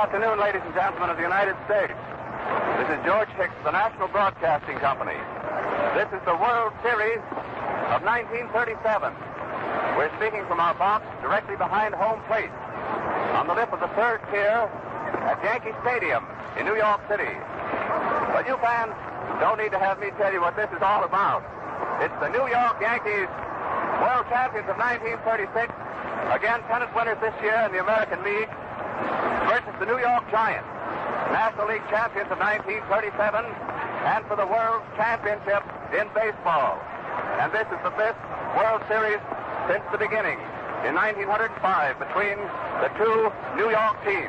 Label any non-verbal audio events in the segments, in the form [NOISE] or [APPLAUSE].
afternoon, ladies and gentlemen of the United States. This is George Hicks, the National Broadcasting Company. This is the World Series of 1937. We're speaking from our box directly behind home plate on the lip of the third tier at Yankee Stadium in New York City. But you fans don't need to have me tell you what this is all about. It's the New York Yankees, world champions of 1936, again pennant winners this year in the American League, the New York Giants, National League champions of 1937, and for the World Championship in baseball. And this is the fifth World Series since the beginning in 1905 between the two New York teams.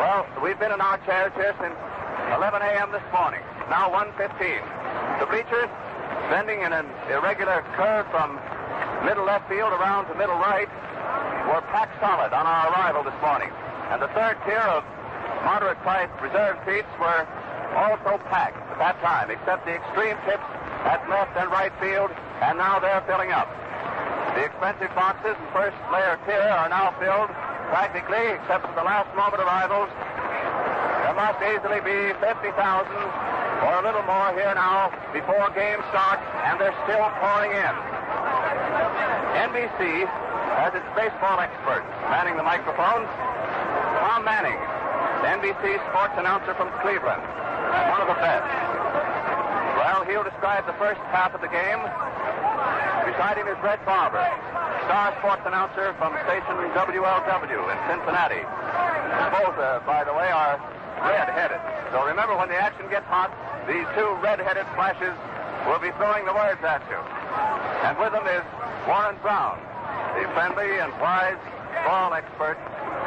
Well, we've been in our chairs here since 11 a.m. this morning. Now 1.15. The bleachers, bending in an irregular curve from middle left field around to middle right, were packed solid on our arrival this morning. And the third tier of moderate priced reserve seats were also packed at that time, except the extreme tips at left and right field, and now they're filling up. The expensive boxes in first layer tier are now filled practically, except for the last moment arrivals. There must easily be 50,000 or a little more here now before game starts, and they're still pouring in. NBC has its baseball expert manning the microphones. Tom Manning, NBC sports announcer from Cleveland, one of the best. Well, he'll describe the first half of the game. Beside him is Red Barber, star sports announcer from station WLW in Cincinnati. Both, uh, by the way, are red-headed. So remember, when the action gets hot, these two red-headed flashes will be throwing the words at you. And with them is Warren Brown, the friendly and wise ball expert,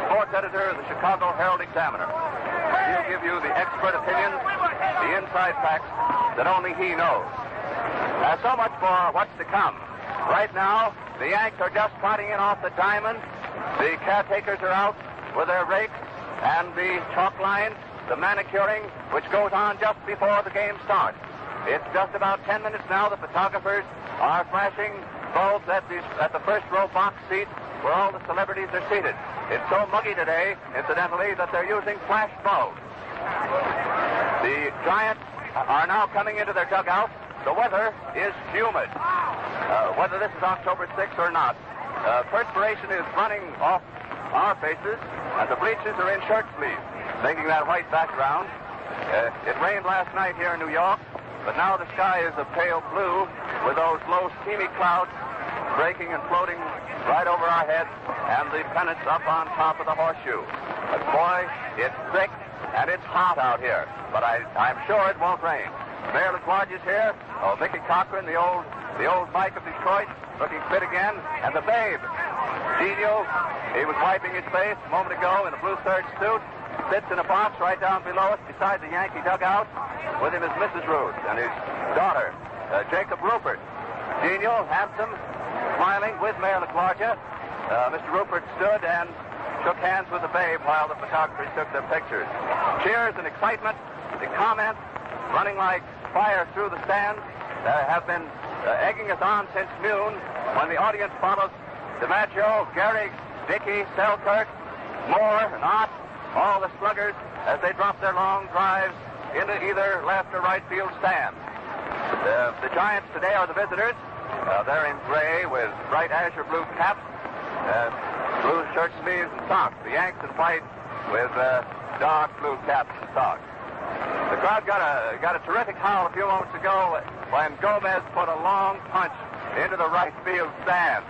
sports editor of the Chicago Herald Examiner. He'll give you the expert opinions, the inside facts that only he knows. Now, so much for what's to come. Right now, the Yanks are just trotting in off the diamond. The caretakers are out with their rakes and the chalk lines, the manicuring, which goes on just before the game starts. It's just about 10 minutes now. The photographers are flashing bulbs at the, at the first row box seat where all the celebrities are seated. It's so muggy today, incidentally, that they're using flash bulbs. The Giants are now coming into their dugout. The weather is humid. Uh, whether this is October 6th or not, uh, perspiration is running off our faces, and the bleachers are in shirt sleeves, making that white background. Uh, it rained last night here in New York, but now the sky is a pale blue with those low, steamy clouds breaking and floating right over our heads, and the pennants up on top of the horseshoe. But boy, it's thick and it's hot out here. But I, I'm sure it won't rain. Mayor LaGuardia is here. Oh, Mickey Cochrane, the old, the old Mike of Detroit, looking fit again, and the babe, Gino. He was wiping his face a moment ago in a blue serge suit. Sits in a box right down below us beside the Yankee dugout. With him is Mrs. Ruth and his daughter, uh, Jacob Ruppert. Genial, handsome, smiling with Mayor LaGuardia. Uh, Mr. Ruppert stood and shook hands with the babe while the photographers took their pictures. Cheers and excitement. The comments running like fire through the stands uh, have been uh, egging us on since noon when the audience follows DiMaggio, Gehrig, Dickey, Selkirk, Moore, and Ott, all the sluggers as they drop their long drives into either left or right field stands. The, the Giants today are the visitors. Uh, they're in gray with bright azure blue caps, and blue shirt sleeves and socks. The Yanks in white with uh, dark blue caps and socks. The crowd got a got a terrific howl a few moments ago when Gomez put a long punch into the right field stand.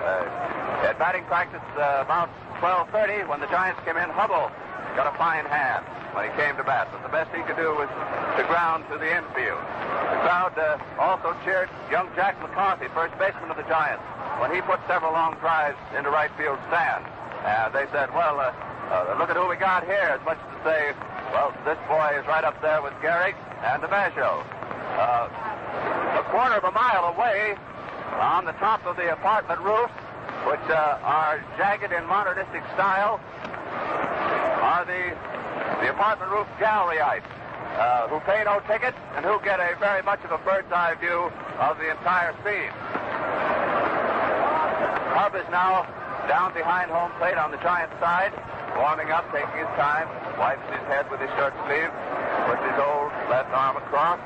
Uh, at batting practice uh, about 12:30, when the Giants came in, Hubbell got a fine hand when he came to bat, but the best he could do was to ground to the infield. The crowd uh, also cheered young Jack McCarthy, first baseman of the Giants, when he put several long drives into right field stand. And they said, well, uh, uh, look at who we got here, as much as to say, well, this boy is right up there with Gehrig and DiMaggio. Uh, a quarter of a mile away, on the top of the apartment roofs, which uh, are jagged in modernistic style, are the the apartment roof galleryites, uh, who pay no ticket and who get a very much of a bird's eye view of the entire scene. Hub is now down behind home plate on the Giants side, warming up, taking his time, wipes his head with his shirt sleeve, puts his old left arm across,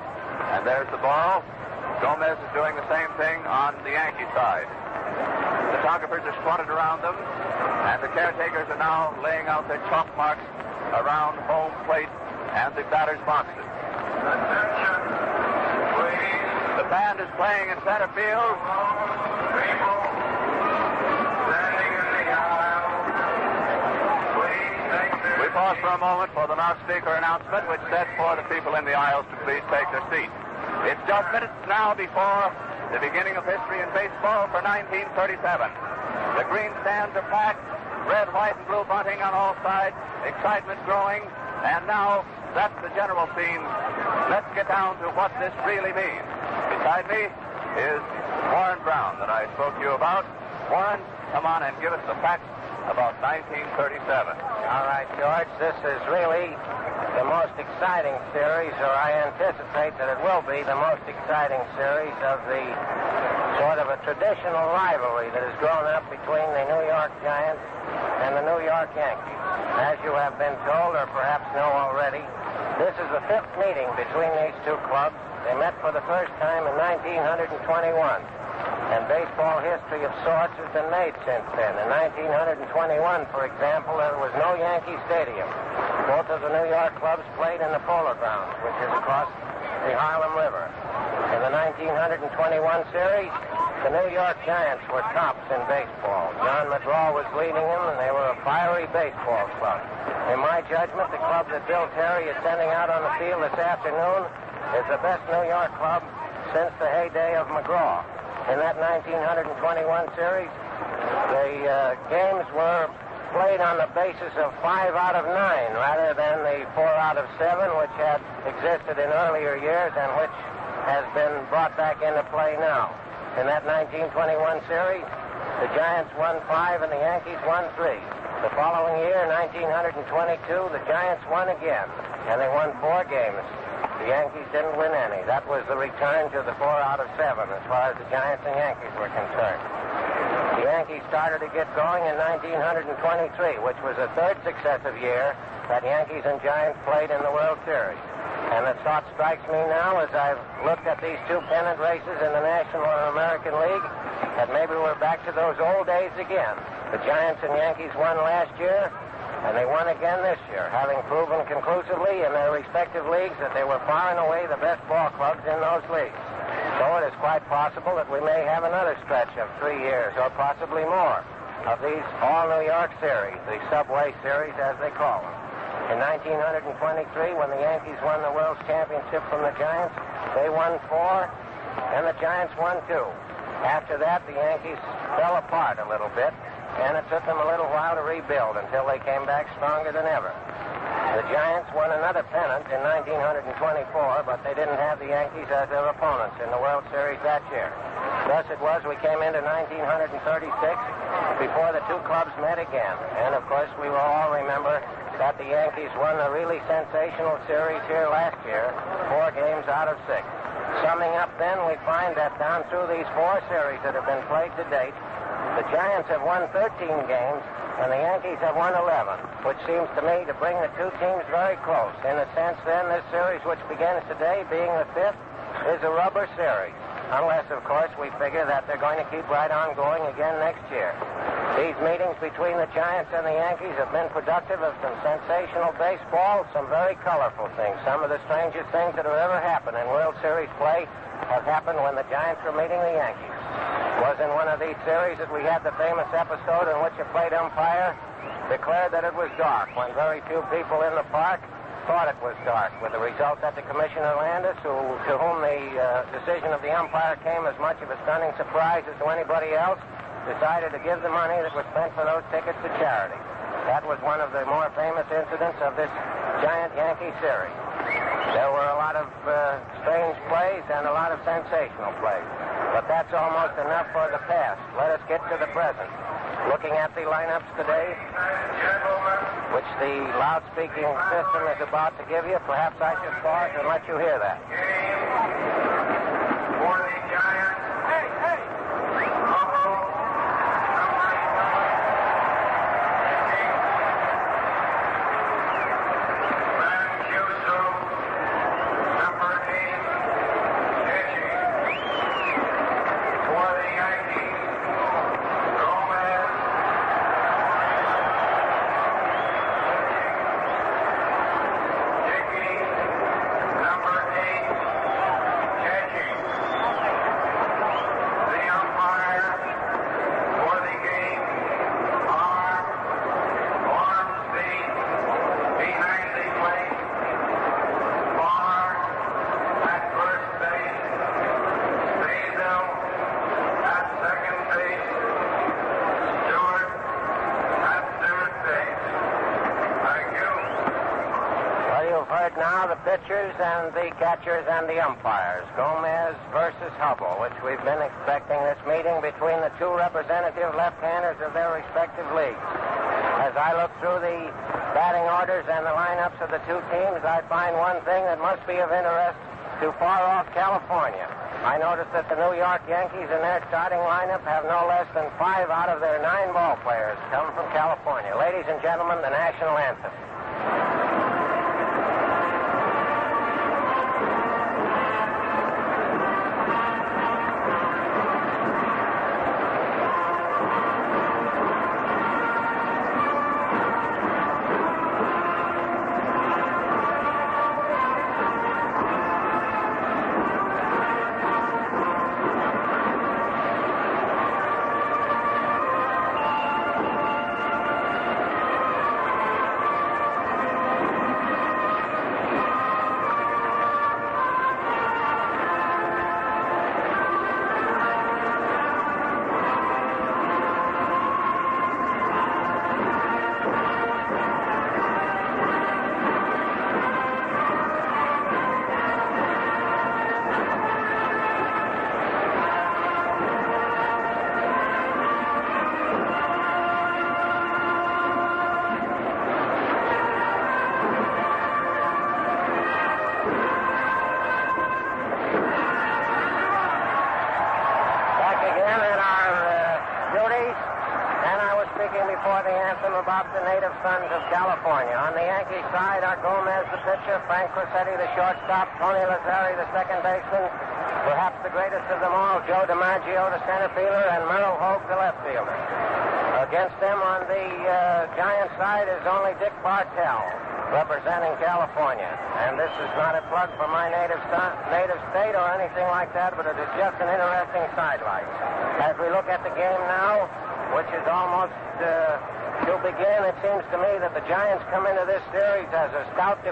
and there's the ball. Gomez is doing the same thing on the Yankee side. Photographers are squatted around them, and the caretakers are now laying out their chalk marks around home plate and the batter's boxes. The band is playing in center field. We pause for a moment for the loudspeaker announcement, which says for the people in the aisles to please take their seats. It's just minutes now before the beginning of history in baseball for 1937. The green stands are packed, red, white, and blue bunting on all sides, excitement growing, and now that's the general scene. Let's get down to what this really means. Beside me is Warren Brown that I spoke to you about. Warren, come on and give us the facts about 1937. All right, George, this is really the most exciting series, or I anticipate that it will be the most exciting series of the sort of a traditional rivalry that has grown up between the New York Giants and the New York Yankees. As you have been told, or perhaps know already, this is the fifth meeting between these two clubs. They met for the first time in 1921. And baseball history of sorts has been made since then. In 1921, for example, there was no Yankee Stadium. Both of the New York clubs played in the Polo Grounds, which is across the Harlem River. In the 1921 series, the New York Giants were tops in baseball. John McGraw was leading them, and they were a fiery baseball club. In my judgment, the club that Bill Terry is sending out on the field this afternoon is the best New York club since the heyday of McGraw. In that 1921 series, the uh, games were played on the basis of five out of nine rather than the four out of seven, which had existed in earlier years and which has been brought back into play now. In that 1921 series, the Giants won five and the Yankees won three. The following year, 1922, the Giants won again, and they won four games. The Yankees didn't win any. That was the return to the four out of seven as far as the Giants and Yankees were concerned. The Yankees started to get going in 1923, which was the third successive year that Yankees and Giants played in the World Series. And the thought strikes me now as I've looked at these two pennant races in the National and American League that maybe we're back to those old days again. The Giants and Yankees won last year, and they won again this year, having proven conclusively in their respective leagues that they were far and away the best ball clubs in those leagues. So it is quite possible that we may have another stretch of three years, or possibly more, of these all New York series, the Subway Series as they call them. In 1923, when the Yankees won the World Championship from the Giants, they won four, and the Giants won two. After that, the Yankees fell apart a little bit, and it took them a little while to rebuild until they came back stronger than ever. The Giants won another pennant in 1924, but they didn't have the Yankees as their opponents in the World Series that year. Thus it was we came into 1936 before the two clubs met again. And of course, we will all remember that the Yankees won a really sensational series here last year, four games out of six. Summing up then, we find that down through these four series that have been played to date, the Giants have won 13 games and the Yankees have won 11, which seems to me to bring the two teams very close. In a sense, then, this series, which begins today, being the fifth, is a rubber series. Unless, of course, we figure that they're going to keep right on going again next year. These meetings between the Giants and the Yankees have been productive of some sensational baseball, some very colorful things. Some of the strangest things that have ever happened in World Series play have happened when the Giants were meeting the Yankees. It was in one of these series that we had the famous episode in which a plate umpire declared that it was dark when very few people in the park thought it was dark, with the result that the Commissioner Landis, who, to whom the uh, decision of the umpire came as much of a stunning surprise as to anybody else, decided to give the money that was spent for those tickets to charity. That was one of the more famous incidents of this giant Yankee series. There were a lot of uh, strange plays and a lot of sensational plays. But that's almost enough for the past. Let us get to the present. Looking at the lineups today, which the loudspeaking system is about to give you, perhaps I should pause and let you hear that. Pitchers and the catchers and the umpires. Gomez versus Hubbell, which we've been expecting this meeting between the two representative left-handers of their respective leagues. As I look through the batting orders and the lineups of the two teams, I find one thing that must be of interest to far-off California. I notice that the New York Yankees in their starting lineup have no less than five out of their nine ball players come from California. Ladies and gentlemen, the national anthem.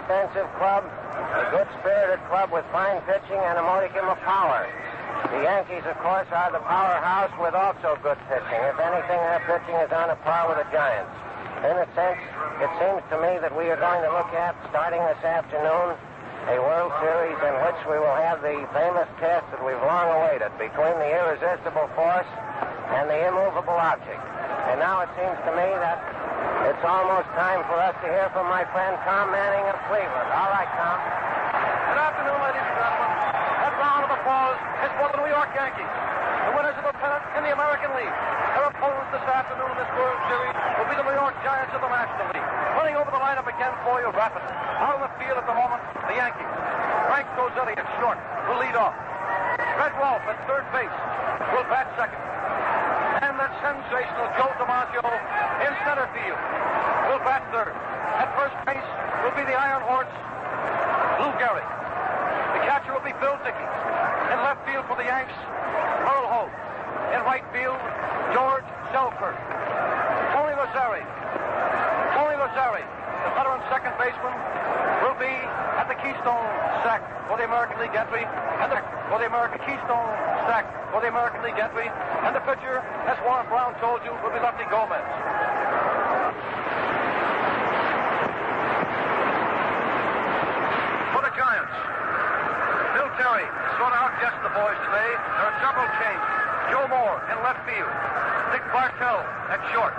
Defensive club, a good-spirited club with fine pitching and a modicum of power. The Yankees, of course, are the powerhouse with also good pitching. If anything, their pitching is on a par with the Giants. In a sense, it seems to me that we are going to look at, starting this afternoon, a World Series in which we will have the famous test that we've long awaited between the irresistible force and the immovable object. And now it seems to me that it's almost time for us to hear from my friend Tom Manning of Cleveland. All right, Tom. Good afternoon, ladies and gentlemen. That round of applause is for the New York Yankees, the winners of the pennant in the American League. Their opponents this afternoon in this World Series will be the New York Giants of the National League. Running over the lineup again for you rapidly. Out on the field at the moment, the Yankees. Frank Crosetti at short will lead off. Fred Rolfe at third base will bat second. That sensational Joe DiMaggio in center field will bat third. At first base will be the Iron Horse, Lou Gehrig. The catcher will be Bill Dickey. In left field for the Yanks, Earl Holt. In right field, George Selkirk. Tony Lazzeri. Tony Lazzeri, the veteran second baseman, will be at the Keystone stack for the American League entry, and the, for the American Keystone stack for the American League entry, and the pitcher, as Warren Brown told you, will be Lefty Gomez. For the Giants, Bill Terry sought out just the boys today. There are several changes. Joe Moore in left field. Dick Bartell at short.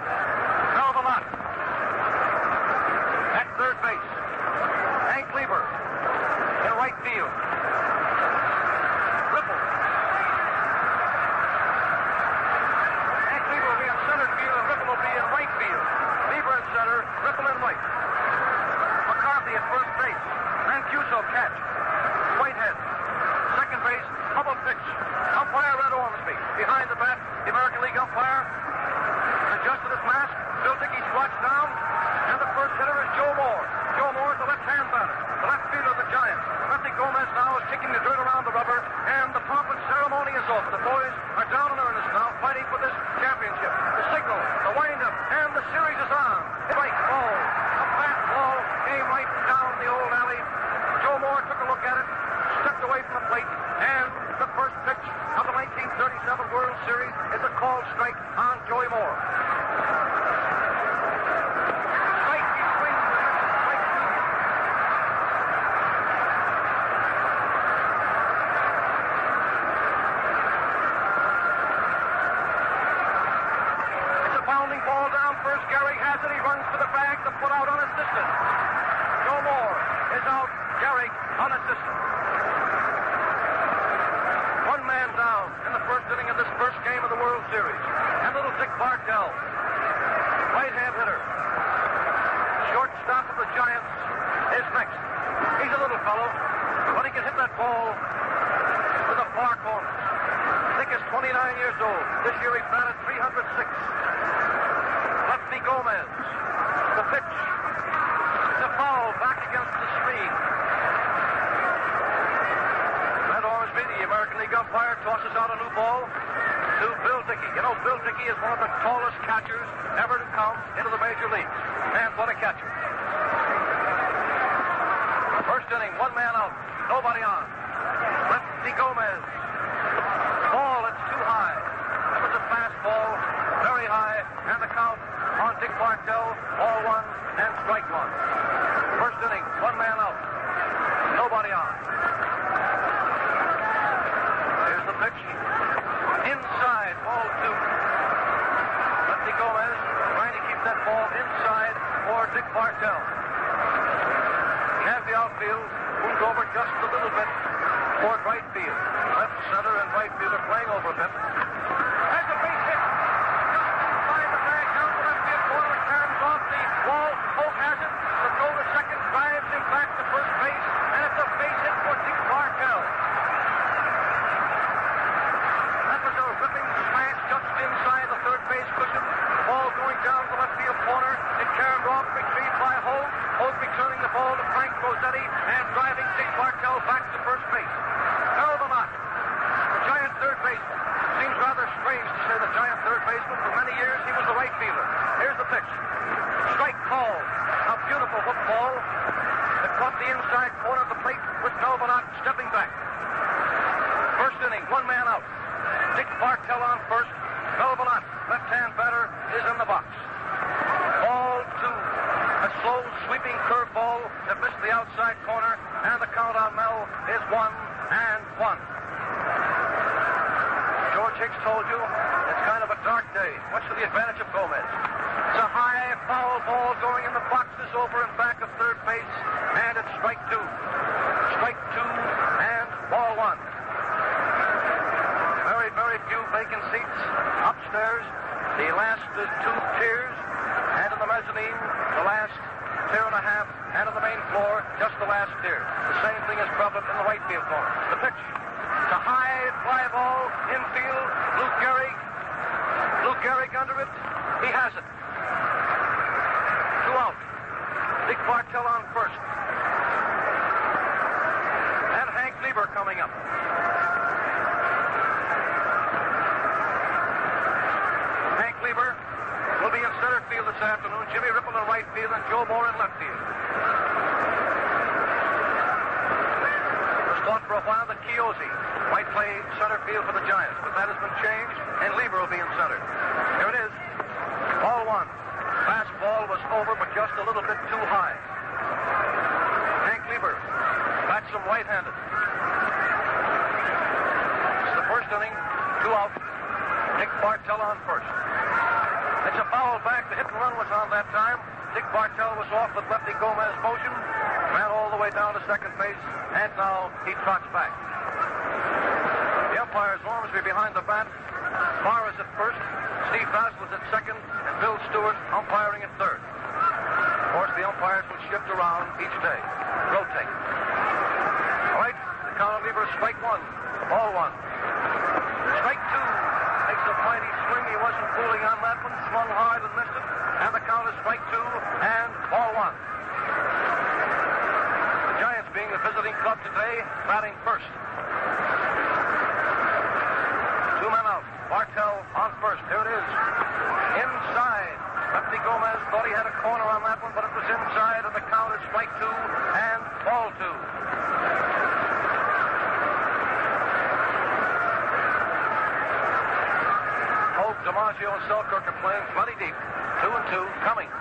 DiMaggio and Selkirk are playing plenty deep. Two and two, coming.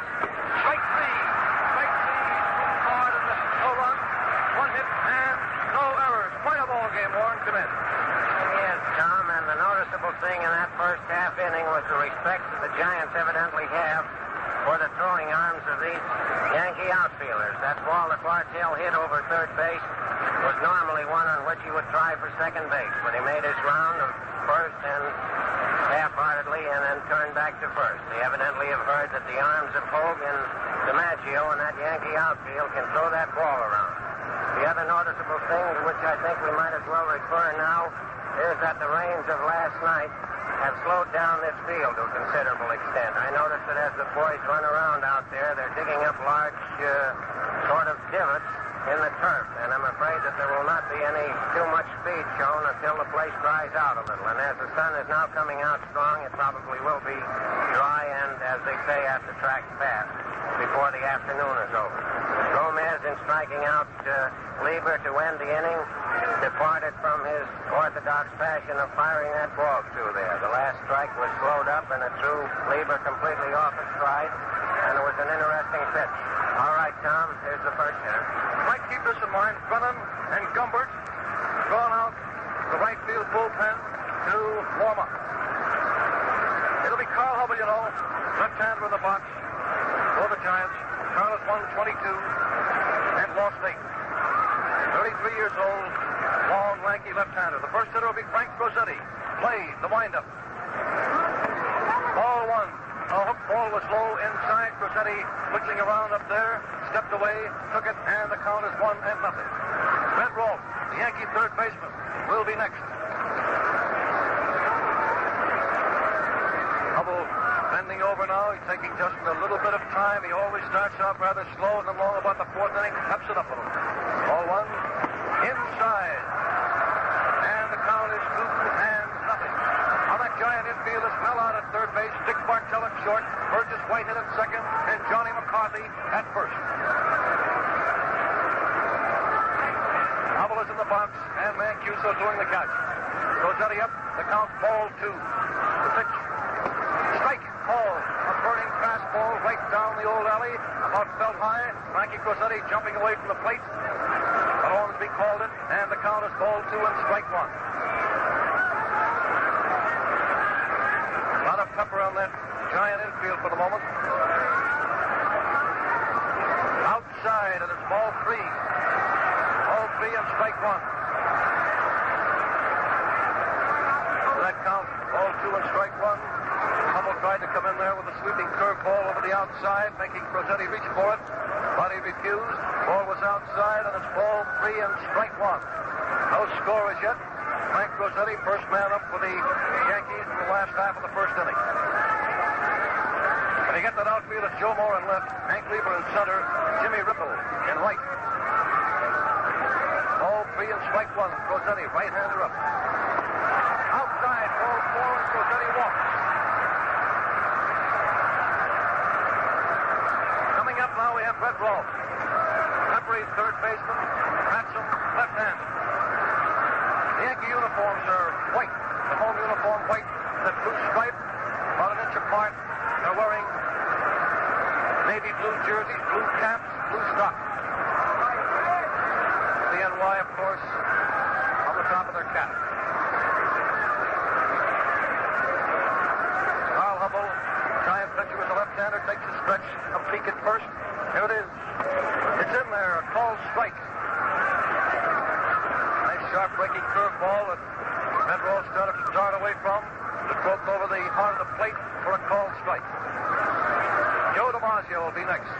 Strike three. Strike three. Hard and. No run. One hit and no errors. Play a ball game, Warren. Come in. Yes, Tom, and the noticeable thing in that first half inning was the respect that the Giants evidently have for the throwing arms of these Yankee outfielders. That ball that Bartell hit over third base was normally one on which he would try for second base, but he made his round of first and half-heartedly and then turned back to first. They evidently have heard that the arms of Hoag and DiMaggio and that Yankee outfield can throw that ball around. The other noticeable thing to which I think we might as well refer now is that the rains of last night have slowed down this field to a considerable extent. I noticed that as the boys run around out there, they're digging up large uh, sort of divots in the turf, and I'm afraid that there will not be any too much speed shown until the place dries out a little. And as the sun is now coming out strong, it probably will be dry and, as they say, at the track fast before the afternoon is over. Gomez, in striking out uh, Leiber to end the inning, departed from his orthodox fashion of firing that ball through there. The last strike was slowed up, and it threw Leiber completely off his stride, and it was an interesting pitch. All right, Tom, here's the first hitter. Might keep this in mind. Brennan and Gumbert gone out the right field bullpen to warm up. It'll be Carl Hubbell, you know, left-hander in the box for the Giants. Carl is 122 and lost eight. 33 years old, long, lanky left-hander. The first hitter will be Frank Crosetti. Played the windup. Ball one. A hook ball was low inside. Crosetti wiggling around up there, stepped away, took it, and the count is one and nothing. Red Rolfe, the Yankee third baseman, will be next. Hubbell bending over now. He's taking just a little bit of time. He always starts out rather slow, and long about the fourth inning, peps it up a little. Ball one, inside. And the count is two and nothing. On that giant infield is Mel Ott at third base, Dick Bartell at short, Burgess Whitehead at second, and Johnny McCarthy at first. Hubbell is in the box, and Mancuso doing the catch. Crosetti up, the count ball two. The pitch. Strike, call. A burning fastball right down the old alley, about felt high. Frankie Crosetti jumping away from the plate. Ormsby called it, and the count is ball two and strike one. A lot of pepper on that giant for the moment. Outside, and it's ball three. Ball three and strike one. Does That count, ball two and strike one. Hubbell tried to come in there with a sweeping curveball over the outside, making Crosetti reach for it, but he refused. Ball was outside, and it's ball three and strike one. No score as yet. Frank Crosetti, first man up for the Yankees in the last half of the first inning. You get that outfield, it's Joe Moore in left, Hank Leiber in center, Jimmy Ripple in right. Ball three and strike one. Crosetti, right-hander up. Outside, ball four, and Crosetti walks. Coming up now, we have Brett Rolfe. Peppery's third baseman, Ransom, left-handed. The Yankee uniforms are white. The home uniform white, the blue stripe, about an inch apart. Navy blue jerseys, blue caps, blue stockings. The NY, of course, on the top of their cap. Carl Hubbell, giant pitcher with the left-hander, takes a stretch of peak at first. Here it is. It's in there, a called strike. Nice sharp breaking curveball that Medroll started to start away from. It broke over the heart of the plate for a called strike. Joe DiMaggio will be next.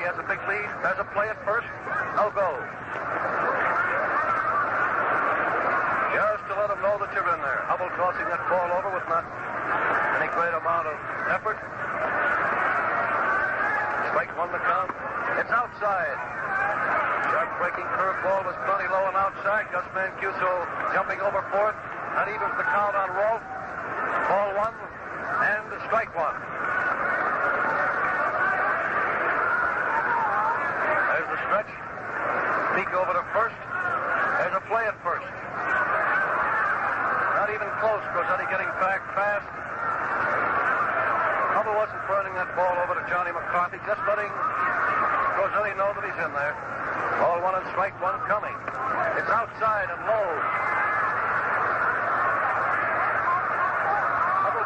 He has a big lead. Has a play at first. No go. Just to let him know that you're in there. Hubbell tossing that ball over with not any great amount of effort. Strike one to count. It's outside. Sharp breaking curveball was plenty low and outside. Gus Mancuso jumping over for it. That evens the count on Rolfe. Ball one strike one. There's the stretch. Peek over to first. There's a play at first. Not even close. Crosetti getting back fast. Hubbell wasn't burning that ball over to Johnny McCarthy, just letting Crosetti know that he's in there. Ball one and strike one coming. It's outside and low.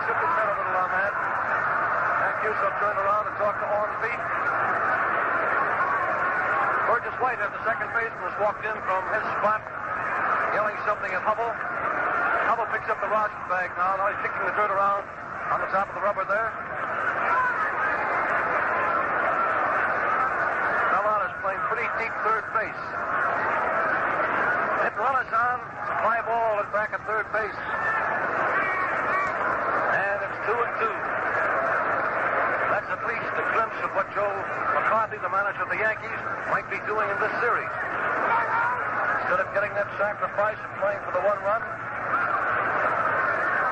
Shook his head a little on that. Mancuso turned around and talked to Ormsby. Burgess White, at the second baseman, was walked in from his spot, yelling something at Hubbell. Hubbell picks up the rosin bag now. Now he's kicking the dirt around on the top of the rubber there. Mellon is playing pretty deep third base. Hit runners on. Fly ball is back at third base. It's two and two. That's at least a glimpse of what Joe McCarthy, the manager of the Yankees, might be doing in this series. Instead of getting that sacrifice and playing for the one run,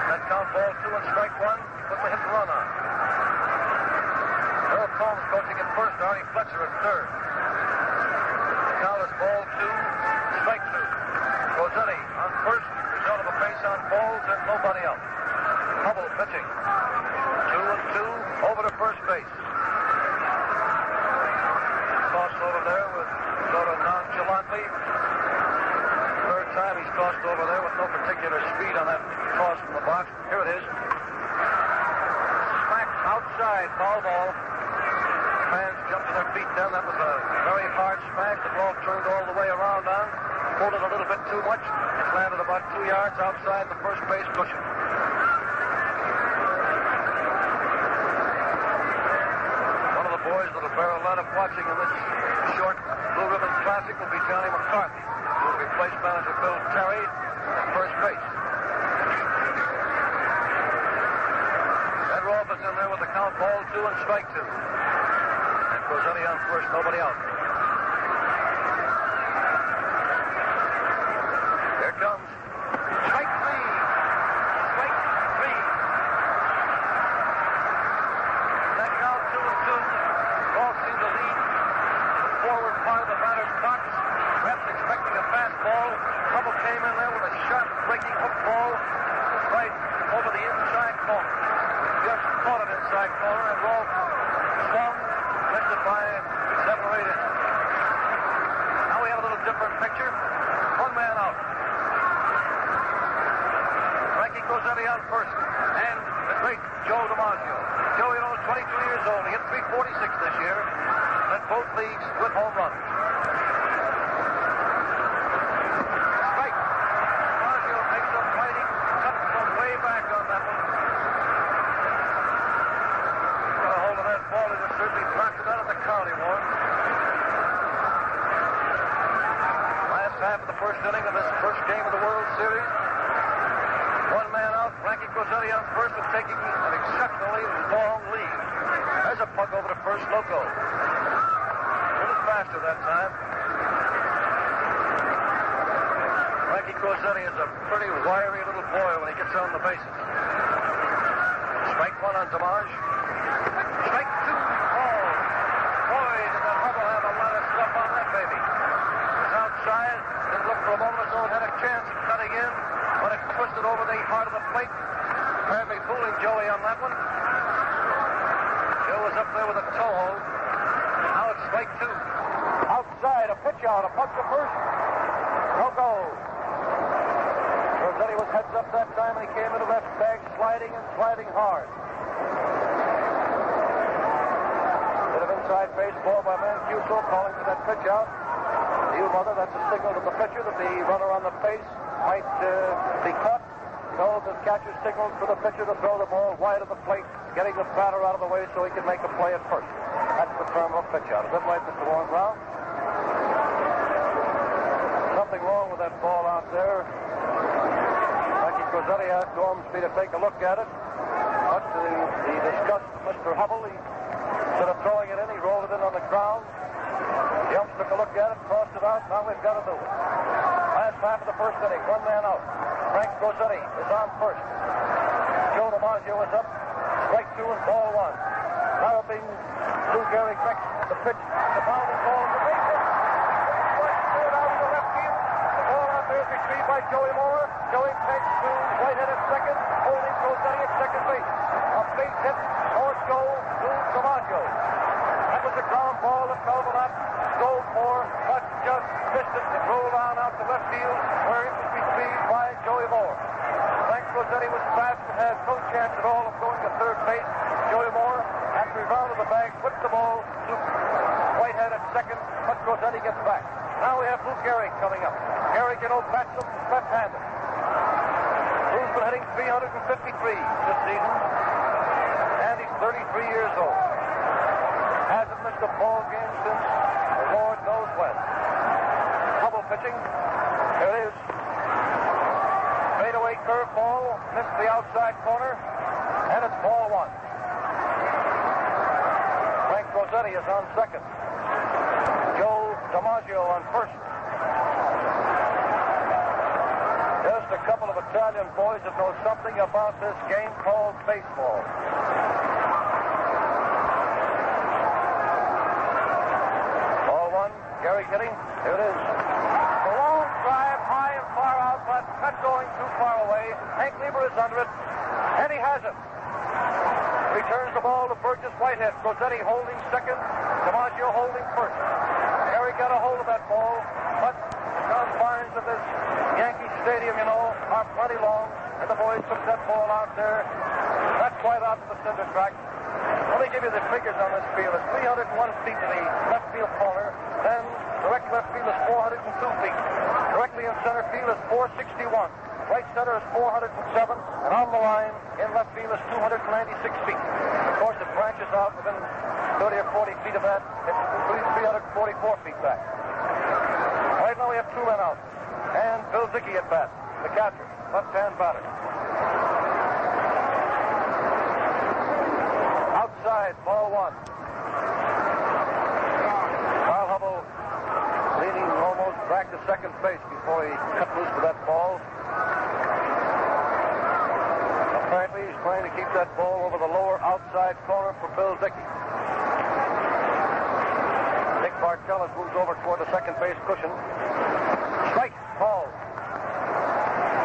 that count ball two and strike one, put the hit run on. Earle Combs coaching at first, Arnie Fletcher at third. Count is ball two, strike two. Crosetti on first, result of a base on balls and nobody else. Hubbell pitching. Two and two, over to first base. Tossed over there with sort of nonchalantly. Third time he's tossed over there with no particular speed on that toss from the box. Here it is. Smack outside, foul ball. Fans jumped to their feet then. That was a very hard smack. The ball turned all the way around on. Pulled it a little bit too much. It landed about two yards outside the first base cushion. One bear a lot of watching in this short Blue Ribbon Classic will be Johnny McCarthy, who will replace manager Bill Terry at first base. Ed Rolfe is in there with the count ball two and strike two. And Crosetti on first, nobody out. Ahead at second, but Crosetti gets back. Now we have Lou Gehrig coming up. Gehrig, you know, bats left-handed. Lou's been hitting 353 this season, and he's 33 years old. Hasn't missed a ball game since the Lord knows when. Double pitching. There it is. Fadeaway curveball, missed the outside corner, and it's ball one. Crosetti is on second. Joe DiMaggio on first. Just a couple of Italian boys that know something about this game called baseball. Ball one, Gehrig hitting. Here it is. The long drive, high and far out, but not going too far away. Hank Leiber is under it, and he has it. Returns the ball to Burgess Whitehead. Crosetti holding second. DiMaggio holding first. Harry got a hold of that ball, but the confines of this Yankee Stadium, you know, are plenty long, and the boys took that ball out there, That's quite out to the center track. Let me give you the figures on this field. It's 301 feet to the left field corner. Then direct left field is 402 feet. Directly in center field is 461. Right center is 407. And on the line in left field is 296 feet. Of course, it branches out within 30 or 40 feet of that. It's 344 feet back. Right now we have two men out. And Bill Dickey at bat, the catcher, left-hand batter. Outside, ball one. Carl Hubbell leaning almost back to second base before he cut loose for that ball. Apparently, he's trying to keep that ball over the lower outside corner for Bill Dickey. Dick Bartell has moved over toward the second base cushion. Strike, ball.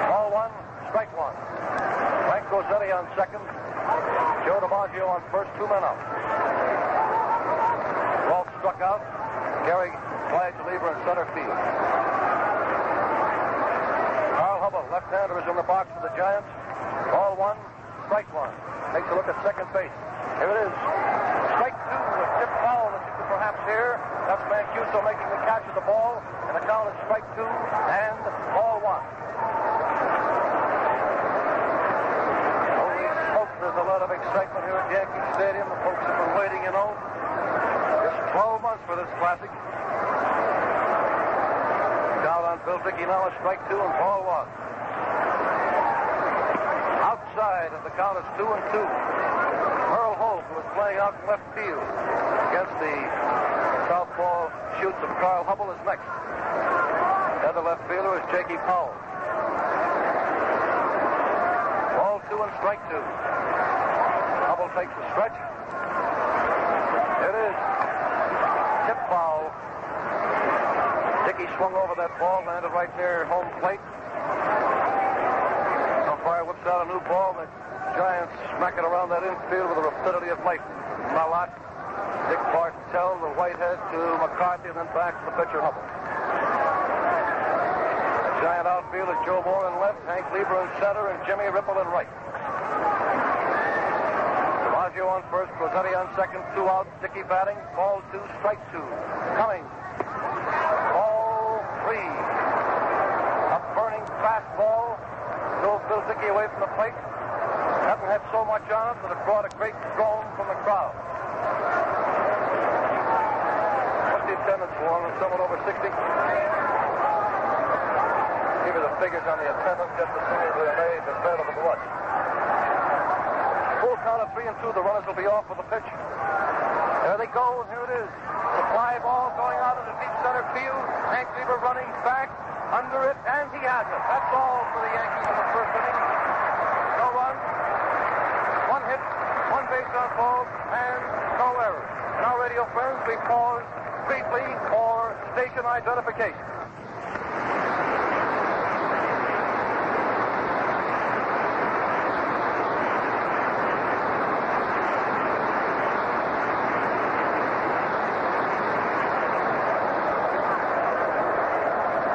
Ball one, strike one. Frank Crosetti on second. Joe DiMaggio on first, two men out. Rolfe struck out. Flags the lever in center field. Hubbell, left-hander, is in the box for the Giants. Ball one, strike one. Takes a look at second base. Here it is. Strike two, a tip foul that you could perhaps hear. That's Mancuso making the catch of the ball. And the count is strike two and ball one. Holy there's a lot of excitement here at Yankee Stadium. The folks have been waiting, you know. Just 12 months for this classic. Bill Dickey now a strike two and ball one. Outside, and the count is two and two. Earl Holt, who is playing out in left field against the southpaw shoots of Carl Hubbell, is next. The other left fielder is Jakey Powell. Ball two and strike two. Hubbell takes the stretch. It is. Tip foul. Dickey swung over that ball, landed right near home plate. Umpire whips out a new ball, the Giants smack it around that infield with the rapidity of light. Mel Ott, Dick Bartell, the Whitehead to McCarthy, and then back to the pitcher Hubbell. The Giant outfield is Joe Moore in left, Hank Leiber in center, and Jimmy Ripple in right. DiMaggio on first, Crosetti on second, two out, Dickey batting, ball two, strike two. Coming. Three. A burning fastball. Drove Bill away from the plate. Hasn't had so much on it that it brought a great groan from the crowd. What's the attendance for on someone over 60? Give me the figures on the attendance just as soon as they're made available to watch. Count of three and two. The runners will be off for the pitch. There they go. and Here it is. The fly ball going out into deep center field. Hank Leiber running back under it, and he has it. That's all for the Yankees in the first inning. No run, one hit, one base on balls, and no errors. Now, radio friends, we pause briefly for station identification.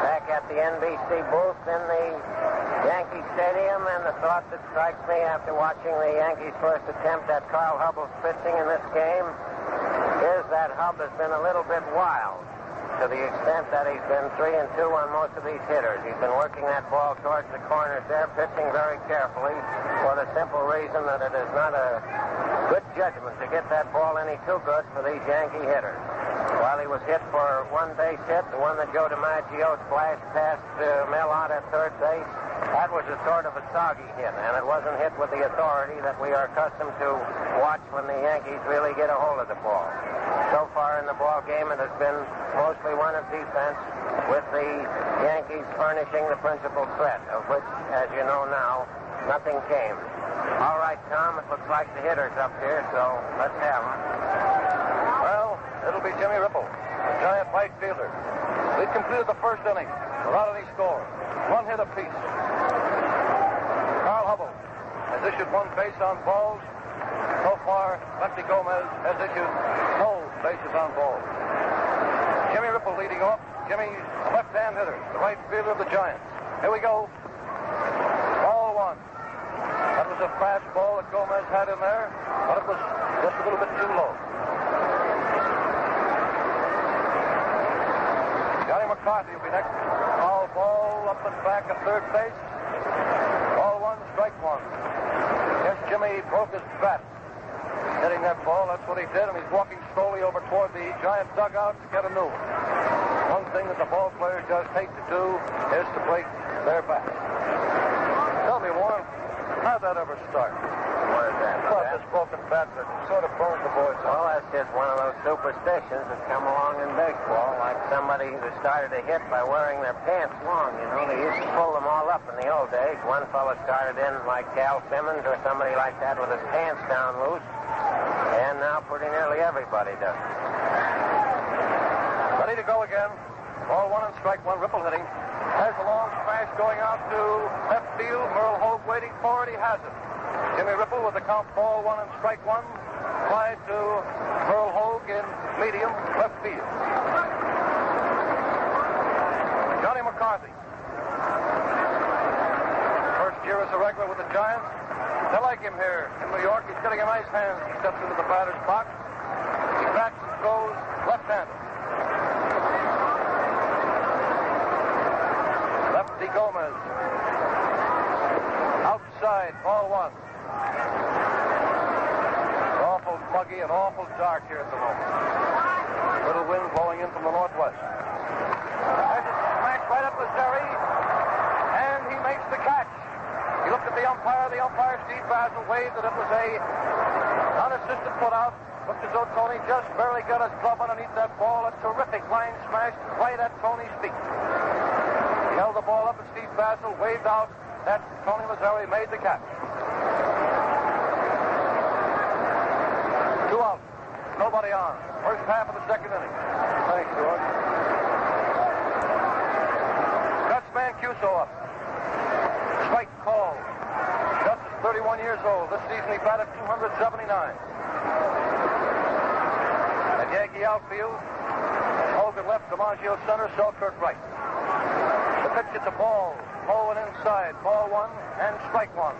Back at the NBC booth in the Yankee Stadium, and the thought that strikes me after watching the Yankees' first attempt at Carl Hubbell's pitching in this game is that Hub has been a little bit wild to the extent that he's been three and two on most of these hitters. He's been working that ball towards the corners there, pitching very carefully for the simple reason that it is not a good judgment to get that ball any too good for these Yankee hitters. While he was hit for one base hit, the one that Joe DiMaggio splashed past uh, Mel Ott at third base, that was a sort of a soggy hit, and it wasn't hit with the authority that we are accustomed to watch when the Yankees really get a hold of the ball. So far in the ball game, it has been mostly one of defense, with the Yankees furnishing the principal threat, of which, as you know now, nothing came. All right, Tom, it looks like the hitter's up here, so let's have him. It'll be Jimmy Ripple, the giant right fielder. We've completed the first inning without any score. One hit apiece. Carl Hubbell has issued one base on balls. So far, Lefty Gomez has issued no bases on balls. Jimmy Ripple leading off. Jimmy, left-hand hitter, the right fielder of the Giants. Here we go. Ball one. That was a fastball that Gomez had in there, but it was just a little bit too low. Johnny McCarthy will be next. Foul ball up and back at third base. Ball one, strike one. Yes, Jimmy broke his bat. Hitting that ball, that's what he did, and he's walking slowly over toward the giant dugout to get a new one. One thing that the ball players just hate to do is to break their bat. Tell me, Warren, how'd that ever start? What is that? Well, this broken bat that sort of burns the boys. Well, that's just one of those superstitions that come along in baseball, like somebody who started a hit by wearing their pants long. You know, they used to pull them all up in the old days. One fellow started in like Cal Simmons or somebody like that with his pants down loose, and now pretty nearly everybody does. Ready to go again. Ball one and strike one. Ripple hitting. Has a long smash going out to left field. Merle Hoag waiting for it. He has it. Jimmy Ripple with the count ball one and strike one. Fly to Merle Hoag in medium left field. Johnny McCarthy. First year as a regular with the Giants. They like him here in New York. He's getting a nice hand. He steps into the batter's box. He bats and throws left-handed. Lefty Gomez. Outside, ball one. It's awful muggy and awful dark here at the moment. Little wind blowing in from the northwest. Smack right up Lazzeri, and he makes the catch. He looked at the umpire. The umpire, Steve Basil, waved that it was a unassisted put out. Looked as though Tony just barely got his glove underneath that ball. A terrific line smash right at Tony's feet. He held the ball up, and Steve Basil waved out that Tony Lazzeri made the catch. Two out. Nobody on. First half of the second inning. Thanks, George. Gus Mancuso up. Strike call. Is 31 years old. This season he batted 279. At Yankee outfield, Hogan left, DiMaggio center, Selkirk right. Pitch is a ball. Low and inside. Ball one and strike one.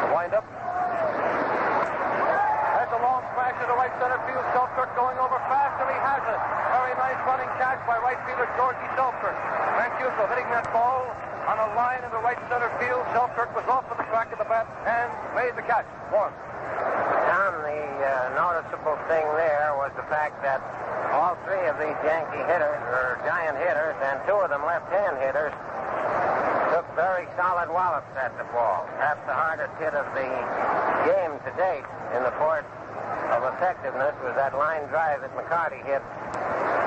The windup. That's a long smash to the right center field. Selkirk going over fast, and he has it. Very nice running catch by right fielder Georgie Selkirk. Mancuso hitting that ball on a line in the right center field. Selkirk was off of the track of the bat and made the catch. One. Uh, noticeable thing there was the fact that all three of these Yankee hitters, or giant hitters, and two of them left-hand hitters, took very solid wallops at the ball. Perhaps the hardest hit of the game to date in the port of effectiveness was that line drive that McCarthy hit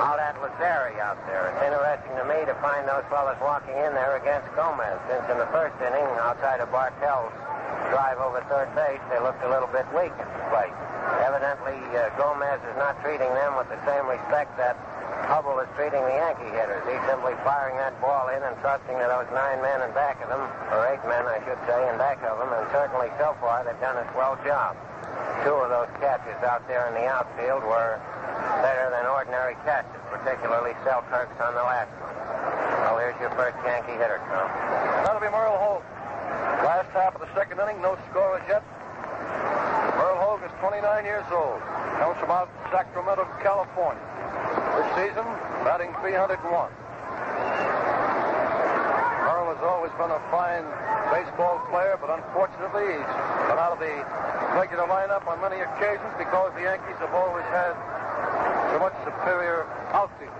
out at Lazzeri out there. It's interesting to me to find those fellas walking in there against Gomez, since in the first inning, outside of Bartell's drive over third base, they looked a little bit weak at the plate. Evidently, uh, Gomez is not treating them with the same respect that Hubbell is treating the Yankee hitters. He's simply firing that ball in and trusting to those nine men in back of them, or eight men, I should say, in back of them, and certainly so far they've done a swell job. Two of those catches out there in the outfield were better than ordinary catches, particularly Selkirk's on the last one. Well, here's your first Yankee hitter, Tom. That'll be Merle Hoag. Last half of the second inning, no score as yet. Merle Hoag is 29 years old. Comes from out Sacramento, California. This season, batting 301. Merle has always been a fine baseball player, but unfortunately, he's been out of the regular lineup on many occasions because the Yankees have always had so much superior outfield.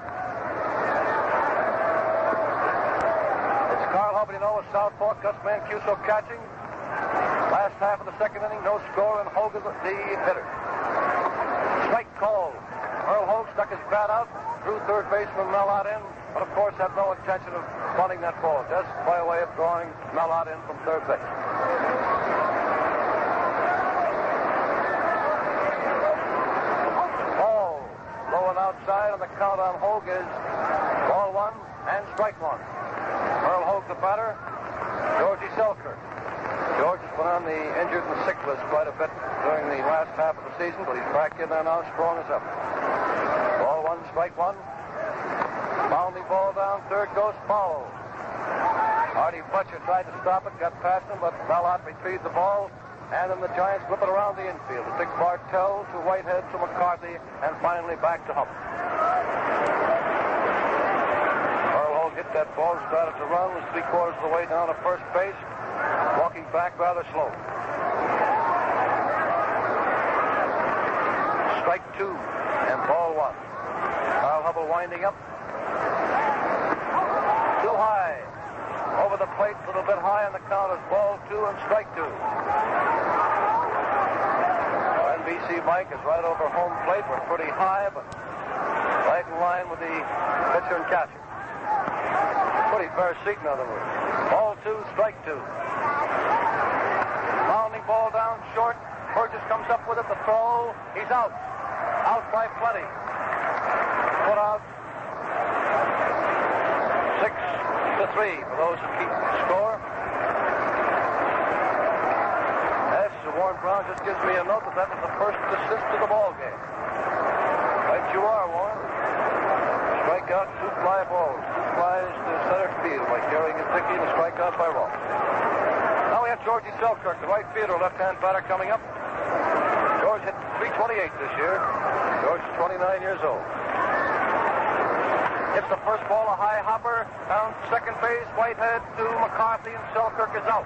It's Hubbell, Southpaw, Gus Mancuso catching. Last half of the second inning, no score, and is the hitter. Strike call. Earl Hoag stuck his bat out, threw third baseman Mel Ott in, but of course had no intention of bunting that ball, just by way of drawing Mel Ott in from third base. Ball low and outside, and the count on Hoag is ball one and strike one. Earl Hoag the batter, Georgie Selkirk. George has been on the injured and sick list quite a bit during the last half of the season, but he's back in there now, strong as ever. Ball one, strike one. Bounding ball down, third goes foul. Artie Fletcher tried to stop it, got past him, but Mel Ott retrieved the ball, and then the Giants whip it around the infield. It Bartell to Whitehead to McCarthy, and finally back to Hubbard. That ball, started to run, was three quarters of the way down to first base, walking back rather slow. Strike two, and ball one. Carl Hubbell winding up. Too high. Over the plate, a little bit high on the count is ball two and strike two. NBC Mike is right over home plate. We're pretty high, but right in line with the pitcher and catcher. Pretty fair seat, in other words. Ball two, strike two. Bounding ball down short. Burgess comes up with it. The throw. He's out. Out by plenty. Put out six to three for those who keep score. Yes, Warren Brown just gives me a note that that was the first assist of the ball game. Right you are, Warren. Strike out two fly balls. Flies to center field by carrying Dickey to strike out by Ross. Now we have Georgie Selkirk, the right fielder, left-hand batter coming up. George hit 328 this year. George is 29 years old. Hits the first ball, a high hopper, down second base, Whitehead to McCarthy, and Selkirk is out.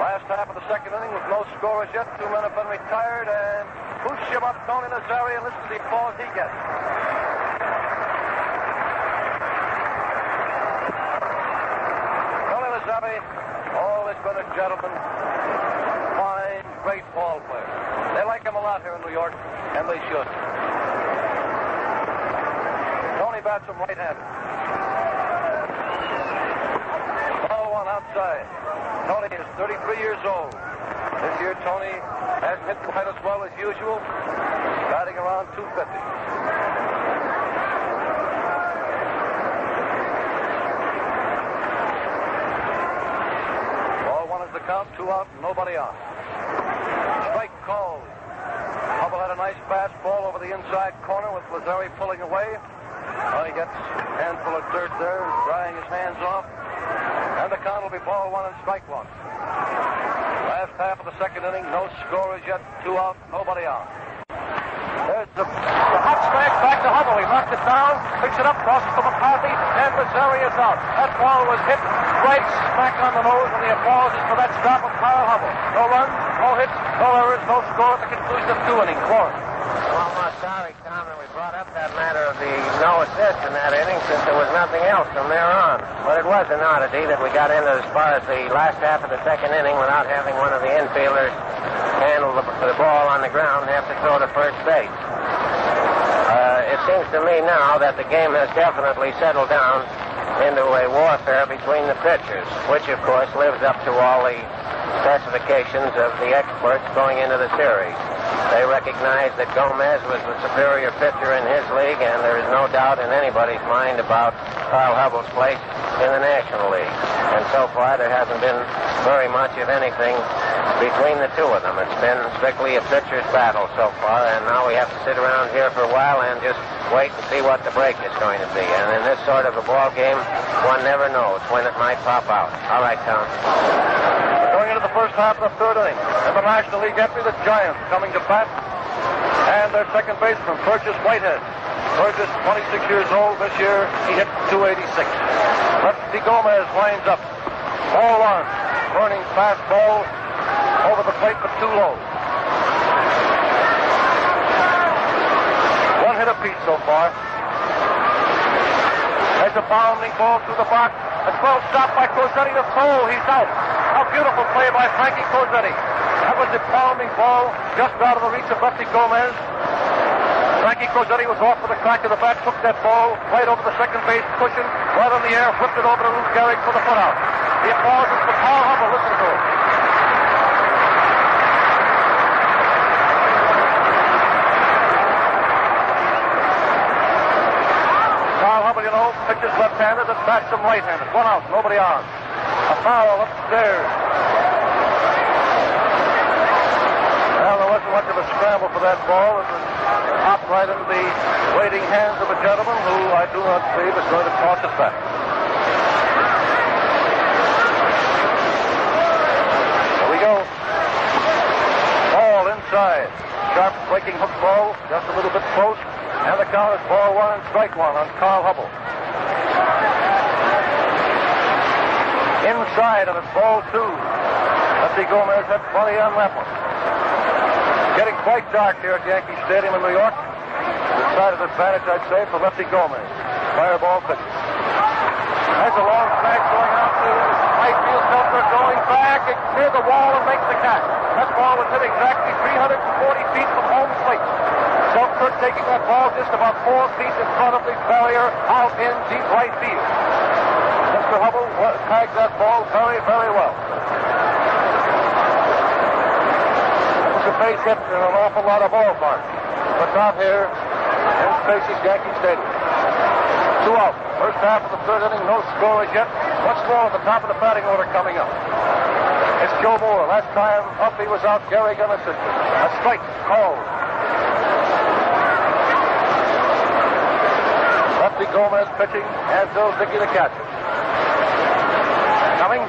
Last half of the second inning with no score as yet. Two men have been retired, and who's him up Tony Lazzeri, and listen to the applause he gets. Lazzeri, always been a gentleman, fine, great ball player. They like him a lot here in New York, and they should. Tony bats him right-handed. Ball one outside. Tony is 33 years old. This year, Tony has hit quite as well as usual, batting around 250. Ball one is the count, two out, nobody on. Strike called. Hubbell had a nice fastball over the inside corner with Lazzeri pulling away. Well, he gets a handful of dirt there, drying his hands off. And the count will be ball one and strike one. Last half of the second inning, no score as yet, two out, nobody on. There's the, the hot smack back to Hubbell. He knocks it down, picks it up, crosses to McCarthy, and Lazzeri is out. That ball was hit right smack on the nose, and the applause is for that stop of Carl Hubbell. No runs, no hits, no errors, no score at the conclusion of two innings. Warren. Well, I'm sorry, Tom, that we brought up that matter of the no assist in that inning since there was nothing else from there on. But it was an oddity that we got into as far as the last half of the second inning without having one of the infielders handle the, the ball on the ground and have to throw to first base. Seems to me now that the game has definitely settled down into a warfare between the pitchers, which of course lives up to all the specifications of the experts going into the series. They recognize that Gomez was the superior pitcher in his league, and there is no doubt in anybody's mind about Carl Hubbell's place in the National League. And so far, there hasn't been very much of anything between the two of them. It's been strictly a pitcher's battle so far, and now we have to sit around here for a while and just wait and see what the break is going to be. And in this sort of a ball game, one never knows when it might pop out. All right, Tom. Going into the first half of the third inning. In the National League entry, the Giants coming to bat. And their second baseman, Burgess Whitehead. Burgess, 26 years old this year. He hit 286. Lefty Gomez winds up. Ball one. Burning fastball over the plate, but too low. Apiece so far. There's a bounding ball through the box. A throw stopped by Crosetti to throw. He's out. A beautiful play by Frankie Crosetti. That was a pounding ball just out of the reach of Rusty Gomez. Frankie Crosetti was off with a crack of the bat, took that ball right over the second base cushion, right in the air, whipped it over to Lou Gehrig for the put out. The applause is for Carl Hubbell. Listen to it. Carl Hubbell, you know, pitches left-handed and bats him right-handed. One out, nobody on. A foul upstairs. Well, there wasn't much of a scramble for that ball. It was popped right into the waiting hands of a gentleman who I do not believe is going to toss it back. Here we go. Ball inside. Sharp breaking hook ball, just a little bit close. And the count is ball one and strike one on Carl Hubbell. Inside and it's ball two. Lefty Gomez had plenty on one. Getting quite dark here at Yankee Stadium in New York. Decided advantage, I'd say, for Lefty Gomez. Fireball pitch. There's a long smash going out to right field. Seltzer going back and near the wall and makes the catch. That ball was hit exactly 340 feet from home plate. Taking that ball just about four feet in front of the barrier out in deep right field. Mr. Hubbell tagged that ball very, very well. It's a base hit in an awful lot of ballparks, but not here in Spacey's Yankee Stadium. Two out. First half of the third inning, no score as yet. Once more at the top of the batting order coming up. It's Joe Moore. Last time up he was out, Gary Gunn assisted. A strike called. Lefty Gomez pitching and Bill Dickey the catcher. Coming.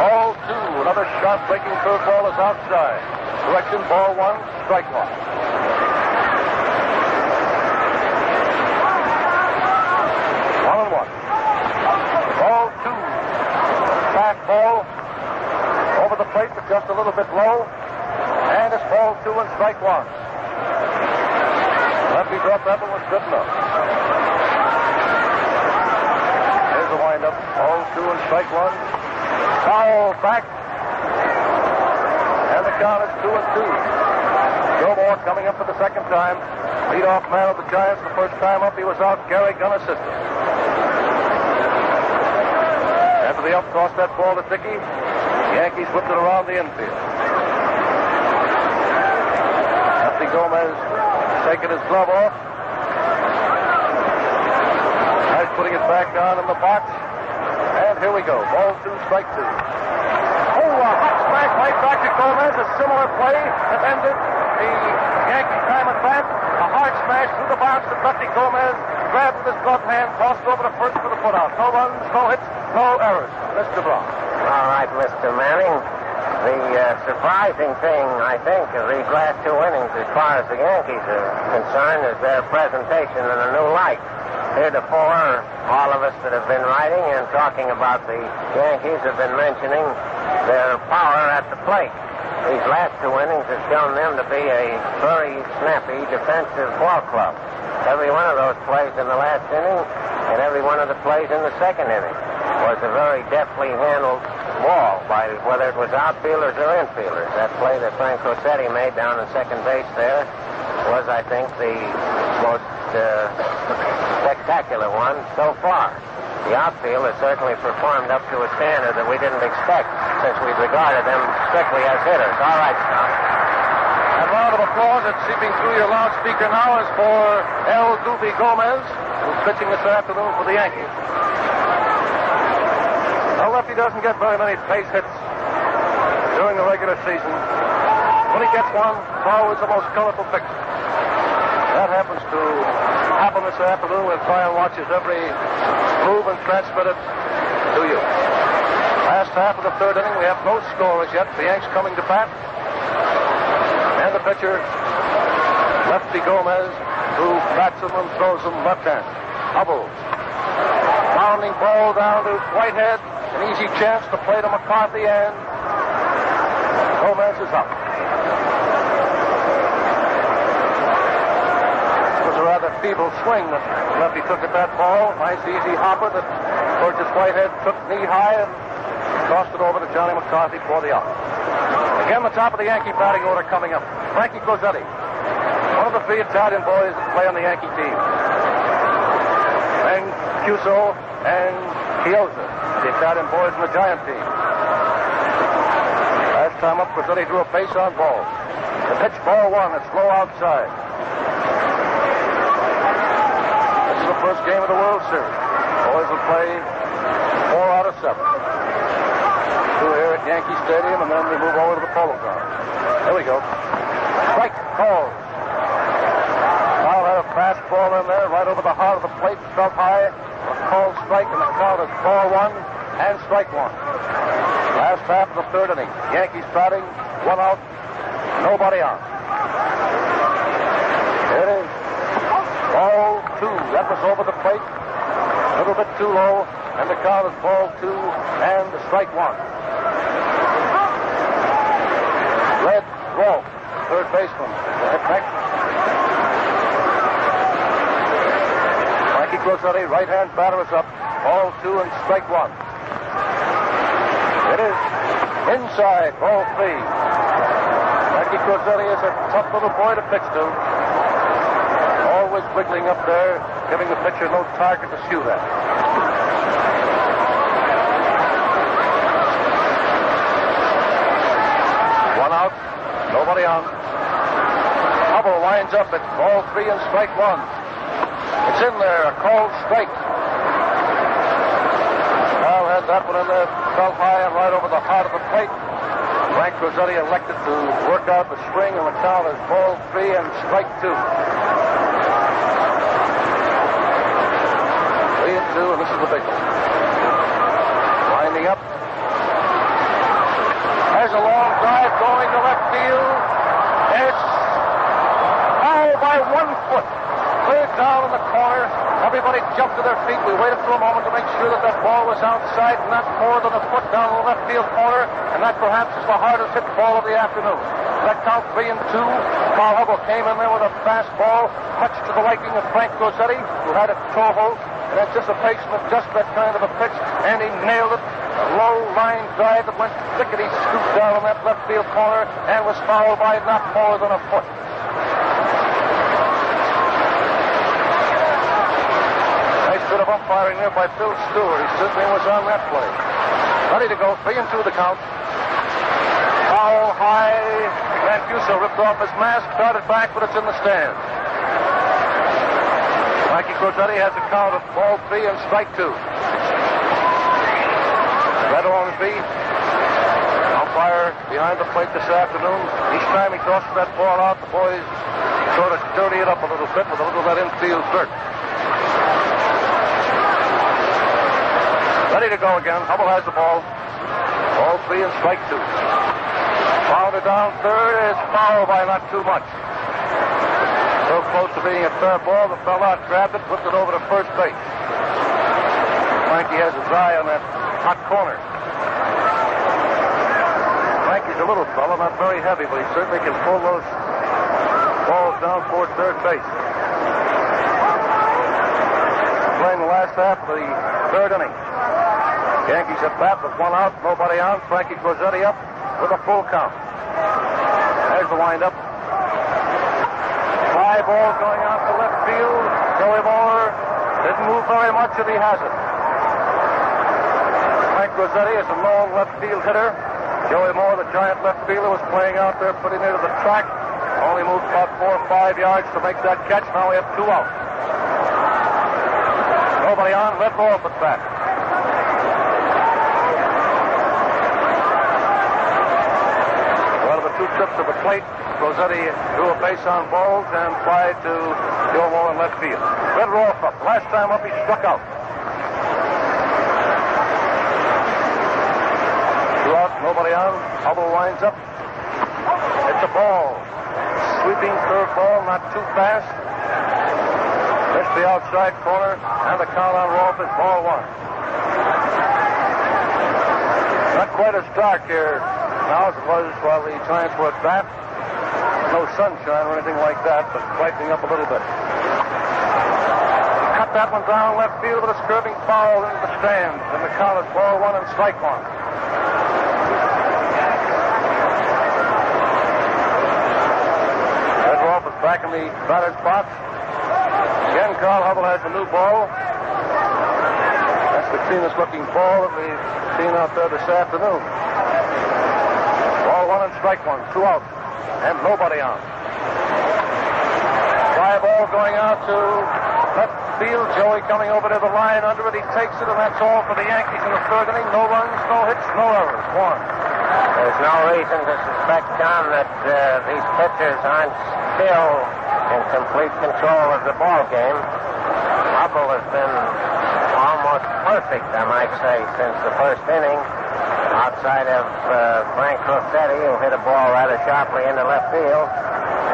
Ball two. Another sharp breaking curveball is outside. Direction ball one, strike one. One and one. Ball two. Fastball over the plate, but just a little bit low. And it's ball two and strike one. Lefty dropped that one was good enough. Here's the. Ball two and strike one. Foul back. And the count is two and two. Joe Moore coming up for the second time. Leadoff man of the Giants. The first time up he was out. Gary Gunn assisted. After the up tossed that ball to Dickey, Yankees whipped it around the infield. Lefty Gomez taking his glove off. Nice putting it back on in the box. Here we go. Ball two, strike two. Oh, a hot smash right back to Gomez. A similar play that ended the Yankee time at bat. A hard smash through the box that Lefty Gomez grabbed with his glove hand, tossed over to first for the putout. No runs, no hits, no errors. Mr. Brown. All right, Mr. Manning. The uh, surprising thing, I think, of these last two innings, as far as the Yankees are concerned, is their presentation in a new light. Heretofore, all of us that have been writing and talking about the Yankees have been mentioning their power at the plate. These last two innings have shown them to be a very snappy defensive ball club. Every one of those plays in the last inning and every one of the plays in the second inning was a very deftly handled ball by whether it was outfielders or infielders. That play that Frank Crosetti made down in second base there was, I think, the most uh, spectacular one so far. The outfield has certainly performed up to a standard that we didn't expect since we regarded them strictly as hitters. All right, Tom. A round of applause that's seeping through your loudspeaker now is for El Doobie Gomez, who's pitching this afternoon for the Yankees. Now, Lefty doesn't get very many base hits during the regular season. When he gets one, always the most colorful picture. To happen this afternoon, we'll try and watch his every move and transmit it to you. Last half of the third inning, we have no score as yet. The Yanks coming to bat. And the pitcher, Lefty Gomez, who bats him and throws him left hand. Hubbell. Bounding ball down to Whitehead. An easy chance to play to McCarthy, and Gomez is up. Was a rather feeble swing that Lefty took at that ball. Nice easy hopper that Burgess Whitehead took knee high and tossed it over to Johnny McCarthy for the out. Again, the top of the Yankee batting order coming up. Frankie Crosetti, one of the three Italian boys that play on the Yankee team. Then Cuso and Chiozza, the Italian boys in the Giant team. Last time up, Crosetti drew a base on ball. The pitch ball one, it's slow outside. This is the first game of the World Series. Boys will play four out of seven. Two here at Yankee Stadium, and then we move over to the Polo Grounds. There we go. Strike called. Foul had a fastball in there, right over the heart of the plate, struck high. A called strike, and the count is ball one and strike one. Last half of the third inning. Yankees batting, one out, nobody on. It is ball two. That was over the plate. A little bit too low, and the count is ball two and strike one. Red Rolfe, third baseman. Head next. Mikey Crosetti, right hand batter is up. Ball two and strike one. It is inside, ball three. Mikey Crosetti is a tough little boy to pitch to. Wiggling up there, giving the pitcher no target to shoot at. One out, nobody on. Hubbell winds up at ball three and strike one. It's in there, a called strike. Kyle had that one in there, fell high and right over the heart of the plate. Frank Crosetti elected to work out the swing, and the count is ball three and strike two. Three is the big one. Winding up. There's a long drive going to left field. It's foul by one foot. Clear down in the corner. Everybody jumped to their feet. We waited for a moment to make sure that that ball was outside, not more than a foot down the left field corner, and that perhaps is the hardest hit ball of the afternoon. That count three and two. Carl Hubbell came in there with a fastball, much to the liking of Frank Crosetti, who had a hold anticipation of just that kind of a pitch, and he nailed it. A low line drive that went thickety scoop down on that left field corner and was fouled by not more than a foot. Nice bit of umpiring there by Phil Stewart. He certainly was on that play. Ready to go. Three and two the count. Foul high. Mancuso ripped off his mask, started back, but it's in the stand. Mikey Crosetti has a count of ball three and strike two. Red Ormsby, umpire behind the plate this afternoon. Each time he tosses that ball out, the boys sort of dirty it up a little bit with a little of that infield dirt. Ready to go again. Hubbell has the ball. Ball three and strike two. Founder down third is fouled by not too much. So close to being a fair ball, the fella grabbed it, flipped it over to first base. Frankie has his eye on that hot corner. Frankie's a little fella, not very heavy, but he certainly can pull those balls down toward third base. Playing the last half of the third inning. Yankees at bat with one out, nobody on. Frankie Crosetti up with a full count. There's the windup. Ball going out to left field. Joey Moore didn't move very much, and he has it. Frank Crosetti is a long left field hitter. Joey Moore, the giant left fielder, was playing out there pretty near to the track. Only moved about four or five yards to make that catch. Now we have two out. Nobody on. Red Wolf at bat. Well, two-trip to the plate. Crosetti drew a base on balls and tried to Gilmore in left field. Red Rolfe up. Last time up, he struck out. Two out, nobody on. Hubbell winds up. It's a ball. Sweeping curveball, not too fast. Missed the outside corner, and the count on Rolfe is ball one. Not quite as dark here now it was while the Giants were at bat. No sunshine or anything like that, but brightening up a little bit. Cut that one down left field with a curving foul into the stands, and the count is ball one and strike one. Red Rolfe is back in the batter's box. Again, Carl Hubbell has the new ball. That's the cleanest looking ball that we've seen out there this afternoon. Strike one, two out, and nobody on. Fly ball going out to left field. Joey coming over to the line under it. He takes it, and that's all for the Yankees in the third inning. No runs, no hits, no errors. One. There's no reason to suspect, Tom, that uh, these pitchers aren't still in complete control of the ball game. Hubbell has been almost perfect, I might say, since the first inning. Outside of uh, Frank Crosetti, who hit a ball rather sharply into left field,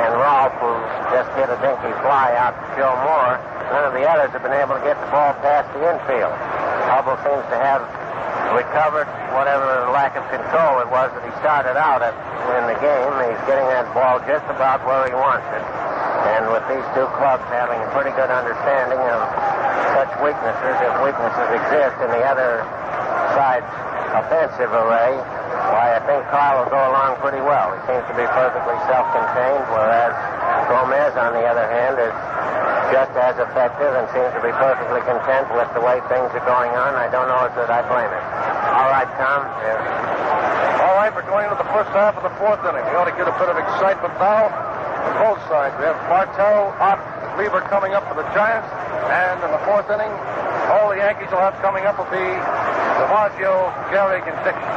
and Rolfe, who just hit a dinky fly out to Joe Moore, none of the others have been able to get the ball past the infield. Hubbell seems to have recovered whatever lack of control it was that he started out at in the game. He's getting that ball just about where he wants it. And with these two clubs having a pretty good understanding of such weaknesses, if weaknesses exist in the other side's offensive array, why, I think Carl will go along pretty well. He seems to be perfectly self-contained, whereas Gomez, on the other hand, is just as effective and seems to be perfectly content with the way things are going on. I don't know that I blame him. All right, Tom. All right, we're going into the first half of the fourth inning. We ought to get a bit of excitement now on both sides. We have Bartell, Ott, Leiber coming up for the Giants, and in the fourth inning, all the Yankees will have coming up will be DiMaggio, Gehrig, and Dixon.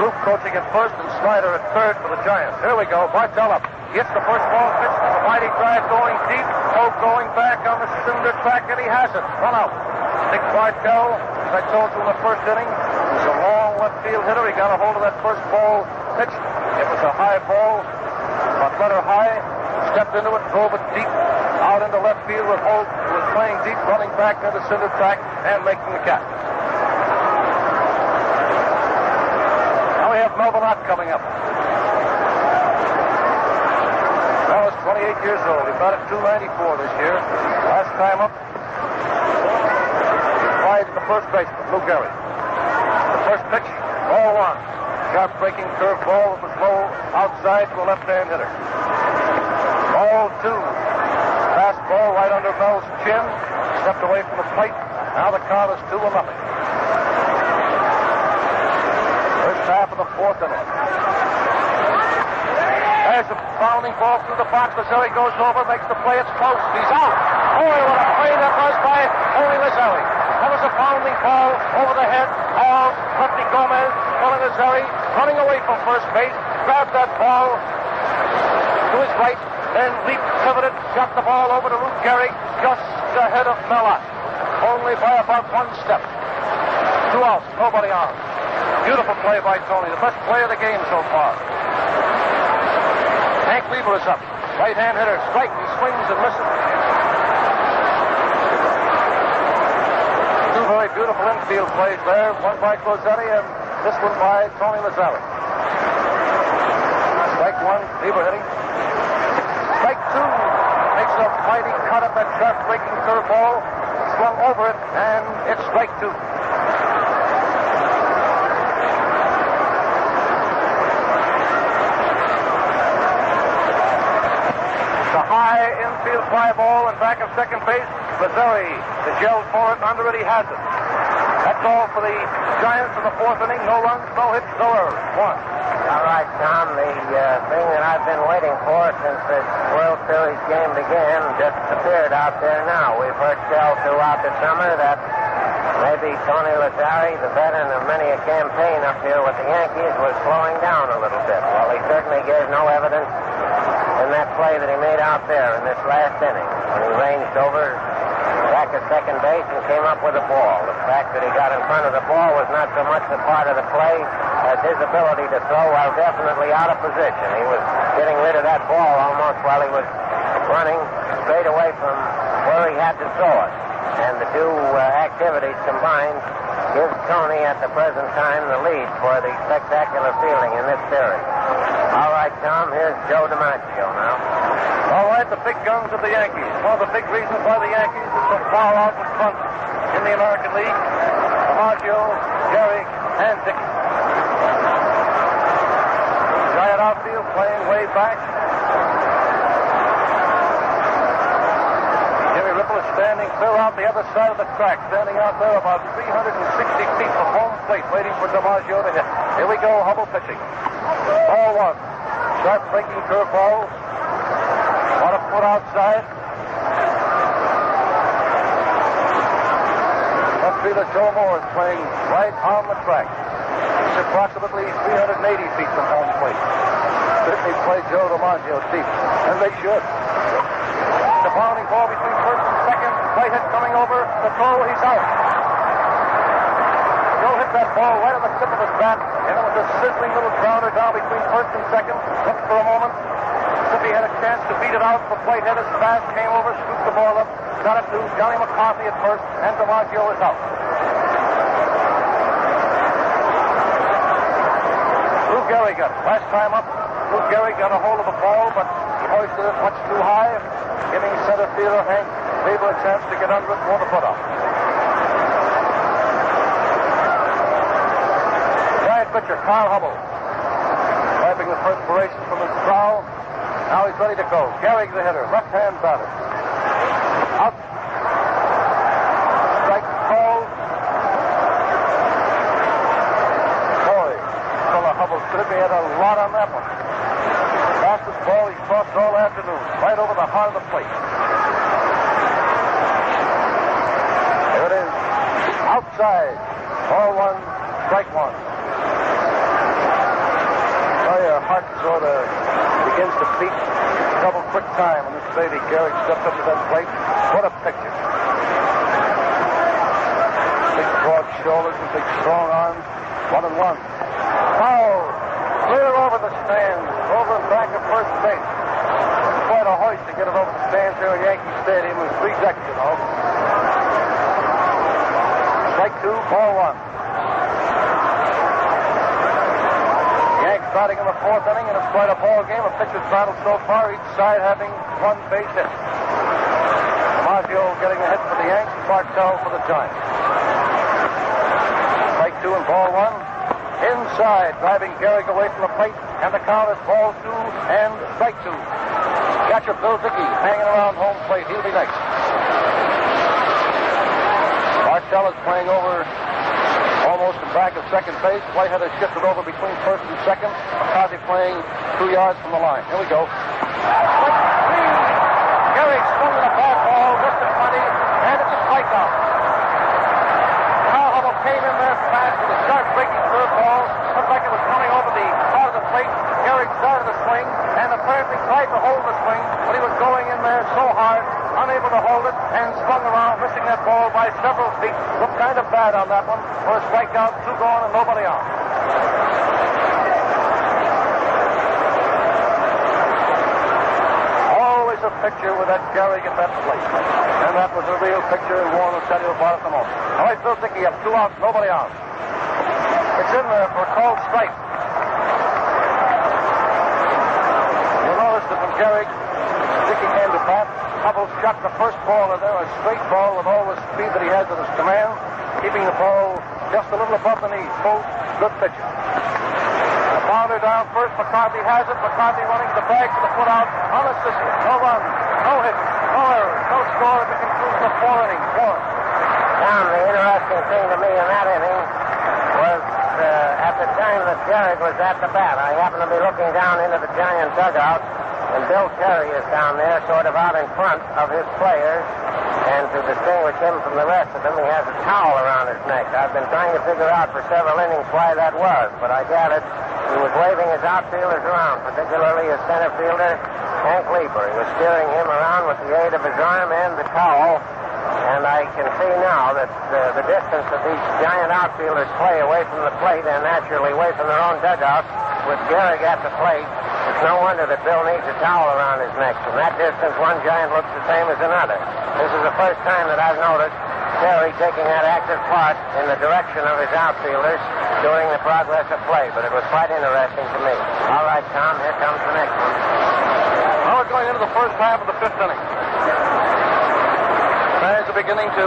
Group coaching at first and Slider at third for the Giants. Here we go. Bartell. Gets the first ball pitch. The mighty drive going deep. Hope going back on the cinder track, and he has it. Run out. Dick Bartell, as I told you in the first inning, was a long left field hitter. He got a hold of that first ball pitched. It was a high ball, about letter high. Stepped into it, drove it deep out into left field with was playing deep, running back near the center track and making the catch. Now we have Melvin Ott coming up. Mel is 28 years old. He batted 294 this year. Last time up, wide to the first baseman, Lou Gehrig. The first pitch, ball one. Sharp breaking curve ball that was low outside to a left-hand hitter. Ball two. Fastball right under Mel's chin. Stepped away from the plate. Now the count is two and nothing. First half of the fourth inning. There's a bounding ball through the box. Lazzeri goes over, makes the play. It's close. He's out. Boy, what a play that was by Tony Lazzeri. That was a bounding ball over the head of Lefty Gomez. Tony Lazzeri running away from first base. Grabbed that ball to his right, then leaped, pivoted, got the ball over to Ruth Gehrig just ahead of Mel Ott. Only by about one step. Two outs, nobody on. Beautiful play by Tony, the best play of the game so far. Hank Leiber is up. Right hand hitter. Strike. He swings and misses. Two very beautiful infield plays there. One by Crosetti and this one by Tony Lazzeri. Strike one. Leiber hitting. A mighty cut at that sharp breaking curveball. Swung over it and it's strike two. The high infield fly ball and back of second base. Lazzeri, the gel for it, under it, he has it. That's all for the Giants in the fourth inning. No runs, no hits, no errors. One. All right, Tom. The uh, thing that I've been waiting for since the World Series game began just appeared out there now. We've heard tell throughout the summer that Maybe Tony Lazzeri, the veteran of many a campaign up here with the Yankees, was slowing down a little bit. Well, he certainly gave no evidence in that play that he made out there in this last inning when he ranged over back at second base and came up with a ball. The fact that he got in front of the ball was not so much a part of the play as his ability to throw while definitely out of position. He was getting rid of that ball almost while he was running straight away from where he had to throw it. And the two uh, activities combined gives Tony at the present time the lead for the spectacular fielding in this series. All right, Tom, here's Joe DiMaggio now. All right, the big guns of the Yankees. One of the big reasons why the Yankees so far out in front in the American League. DiMaggio, Gehrig, and Dickey. Giant outfield playing way back. Jimmy Ripple is standing clear out the other side of the track, standing out there about 360 feet from home plate, waiting for DiMaggio to hit. Here we go, Hubbell pitching. Ball one. Sharp breaking curveball. On a foot outside. Left fielder Joe Moore is playing right on the track. He's approximately 380 feet from home plate. Certainly play Joe DiMaggio deep, and they should. The pounding ball between first and second. Hit coming over. The throw, he's out. Joe hit that ball right on the tip of his bat, and it was a sizzling little grounder down between first and second. Looked for a moment. Sippy had a chance to beat it out. The plate head as fast came over, scooped the ball up, got it to Johnny McCarthy at first, and DiMaggio is out. Lou Gehrig got. Last time up, Lou Gehrig got a hold of the ball, but he hoisted it much too high, giving center fielder Hank Weaver a chance to get under it and want to put off. Giant pitcher, Carl Hubbell, wiping the perspiration from his brow. Now he's ready to go. Gehrig the hitter, left-hand batter. Out. Strike called. Boy, fella Hubbell could have had a lot on that one. Fastest ball he's crossed all afternoon, right over the heart of the plate. There it is. Outside. Ball one, strike one. Oh, your heart sort of begins to beat double quick time when this lady Gehrig steps up to that plate. What a picture. Big broad shoulders and big strong arms. One and one. Foul. Clear over the stands. Over and back of first base. Quite a hoist to get it over the stands here at Yankee Stadium with three decks, you know. Strike two, ball one. Yanks batting in the fourth inning, and it's quite a ball game. A pitcher's battle so far, each side having one base hit. DiMaggio getting a hit for the Yanks, Bartell for the Giants. Strike two and ball one. Inside, driving Gehrig away from the plate, and the count is ball two and strike two. Catcher Bill Dickey hanging around home plate. He'll be next. Bartell is playing over almost in back of second base. Whitehead has shifted over between first and second. McCarthy playing two yards from the line. Here we go. Gehrig swung a bad ball, missed it funny, and it's a strikeout. Now Hubbell came in there fast with a sharp breaking curveball. Looked like it was coming over the the plate. Gehrig started the swing and apparently tried to hold the swing, but he was going in there so hard, unable to hold it, and swung around, missing that ball by several feet. Looked kind of bad on that one for a strikeout, two gone and nobody on. Always a picture with that Gehrig at that plate. And that was a real picture, and Warren will tell you about it in a moment. All right, Bill Dickey up, two outs, nobody on. It's in there for a called strike. Gehrig, Dickey came to bat, Hubbell shot the first ball in there, a straight ball with all the speed that he has at his command, keeping the ball just a little above the knees. Both good pitches. The pounder down first. McCarthy has it. McCarthy running the bag to the put out. Unassisted. No run. No hit. No error. No score at the conclusion of four innings. One. Tom, the interesting thing to me in that inning was uh, at the time that Gehrig was at the bat, I happened to be looking down into the Giant dugout, and Bill Terry is down there, sort of out in front of his players. And to distinguish him from the rest of them, he has a towel around his neck. I've been trying to figure out for several innings why that was, but I gathered he was waving his outfielders around, particularly his center fielder, Hank Leiber. He was steering him around with the aid of his arm and the towel. And I can see now that uh, the distance that these giant outfielders play away from the plate and naturally away from their own dugout with Gehrig at the plate, it's no wonder that Bill needs a towel around his neck. From that distance, one giant looks the same as another. This is the first time that I've noticed Terry taking that active part in the direction of his outfielders during the progress of play, but it was quite interesting to me. All right, Tom, here comes the next one. Now we're going into the first half of the fifth inning. Fans are beginning to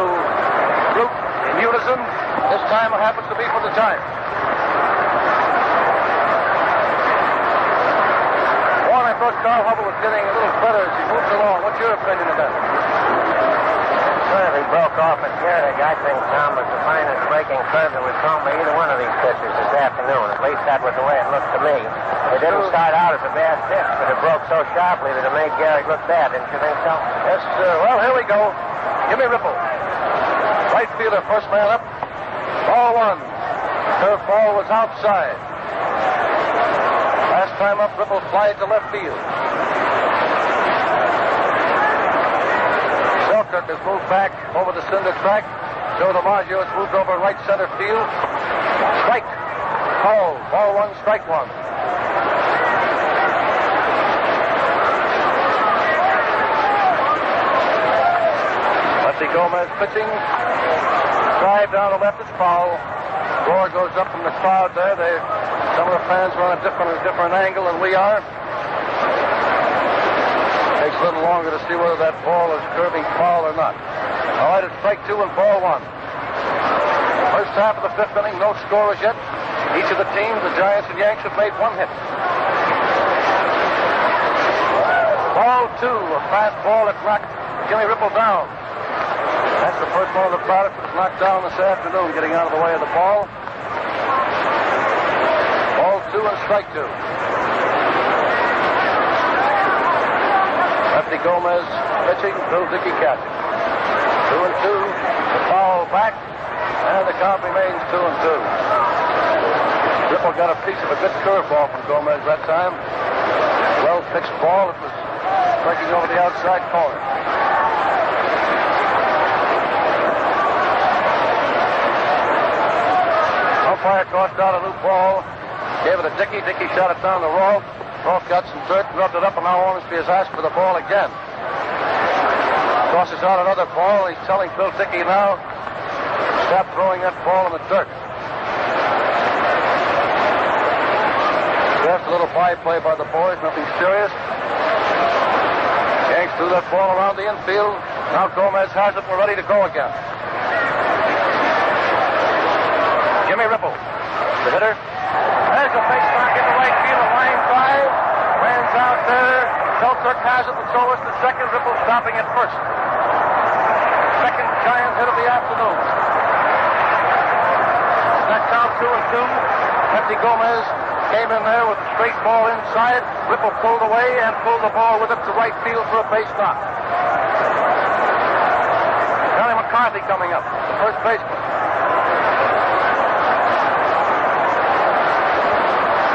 root in unison. This time it happens to be for the Giants. One, I thought Carl Hubbell was getting a little better as he moved along. What's your opinion of that? Well, he broke off at Gehrig. I think Tom was the finest breaking curve that was thrown by either one of these pitchers this afternoon. At least that was the way it looked to me. It didn't start out as a bad pitch, but it broke so sharply that it made Gehrig look bad. Didn't you think so? Yes, sir. Well, here we go. Jimmy Ripple. Right fielder, first man up. Ball one. Curve ball was outside. Last time up, Ripple flied to left field. Selkirk has moved back over the cinder track. Joe DiMaggio has moved over right center field. Strike. Call. Ball one, strike one. Lefty Gomez pitching. Drive down the left is foul. Roar goes up from the crowd there. They, some of the fans are on a different, a different angle than we are. Takes a little longer to see whether that ball is curving foul or not. All right, it's strike two and ball one. First half of the fifth inning, no score as yet. Each of the teams, the Giants and Yanks, have made one hit. Ball two, a fast ball that knocked Jimmy Ripple down. That's the first one of the product that was knocked down this afternoon, getting out of the way of the ball. Two and strike two. Lefty Gomez pitching, Bill Dickey catching. Two and two, the foul back, and the count remains two and two. Ripple got a piece of a good curveball from Gomez that time. Well pitched ball. It was breaking over the outside corner. Umpire tossed out a loop ball, gave it to Dickey. Dickey shot it down the rope. Rolfe got some dirt, rubbed it up, and now Ormsby has asked for the ball again. Tosses out another ball, he's telling Bill Dickey now, stop throwing that ball in the dirt. Just a little by-play by the boys, nothing serious. Yanks threw that ball around the infield. Now Gomez has it. We're ready to go again. Jimmy Ripple, the hitter. There's a big knock into right field, a line drive. Lands out there. Selkirk has it, and so is the second. Ripple stopping at first. Second Giant hit of the afternoon. That's out two and two. Lefty Gomez came in there with a straight ball inside. Ripple pulled away and pulled the ball with it to right field for a base knock. Johnny McCarthy coming up, the first baseman.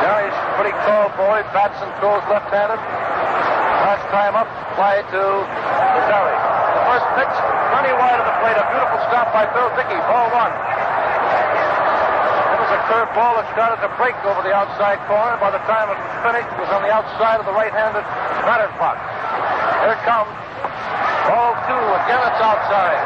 Johnny's a pretty tall boy. Batson throws left-handed. Last time up, fly to Lazzeri. The first pitch, plenty wide of the plate. A beautiful stop by Bill Dickey. Ball one. It was a curved ball that started to break over the outside corner. By the time it was finished, it was on the outside of the right-handed batter box. Here it comes. Ball two. Again, it's outside.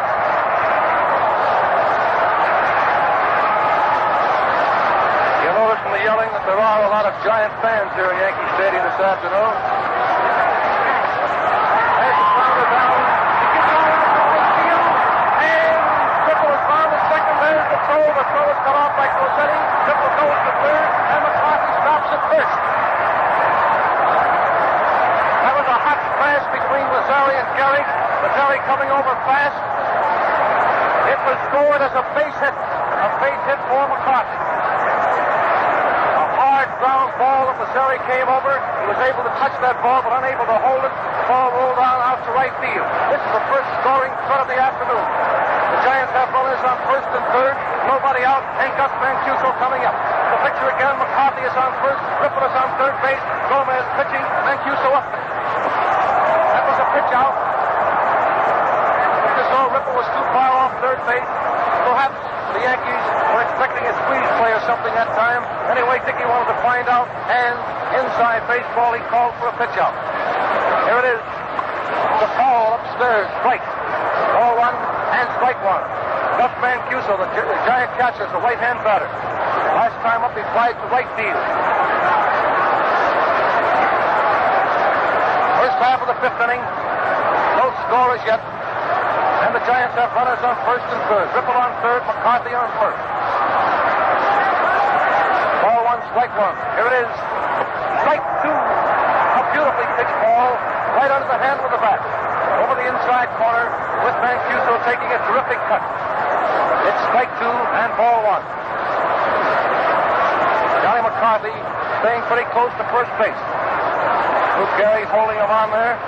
You notice from the yelling that there are a lot of giant fans here in Yankee Stadium this afternoon. The throw. The throw is cut off by. Triple goes to third. And stops at first. That was a hot smash between and. Lazzeri coming over fast. It was scored as a base hit. A base hit for McCarthy. Ground ball that Missouri came over. He was able to touch that ball, but unable to hold it. The ball rolled on out to right field. This is the first scoring threat of the afternoon. The Giants have runners on first and third. Nobody out, and Gus Mancuso coming up. The picture again, McCarthy is on first, Ripple is on third base, Gomez pitching, Mancuso up. That was a pitch out. Ripple was too far off third base. Perhaps the Yankees were expecting a squeeze play or something that time. Anyway, Dickey wanted to find out, and inside baseball, he called for a pitch out. Here it is. The call upstairs, strike. Ball one and strike one. Gus Mancuso, the, the giant catcher, is a right-hand batter. Last time up, he flied to right field. First half of the fifth inning. No score as yet. Giants have runners on first and third. Ripple on third, McCarthy on first. Ball one, strike one. Here it is. Strike two. A beautifully pitched ball right under the hand of the bat. Over the inside corner with Mancuso taking a terrific cut. It's strike two and ball one. Johnny McCarthy staying pretty close to first base. Luke Gehrig holding him on there.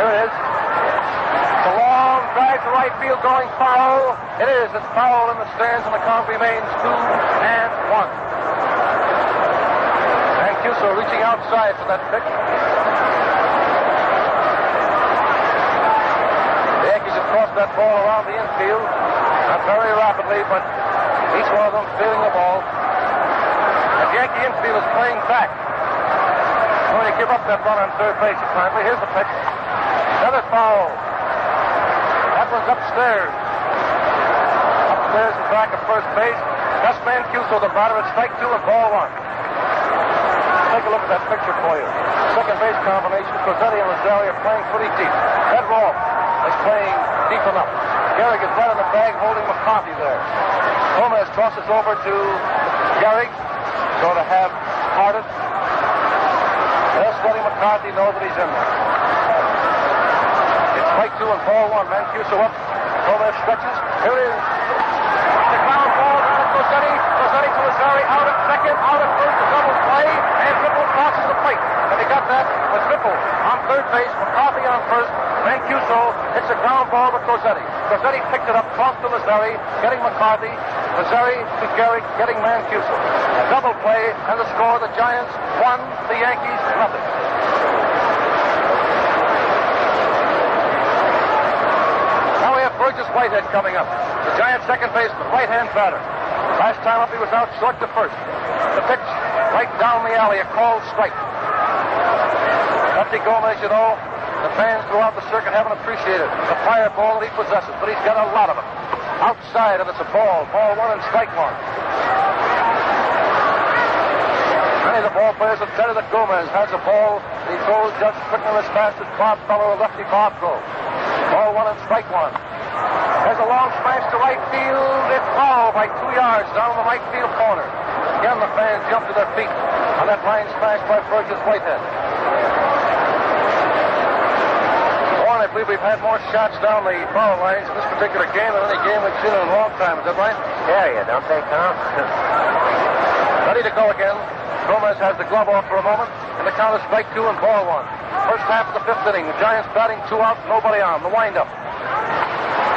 Here it is. The long drive to right field going foul. It is. It's foul in the stands, and the count remains two and one. Mancuso reaching outside for that pitch. The Yankees have crossed that ball around the infield. Not very rapidly, but each one of them feeling the ball. The Yankee infield is playing back. Going to give up that run on third base apparently. Here's the pitch. Another foul. Upstairs. Upstairs and back at first base. Gus Mancuso, the batter, at strike two and ball one. Take a look at that picture for you. Second base combination, Crosetti and Rosario playing pretty deep. Ed Rolfe is playing deep enough. Gehrig is right on the bag holding McCarthy there. Gomez crosses over to Gehrig. Going to have Harden. Thus letting McCarthy know that he's in there. Strike two and ball one. Mancuso up. Gomez stretches. Here is. The ground ball down to Crosetti. Crosetti to Lazzeri. Out at second. Out at first. A double play. And Ripple crosses the plate. And he got that with Ripple on third base. McCarthy on first. Mancuso hits a ground ball to Crosetti. Crosetti picked it up. Crossed to Lazzeri. Getting McCarthy. Lazzeri to Gehrig. Getting Mancuso. A double play. And the score. The Giants one. The Yankees nothing. Now we have Burgess Whitehead coming up. The Giant second baseman, right-hand batter. Last time up he was out short to first. The pitch right down the alley, a called strike. Lefty Gomez, you know, the fans throughout the circuit haven't appreciated the fireball that he possesses, but he's got a lot of it. Outside, and it's a ball. Ball one and strike one. Many of the ball players have said that Gomez has a ball he throws just quicker as fast as Bob Feller or Lefty Bob throws. Ball one and strike one. There's a long smash to right field. It's foul by two yards down the right field corner. Again, the fans jump to their feet on that line smash by Burgess Whitehead. Warren, I believe we've had more shots down the foul lines in this particular game than any game we've seen in a long time. Is that right? Yeah, yeah, don't they count? [LAUGHS] Ready to go again. Gomez has the glove off for a moment, and the count is strike two and ball one. First half of the fifth inning. The Giants batting two out, nobody on. The windup.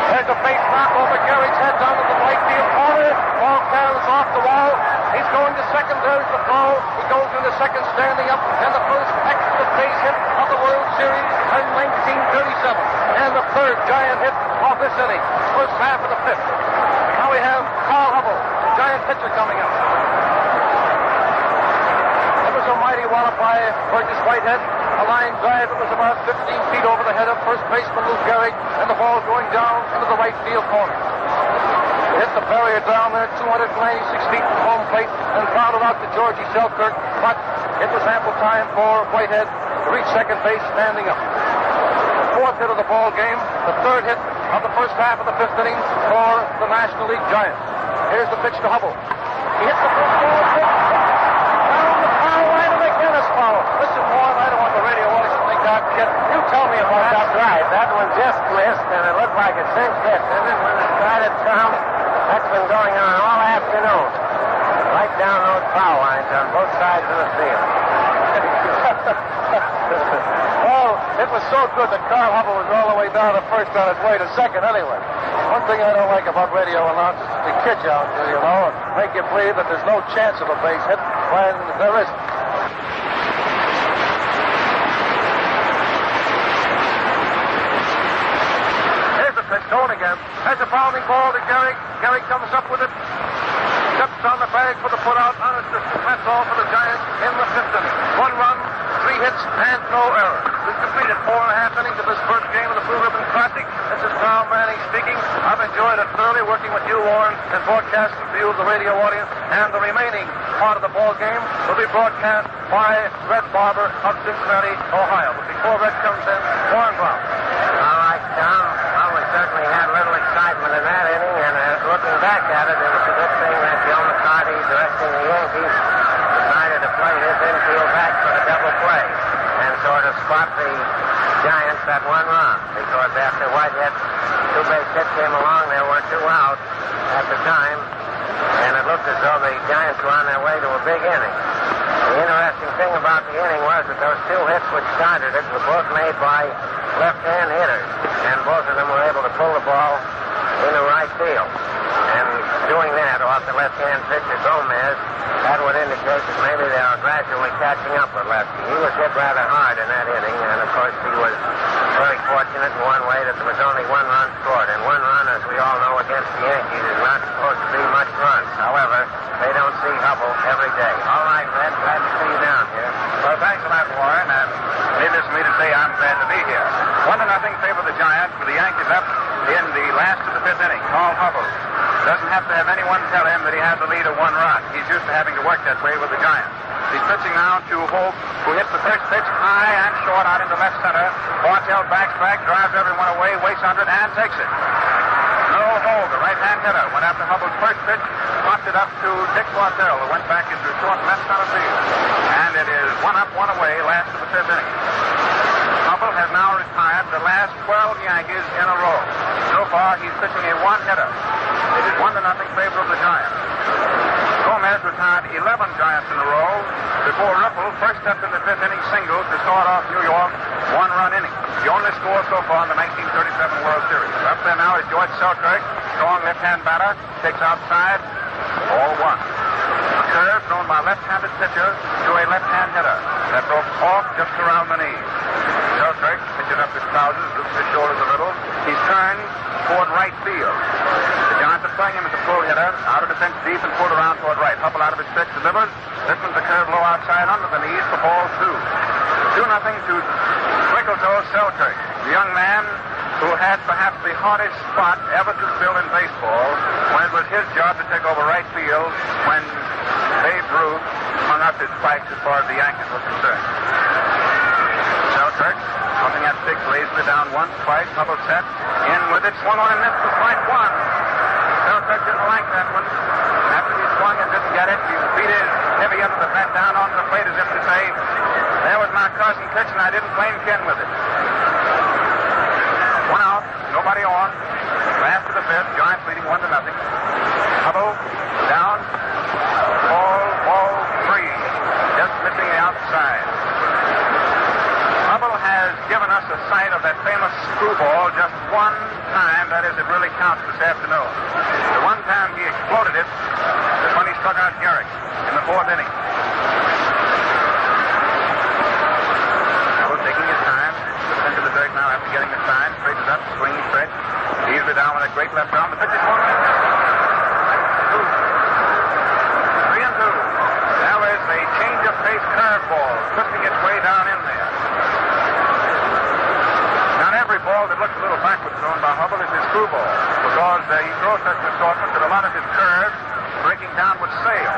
There's a base knock over Gehrig's head down to the right field corner. Ball carries off the wall. He's going to second. There's the throw. He goes into second, standing up, and the first extra base hit of the World Series in 1937. And the third Giant hit off this inning. First half of the fifth. Now we have Carl Hubbell, the Giant pitcher, coming up. It was a mighty wallop by Burgess Whitehead. A line drive that was about 15 feet over the head of first baseman Lou Gehrig, and the ball going down into the right field corner. Hit the barrier down there, 296 feet from home plate, and fouled out to Georgie Selkirk, but it was ample time for Whitehead to reach second base standing up. The fourth hit of the ball game, the third hit of the first half of the fifth inning for the National League Giants. Here's the pitch to Hubbell. He hits the first ball, down the foul line, and again it's foul. Listen, Warren, I don't want the radio I'm kidding. You tell me about that. That's right. That one just missed, and it looked like it cinched it, didn't it, when it started to come? That's been going on all afternoon. Right down those foul lines on both sides of the field. [LAUGHS] well, it was so good that Carl Hubbell was all the way down to first on his way to second anyway. One thing I don't like about radio announcers is to kid you out you know, and make you believe that there's no chance of a base hit when there isn't. Here's the pitch, going again. Has a bounding ball to Gary. Gehrig comes up with it. Steps on the bag for the putout. Honest distance. That's all for the Giants in the fifth inning. One run, three hits, and no error. We've completed four and a half innings of this first game of the Blue Ribbon Classic. This is Tom Manning speaking. I've enjoyed it thoroughly working with you, Warren, and broadcasting to you, the radio audience. And the remaining part of the ball game will be broadcast by Red Barber of Cincinnati, Ohio. But before Red comes in, Warren Brown. All right, Tom. Well, we certainly had a little excitement in that inning, and uh, looking back at it, it was a good thing that Joe McCarthy, directing the Yankees, decided to play his infield back for the double play and sort of spot the Giants that one run. Because after Whitehead, two base hits came along, there were two out at the time, and it looked as though the Giants were on their way to a big inning. The interesting thing about the inning was that those two hits which started it were both made by left-hand hitters, and both of them were able to pull the ball into right field. And doing that off the left-hand pitcher Gomez, that would indicate that maybe they are gradually catching up with Lefty. He was hit rather hard in that inning, and of course he was very fortunate in one way that there was only one run scored. And one run, as we all know, against the Yankees is not supposed to be much run. However, they don't see Hubbell every day. All right, Red, glad to see you down here. Well, thanks a lot, Warren, and needless for me to say, I'm glad to be here. One to nothing favor the Giants with the Yankees up in the last of the fifth inning. Carl Hubbell doesn't have to have anyone tell him that he has the lead of one run. He's used to having to work that way with the Giants. He's pitching now to Hoag, who hits the first pitch high and short out into left center. Bartell backs back, drives everyone away, waits under it, and takes it. No hold, the right-hand hitter went after Hubbell's first pitch, popped it up to Dick Bartell, who went back into short left center field. And it is one up, one away, last of the fifth inning. Hubbell has now retired the last 12 Yankees in a row. So far, he's pitching a one-hitter. It is one to nothing favor of the Giants. Gomez retired 11 Giants in a row before Ripple first stepped in the fifth inning singles to start off New York one-run inning. The only score so far in the 1937 World Series. Up there now is George Selkirk, strong left-hand batter, takes outside, all one. A curve thrown by left-handed pitcher to a left-hand hitter that broke off just around the knees. Up his trousers, looks his shoulders a little. He's turned toward right field. The Giants are playing him as a pull hitter, out of the fence deep and pulled around toward right. Hubbell out of his stretch delivers. This one's a curve low outside under the knees for ball two. Two nothing to Twickletoe Selkirk, the young man who had perhaps the hardest spot ever to fill in baseball when it was his job to take over right field when Babe Ruth hung up his spikes as far as the Yankees were concerned. Selkirk looking at six, lazily down one spike, Hubbell set, in with it, swung on and missed for strike one. Selkirk didn't like that one. After he swung and didn't get it, he beat his heavy under the bat down onto the plate as if to say, there was my cousin pitch and I didn't blame Ken with it. One out, nobody on. Last of the fifth, Giants leading one to nothing. Hubbell down, ball, ball three, just missing the outside. Hubbell has given us a sight of that famous screwball just one time. That is, it really counts this afternoon. The one time he exploded it is when he struck out Gehrig in the fourth inning. Hubbell taking his time, into the dirt now after getting the sign, straightens up, swinging stretch, easily down with a great left arm. The pitch is one. Three and two. Now is a change of pace curveball, twisting its way down in there. Not every ball that looks a little backward thrown by Hubbell is his screwball, because uh, he throws such an assortment that a lot of his curves breaking down would sail.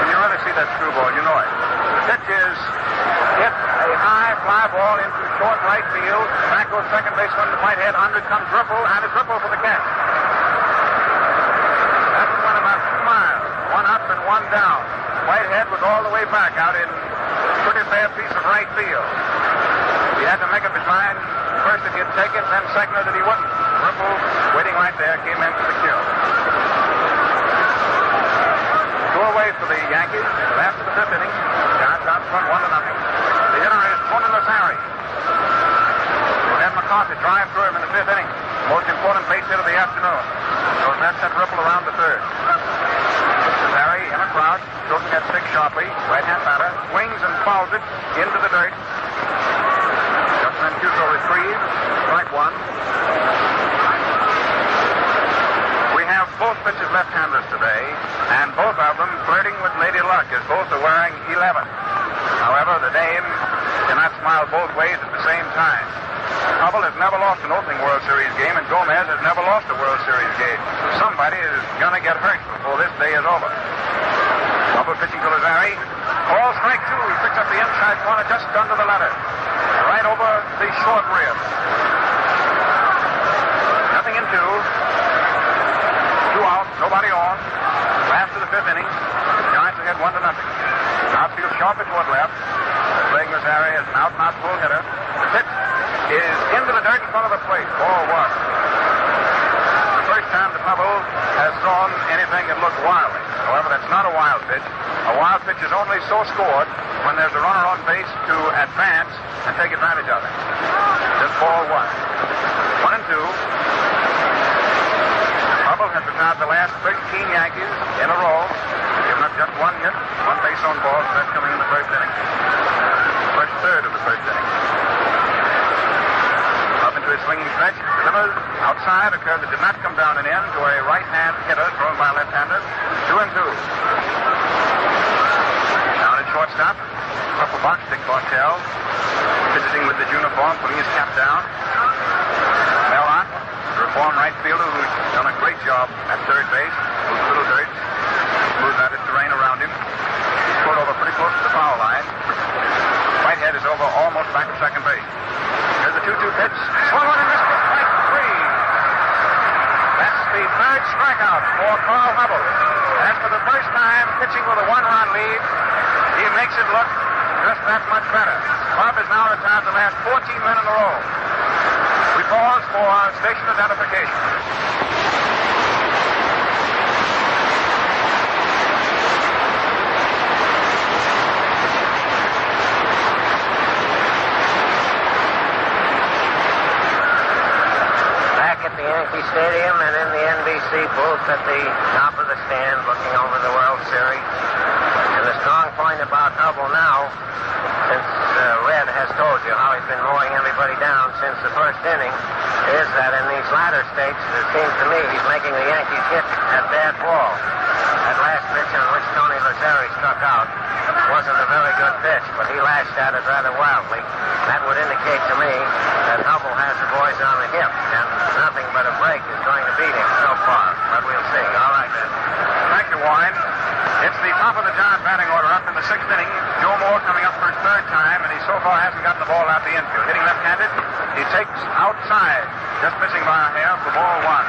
When you really see that screwball, you know it. The pitch is hit a high fly ball into short right field. Back goes second baseman Whitehead. Under comes Ripple, and it's Ripple for the catch. That one about two miles, one up and one down. Whitehead was all the way back out in a pretty fair piece of right field. He had to make up his mind first that he'd take it, then signaled that he wouldn't. Ripple, waiting right there, came in for the kill. Two away for the Yankees. Last of the fifth inning. Giants out front, one to nothing. The hitter is Tony Harry. Ned McCarthy drive through him in the fifth inning. Most important base hit of the afternoon. So that sent Ripple around the third. Harry in a crowd, looking at six sharply, right hand batter, swings and fouls it into the dirt. Retrieves, strike one. We have both pitchers left-handers today, and both of them flirting with Lady Luck as both are wearing 11. However, the dame cannot smile both ways at the same time. Hubbell has never lost an opening World Series game, and Gomez has never lost a World Series game. Somebody is going to get hurt before this day is over. Hubbell pitching to Lazzeri. Call strike two. He picks up the inside corner just under the letter. Right over the short rib. Nothing in two. Two out. Nobody on. Last of the fifth inning. Giants ahead one to nothing. Outfield sharp toward left. Playing Lazzeri as an out-and-out full hitter. The pitch is into the dirt in front of the plate. Ball one. The first time that Hubbell has thrown anything that looked wildly. However, that's not a wild pitch. A wild pitch is only so scored when there's a runner on base to advance and take advantage of it. Just ball oh one. One and two. Hubbell has retired the last 13 Yankees in a row. Given up just one hit, one base on balls. That's coming in the first inning. First third of the first inning. Up into his swinging stretch. Delivers outside. A curve that did not come down and in to a right-hand hitter thrown by a left-hander. Two and two. Down at shortstop. Upper box, Dick Bartell. Visiting with his uniform, putting his cap down. Belloc, reform right fielder who's done a great job at third base. Moves a little dirt. Smooth out his terrain around him. He's pulled over pretty close to the foul line. Whitehead is over almost back to second base. There's the 2 2 pitch. Swung on and missed it. Strike three. That's the third strikeout for Carl Hubbell. And for the first time pitching with a one run lead, he makes it look just that much better. Bob has now retired the last 14 men in a row. We pause for our station identification. Back at the Yankee Stadium and in the NBC booth at the top of the stand looking over the World Series. And the strong point about Hubbell now, since uh, Red has been mowing everybody down since the first inning, is that in these latter states, it seems to me he's making the Yankees hit at bad ball. That last pitch on which Tony Lazzeri struck out wasn't a very good pitch, but he lashed at it rather wildly. That would indicate to me that Hubbell has the boys on the hip, and nothing but a break is going to beat him so far. But we'll see. All right, then. Thank you, Wine. It's the top of the Giant batting order up in the sixth inning. Joe Moore coming up for his third time, so far hasn't gotten the ball out the infield. Hitting left-handed, he takes outside, just missing by a hair for ball one.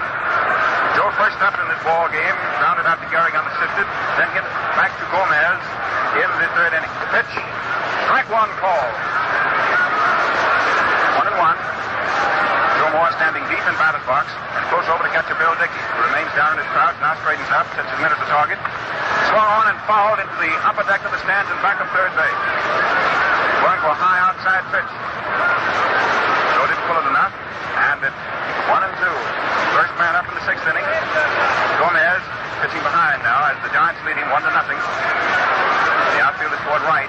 Joe first up in this ball game, grounded out to Gehrig unassisted, then hit back to Gomez in the third inning. The pitch, strike one call. One and one. Joe Moore standing deep in batter's box and close over to catcher Bill Dickey, who remains down in his crouch, now straightens up, sets his at the target. Swung on and fouled into the upper deck of the stands and back of third base. For a high outside pitch. Pull it enough, and it's one and two. First man up in the sixth inning. Gomez pitching behind now as the Giants lead him one to nothing. The outfield is toward right.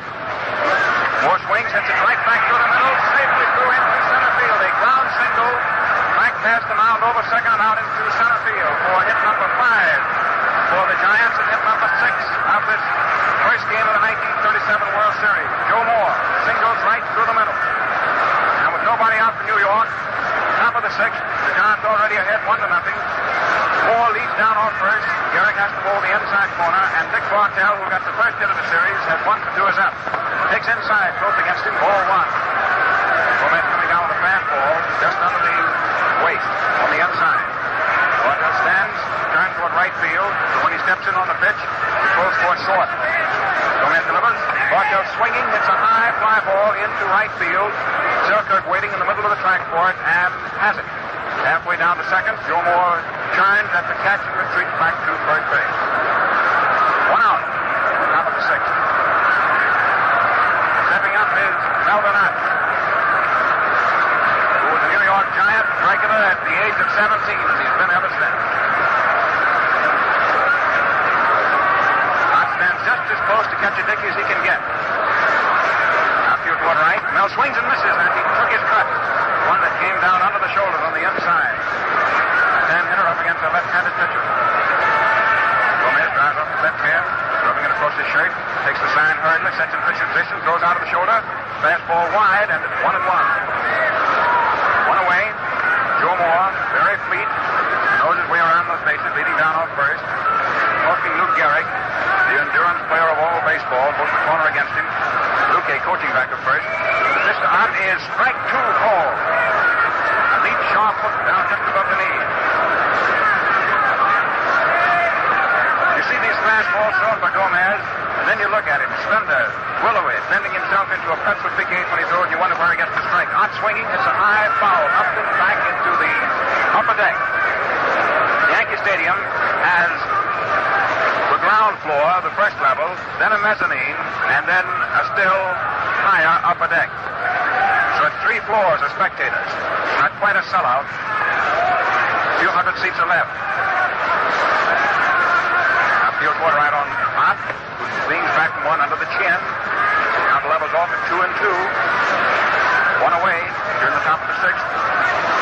Moore swings, hits it right back through the middle, safely through into center field. A ground single, back past the mound over second out into center field for hit number five for the Giants and hit number six of this first game of the 1937 World Series. Joe Moore singles right through the middle. And with nobody out for New York, top of the sixth, the Giants already ahead one to nothing. Moore leads down on first. Gehrig has to hold the inside corner, and Dick Bartell, who got the first hit of the series, has one to do his up. Takes inside, throws against him, ball one. Gomez coming down with a fastball just under the waist on the inside. Bartell stands, turns toward right field, but when he steps in on the pitch, throws for short. Gomez delivers. Bartell swinging, hits a high fly ball into right field. Selkirk waiting in the middle of the track for it and has it. Halfway down to second, Joe Moore turns at the catch and retreats back to third base. One out. Top of the sixth. Stepping up is Maldonado. Who was a New York Giant, regular at the age of 17, he's been ever since. Just as close to catch a Dickey as he can get. Outfield toward right. Mel swings and misses, and he took his cut. One that came down under the shoulders on the inside. Dan hitter up against a left-handed pitcher. Gomez drives off the left hand, rubbing it across his shirt, takes the sign hurriedly, sets in pitcher's position, throws out of the shoulder. Fastball wide, and it's one and one. One away. Joe Moore, very fleet, knows his way around those bases, leading down off first. Talking Luke Gehrig, the endurance player of all baseball, puts the corner against him. Luke A coaching back at first. This Ott is strike two call. A neat sharp hook down just above the knee. You see these fastballs thrown by Gomez, and then you look at him, slender, willowy, bending himself into a pretzel eight when he throws, you wonder where he gets the strike. Ott swinging, it's a high foul, up and back into the upper deck. Yankee Stadium has ground floor, the first level, then a mezzanine, and then a still higher upper deck. So it's three floors of spectators. Not quite a sellout. A few hundred seats are left. Toward right on Ott, who leans back from one under the chin. The level's off at two and two. One away during the top of the sixth.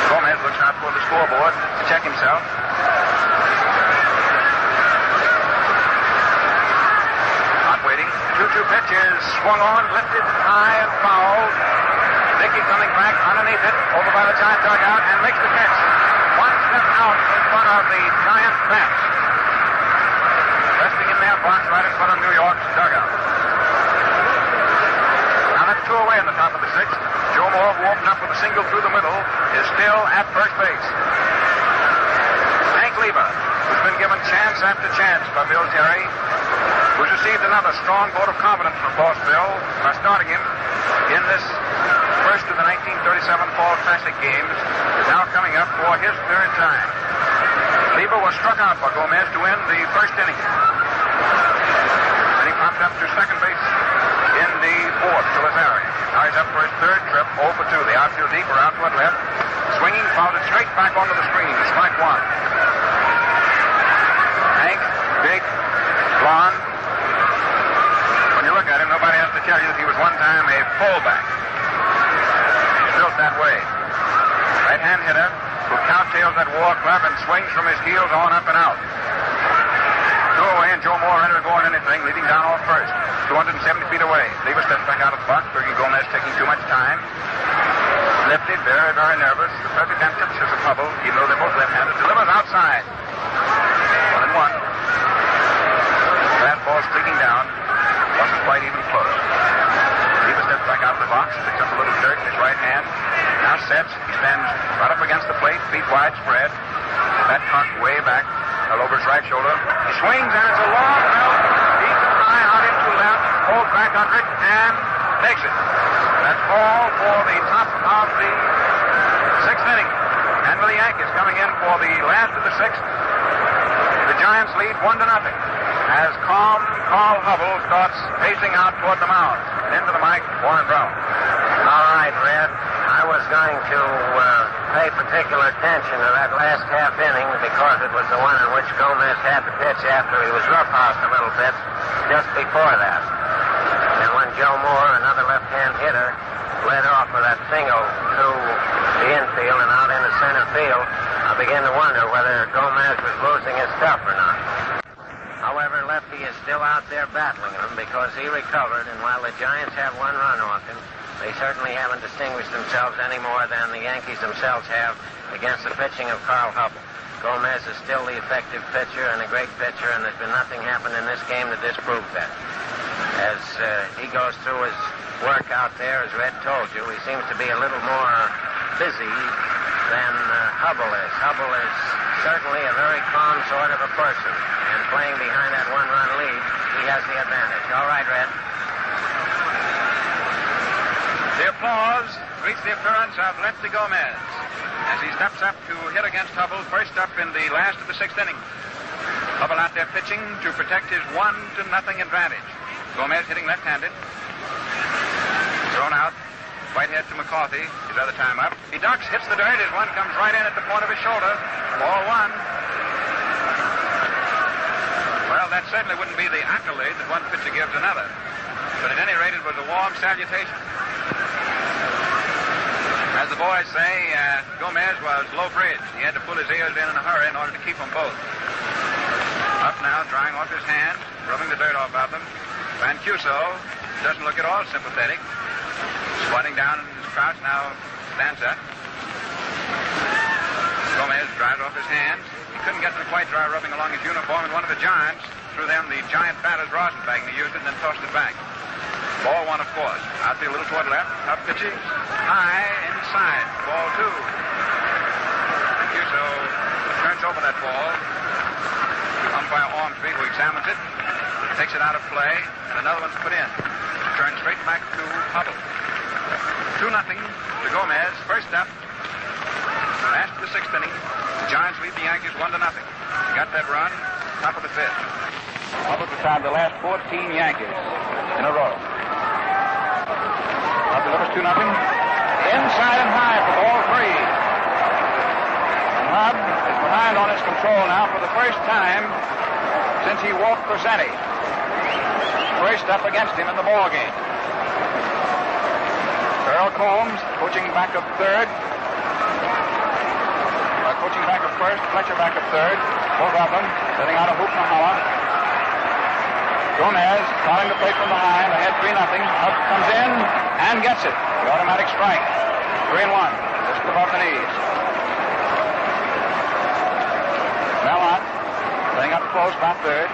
Gomez looks out for the scoreboard to check himself. Not waiting. 2 2 pitch is swung on, lifted high and fouled. Dickey coming back underneath it, over by the giant dugout, and makes the catch. One step out in front of the giant bench. Resting in their box right in front of New York's dugout. Now that's two away in the top of the sixth. Joe Moore, who opened up with a single through the middle, is still at first base. Hank who's been given chance after chance by Bill Terry, who's received another strong vote of confidence from Boss Bill by starting him in this first of the 1937 Fall Classic games, is now coming up for his third time. Leiber was struck out by Gomez to end the first inning. Then he popped up to second base in the fourth to Lazzeri. Now he's up for his third trip, 0 for 2. The outfield deeper out toward left. Swinging, fouled it straight back onto the screen. Strike one. Big, blonde. When you look at him, nobody has to tell you that he was one time a fullback. Built that way. Right hand hitter who cowtails that war club and swings from his heels on up and out. Two away, and Joe Moore entered going anything, leading down off first. 270 feet away. Leiber steps back out of the box, thinking Gomez taking too much time. Lifted, very, very nervous. The president touches a bubble, even though they're both left-handed. Delivers outside. One and one. Fastball streaking down. Wasn't quite even close. Leiber steps back out of the box, picks up a little dirt in his right hand. Now sets. He stands right up against the plate, feet wide spread. That cocked way back, fell over his right shoulder. He swings, and it's a long out. Deep and high out into left. Holds back under it, and takes it. That's all for the top of the sixth inning. And with the Yankees coming in for the last of the sixth, the Giants lead one to nothing. As calm Carl Hubbell starts pacing out toward the mound. And into the mic, Warren Brown. All right, Red. I was going to uh, pay particular attention to that last half inning because it was the one in which Gomez had the pitch after he was roughhoused a little bit just before that. And when Joe Moore, another left-hand hitter, led off with that single to the infield and out into center field, I began to wonder whether Gomez was losing his stuff or not. Still out there battling him because he recovered, and while the Giants have one run off him, they certainly haven't distinguished themselves any more than the Yankees themselves have against the pitching of Carl Hubbell. Gomez is still the effective pitcher and a great pitcher, and there's been nothing happen in this game to disprove that. As uh, he goes through his work out there, as Red told you, he seems to be a little more busy than uh, Hubbell is. Hubbell is certainly a very calm sort of a person, and playing behind that one-run lead, he has the advantage. All right, Red. The applause greets the appearance of Lefty Gomez as he steps up to hit against Hubbell, first up in the last of the sixth inning. Hubbell out there pitching to protect his one to nothing advantage. Gomez hitting left-handed. Thrown out. Whitehead to McCarthy. His other time up. He ducks, hits the dirt as one comes right in at the point of his shoulder. Ball one. Well, that certainly wouldn't be the accolade that one pitcher gives another. But at any rate, it was a warm salutation. As the boys say, uh, Gomez was low bridge. He had to pull his ears in in a hurry in order to keep them both. Up now, drying off his hands, rubbing the dirt off of them. Mancuso doesn't look at all sympathetic. Squatting down in his crouch now stands up. Gomez dries off his hands. He couldn't get them quite dry rubbing along his uniform, and one of the giants threw them the giant batter's rosin and he used it and then tossed it back. Ball one, of course. Outfield a little toward left. Up pitches. High inside. Ball two. Mancuso turns over that ball. Umpire Ormsby, who examines it, takes it out of play, another one's put in. Turns straight back to Hubbell. 2 nothing to Gomez. First up. Last of the sixth inning. The Giants lead the Yankees 1 to nothing. Got that run. Top of the fifth. Hubbell beside the last 14 Yankees in a row. Up delivers 2 nothing. Inside and high for ball three. And is behind on his control now for the first time since he walked Crosetti. First up against him in the ball game. Earle Combs coaching back up third. Uh, coaching back up first. Fletcher back up third. Both of setting out a hoop and a holler. Gomez calling the play from behind. Ahead 3 nothing. Up comes in and gets it. The automatic strike. 3 and 1. Just above the knees. Belmont playing up close, bat third.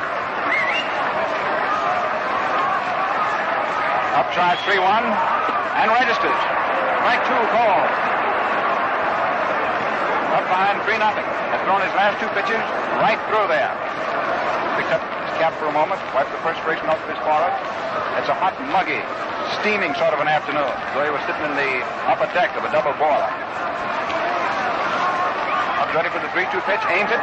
Up tries 3 1 and registers. Strike two called. Up behind 3 nothing. Has thrown his last two pitches right through there. Picked up his cap for a moment, wiped the perspiration off of his forehead. It's a hot, muggy, steaming sort of an afternoon, though he was sitting in the upper deck of a double boiler. Up ready for the 3 2 pitch, aims it.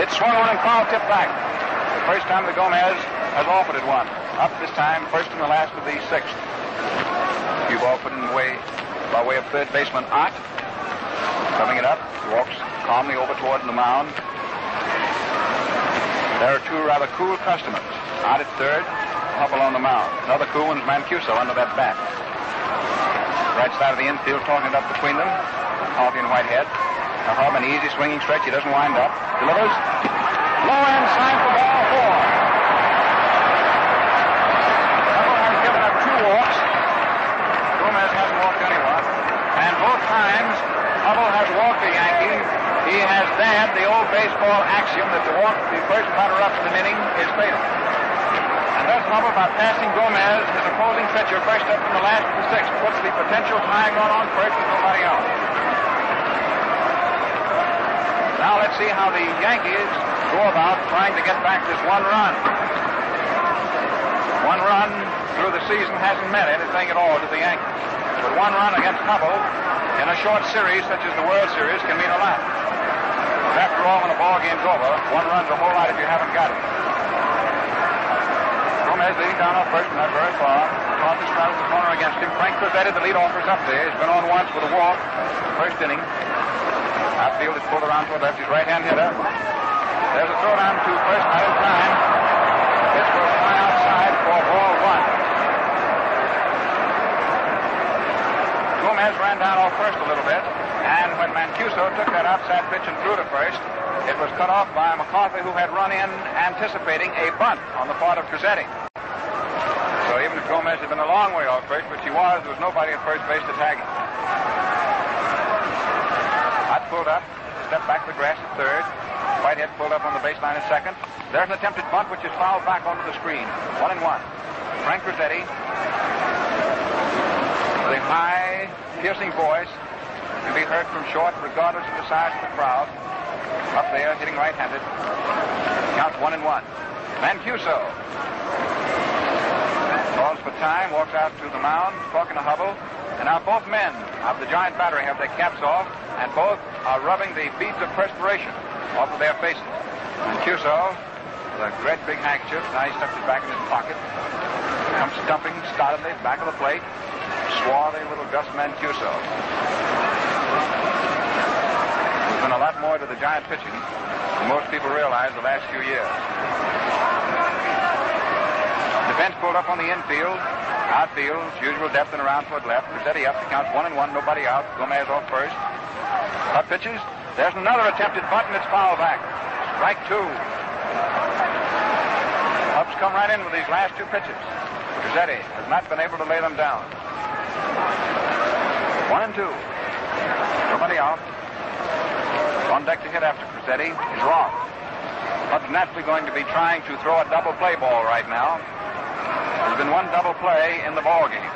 It's swung on and foul tipped back. The first time the Gomez has offered it one. Up this time, first and the last of the sixth. Cue ball put in the way by way of third baseman Ott. Coming it up, walks calmly over toward the mound. There are two rather cool customers. Ott at third, Hubbell on the mound. Another cool one's Mancuso under that bat. Right side of the infield, talking it up between them. Coffee and Whitehead. A Hub, an easy swinging stretch. He doesn't wind up. Delivers. Low end sign for ball four. Hubbell has given up two walks. Gomez hasn't walked anyone. And both times Hubbell has walked a Yankee. He has dabbed the old baseball axiom that to walk the first batter up in an inning is fatal. And thus Hubbell, by passing Gomez, his opposing pitcher, first up from the last the sixth, puts the potential tying run on first with nobody out. Now let's see how the Yankees go about trying to get back this one run. One run through the season hasn't meant anything at all to the Yankees. But one run against Hubbell in a short series such as the World Series can mean a lot. But after all, when a ball game's over, one run's a whole lot if you haven't got it. Gomez leading down off first, not very far. Carter straddles the corner against him. Frank Crosetti, the leadoffer's up there. He's been on once with a walk. First inning. Outfield is pulled around to the left. His right-hand hitter. There's a throw down to first, not in time. Pitch will fly outside for ball one. Gomez ran down off first a little bit, and when Mancuso took that outside pitch and threw to first, it was cut off by McCarthy, who had run in anticipating a bunt on the part of Crosetti. So even if Gomez had been a long way off first, which he was, there was nobody at first base to tag him. Ott pulled up, stepped back to the grass at third. Whitehead pulled up on the baseline at second. There's an attempted bunt, which is fouled back onto the screen. One and one. Frank Crosetti, with a high, piercing voice, can be heard from short, regardless of the size of the crowd. Up there, hitting right-handed. Counts one and one. Mancuso calls for time, walks out to the mound, talking to Hubbell. And now both men of the giant battery have their caps off, and both are rubbing the beads of perspiration off of their faces. Mancuso, with a great big handkerchief, now he stuffs it back in his pocket. Comes stumping stolidly back of the plate. swarthy little Gus Mancuso. Been a lot more to the Giant pitching than most people realize the last few years. Defense pulled up on the infield. Outfield, usual depth and around toward left. Crosetti up. to count one and one, nobody out. Gomez off first. Up pitches. There's another attempted bunt, and it's foul back. Strike two. Ups come right in with these last two pitches. Crosetti has not been able to lay them down. One and two. Nobody out. Deck to hit after Crosetti is wrong. Hub's naturally going to be trying to throw a double play ball right now. There's been one double play in the ball game.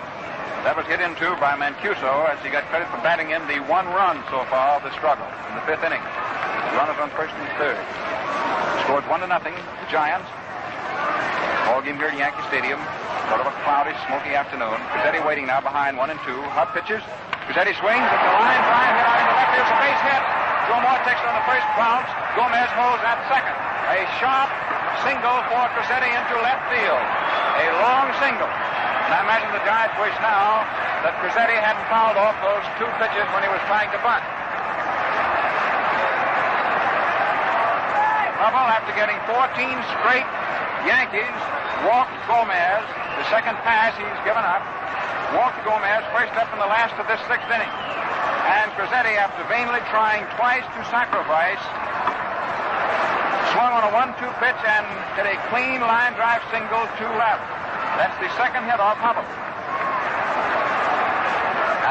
That was hit into by Mancuso as he got credit for batting in the one run so far of the struggle in the fifth inning. Runners on first and third. Scores one to nothing. The Giants. Ball game here at Yankee Stadium. Sort of a cloudy, smoky afternoon. Crosetti waiting now behind one and two. Hot pitches. Crosetti swings at the line. Drive hit out into left field. It's a base hit. Joe Moore takes it on the first bounce. Gomez holds at second. A sharp single for Crosetti into left field. A long single. And I imagine the Giants wish now that Crosetti hadn't fouled off those two pitches when he was trying to bunt. Hubbell, after getting 14 straight Yankees, walked Gomez. The second pass he's given up. Walked Gomez first up in the last of this sixth inning. And Crosetti, after vainly trying twice to sacrifice, swung on a one-two pitch and hit a clean line drive single to left. That's the second hit off Hubbell.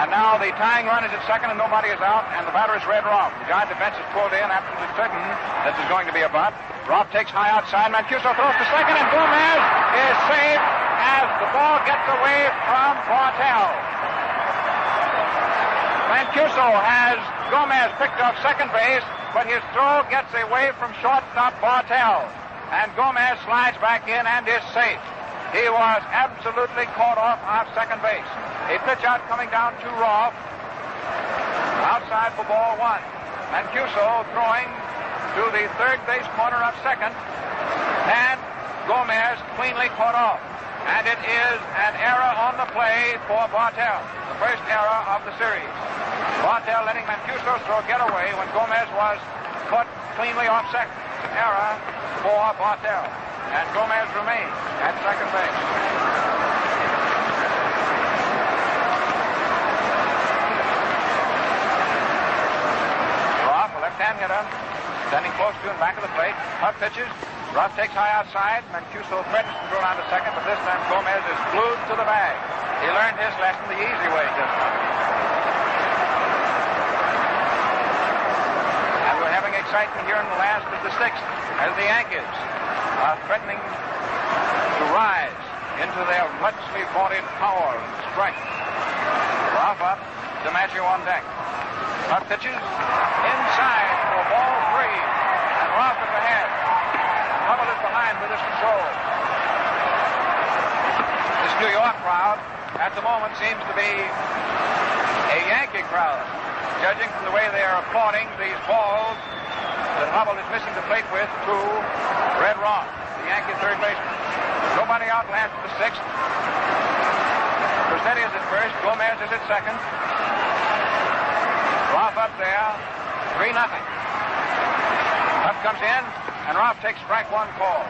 And now the tying run is at second and nobody is out, and the batter is Red Rolfe. The Giant defense is pulled in, absolutely certain this is going to be a bunt. Rolfe takes high outside. Mancuso throws to second, and Gomez is safe as the ball gets away from Bartell. Mancuso has Gomez picked off second base, but his throw gets away from shortstop Bartell. And Gomez slides back in and is safe. He was absolutely caught off off second base. A pitch out coming down to Rolfe. Outside for ball one. Mancuso throwing to the third base corner of second. And Gomez cleanly caught off. And it is an error on the play for Bartell. The first error of the series. Bartell letting Mancuso's throw get away when Gomez was caught cleanly off second. Error for Bartell. And Gomez remains at second base. Rolfe, a left-hand hitter, standing close to him, back of the plate. Hug pitches. Rolfe takes high outside. Mancuso threatens to go down to second, but this time Gomez is glued to the bag. He learned his lesson the easy way just now. And we're having excitement here in the last of the sixth as the Yankees are threatening to rise into their muchly vaunted power and strength. Rolfe up, DiMaggio on deck. Up pitches inside for ball three. And Rolfe is ahead. Hubbell is behind with his control. This New York crowd at the moment seems to be a Yankee crowd. Judging from the way they are applauding these balls that Hubbell is missing the plate with to Red Rolfe, the Yankee third baseman. Nobody out last the sixth. Crosetti is at first. Gomez is at second. Rolfe up there. 3 nothing. Up comes in, and Rolfe takes strike one call.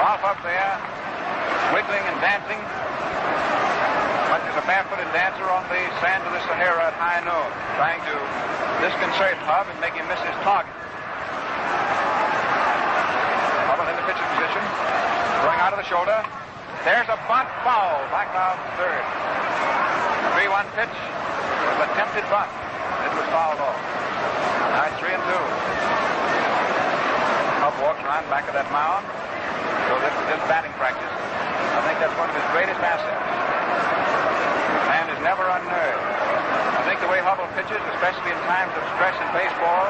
Rolfe up there, wiggling and dancing, much as a barefooted dancer on the sand of the Sahara at high noon, trying to disconcert Hub and make him miss his target. Hubbell in the pitching position, throwing out of the shoulder. There's a bunt foul, back out third. 3-1 pitch was attempted bunt. It was fouled off. Now it's 3 and 2. Hub walks around back of that mound. So this is just batting practice. I think that's one of his greatest assets. Man is never unnerved. Think the way Hubbell pitches, especially in times of stress in baseball,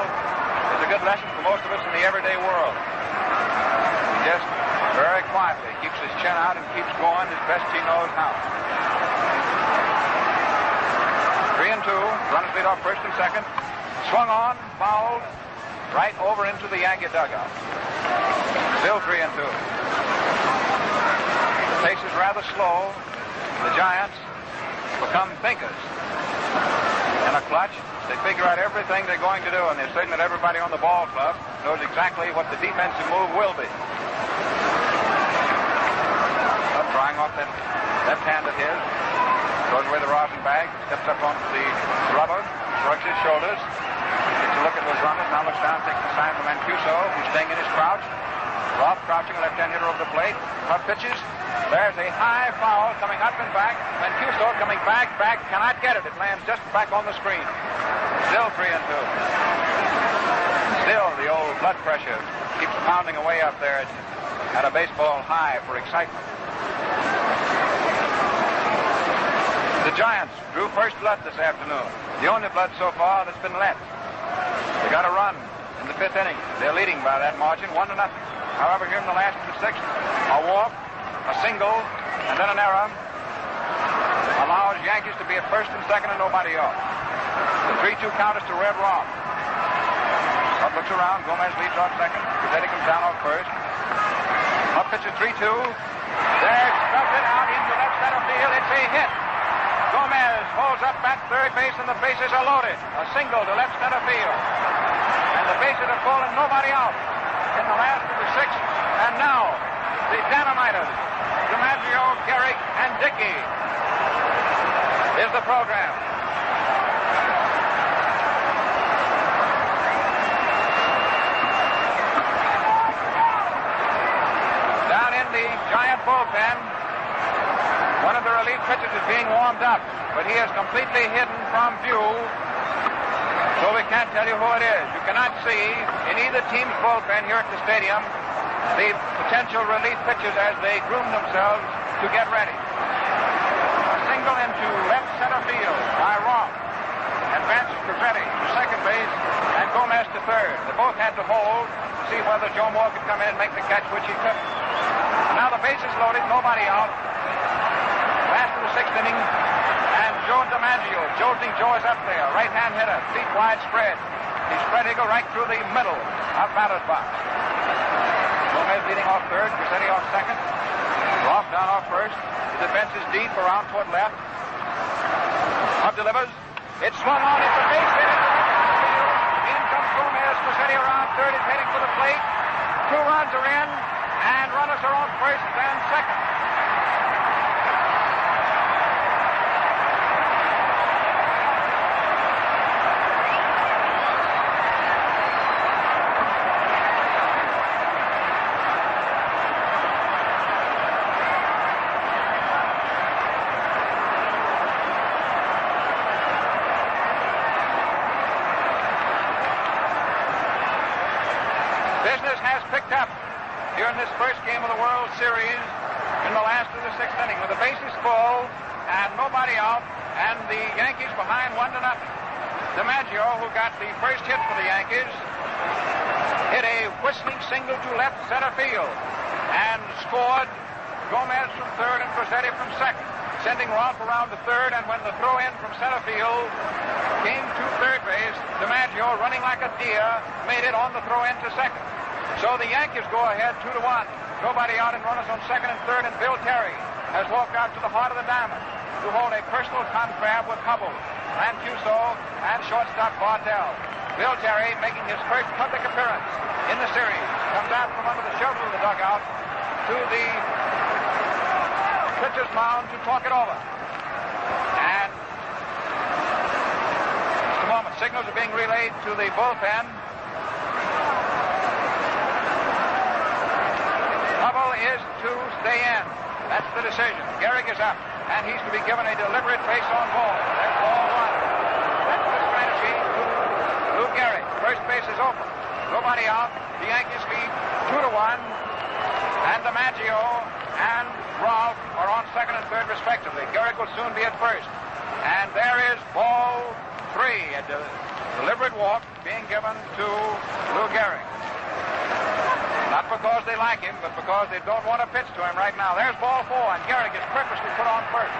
is a good lesson for most of us in the everyday world. He just very quietly keeps his chin out and keeps going as best he knows how. Three and two. Runners lead off first and second. Swung on, fouled, right over into the Yankee dugout. Still three and two. The pace is rather slow. The Giants become thinkers. In a clutch, they figure out everything they're going to do, and they're certain that everybody on the ball club knows exactly what the defensive move will be. Up, drying off that left hand of his, throws away the rosin bag, steps up onto the rubber, shrugs his shoulders, gets a look at those runners, now looks down, takes a sign from Mancuso, who's staying in his crouch. Rolfe crouching, left-hand hitter over the plate. Up pitches. There's a high foul coming up and back. Mancuso coming back, back, cannot get it. It lands just back on the screen. Still three and two. Still the old blood pressure keeps pounding away up there at, a baseball high for excitement. The Giants drew first blood this afternoon. The only blood so far that's been let. They got a run in the fifth inning. They're leading by that margin, one to nothing. However, here in the last of the sixth, a walk, a single, and then an error allows Yankees to be at first and second and nobody off. The 3-2 count is to Red Rock. Up looks around. Gomez leads off second. Crosetti comes down off first. Up pitches 3-2. There, stuffed it out into left center field. It's a hit. Gomez holds up back third base and the bases are loaded. A single to left center field. And the bases are full and nobody out in the last of the sixth. And now, the Dynamiters, DiMaggio, Gehrig, and Dickey is the program. Down in the Giant bullpen, one of the relief pitchers is being warmed up, but he is completely hidden from view so we can't tell you who it is. You cannot see in either team's bullpen here at the stadium the potential relief pitchers as they groom themselves to get ready. A single into left center field by Rolfe. Advances Crosetti to second base and Gomez to third. They both had to hold to see whether Joe Moore could come in and make the catch, which he couldn't. Now the bases loaded, nobody out. Last of the sixth inning, and Joe DiMaggio. Jolting Joe is up there. Right hand hitter. Feet wide spread. He spread eagle right through the middle of batter's box. Gomez leading off third. Crosetti off second. Rolfe down off first. The defense is deep around toward left. Up delivers. It's swung on. It's a base hit. In comes Gomez. Crosetti around third. Is heading for the plate. Two runs are in. And runners are on first and second. Business has picked up here in this first game of the World Series in the last of the sixth inning with the bases full and nobody out and the Yankees behind one to nothing. DiMaggio, who got the first hit for the Yankees, hit a whistling single to left center field and scored Gomez from third and Crosetti from second, sending Rolfe around to third. And when the throw in from center field came to third base, DiMaggio, running like a deer, made it on the throw in to second. So the Yankees go ahead two to one. Nobody out and runners on second and third, and Bill Terry has walked out to the heart of the diamond to hold a personal confab with Hubbell, Mancuso, and shortstop Bartell. Bill Terry making his first public appearance in the series. Comes out from under the shelter of the dugout to the pitcher's mound to talk it over. And just a moment, signals are being relayed to the bullpen. Hubbell is to stay in. That's the decision. Gehrig is up, and he's to be given a deliberate base on ball. Ball one. That's the strategy to Lou Gehrig. First base is open. Nobody out. The Yankees lead two to one. And DiMaggio and Rolfe are on second and third respectively. Gehrig will soon be at first. And there is ball three. A de- deliberate walk being given to Lou Gehrig. Not because they like him, but because they don't want to pitch to him right now. There's ball four, and Gehrig is purposely put on first.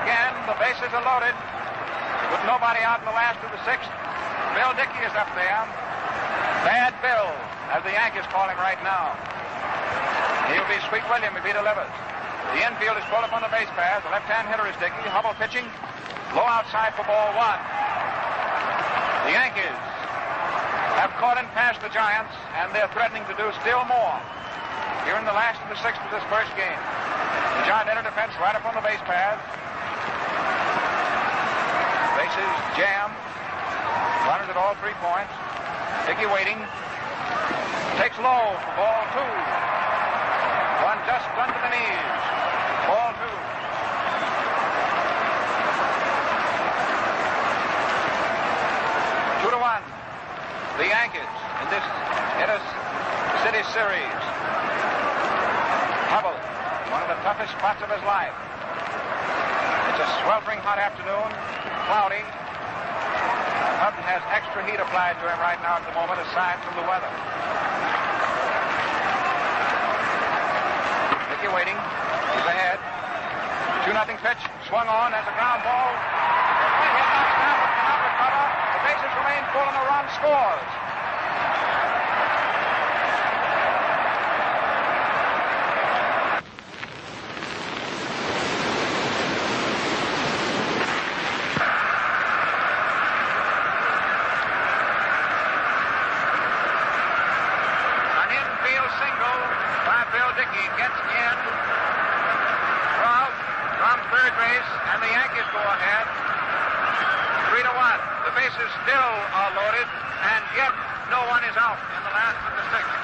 Again, the bases are loaded with nobody out in the last of the sixth. Bill Dickey is up there. Bad Bill, as the Yankees call him right now. He'll be Sweet William if he delivers. The infield is pulled up on the base paths. The left-hand hitter is Dickey. Hubbell pitching. Low outside for ball one. The Yankees have caught and passed the Giants, and they're threatening to do still more here in the last of the sixth of this first game. The Giant enter defense right up on the base paths. Bases jam. Runners at all three points. Dickey waiting. Takes low for ball two. One just under the knees. Ball two. Two to one. The Yankees in this Innis City series. Hubbell, one of the toughest spots of his life. It's a sweltering hot afternoon, cloudy. Hutton has extra heat applied to him right now at the moment, aside from the weather. Dickey waiting. He's ahead. 2 nothing pitch. Swung on as a ground ball. The bases remain full and a run scores. An infield single by Bill Dickey gets in. Trout from third base, and the Yankees go ahead. Three to one. The bases still are loaded, and yet no one is out in the last of the sixth.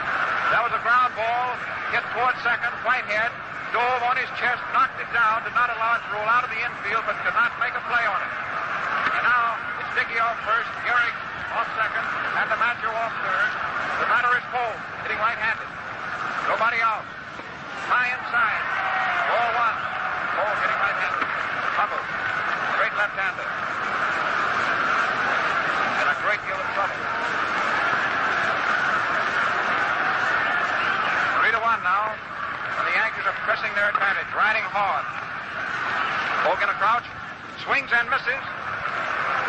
That was a ground ball hit towards second. Whitehead dove on his chest, knocked it down, did not allow it to roll out of the infield, but could not make a play on it. And now it's Dickey off first, Gehrig off second, and DiMaggio off third. The batter is Cole, hitting right-handed. Nobody out. High inside. Ball one. Cole hitting right-handed. Hubbell. Great left-hander. In a great deal of trouble. Three to one now. And the Yankees are pressing their advantage, riding hard. Hogan a crouch. Swings and misses.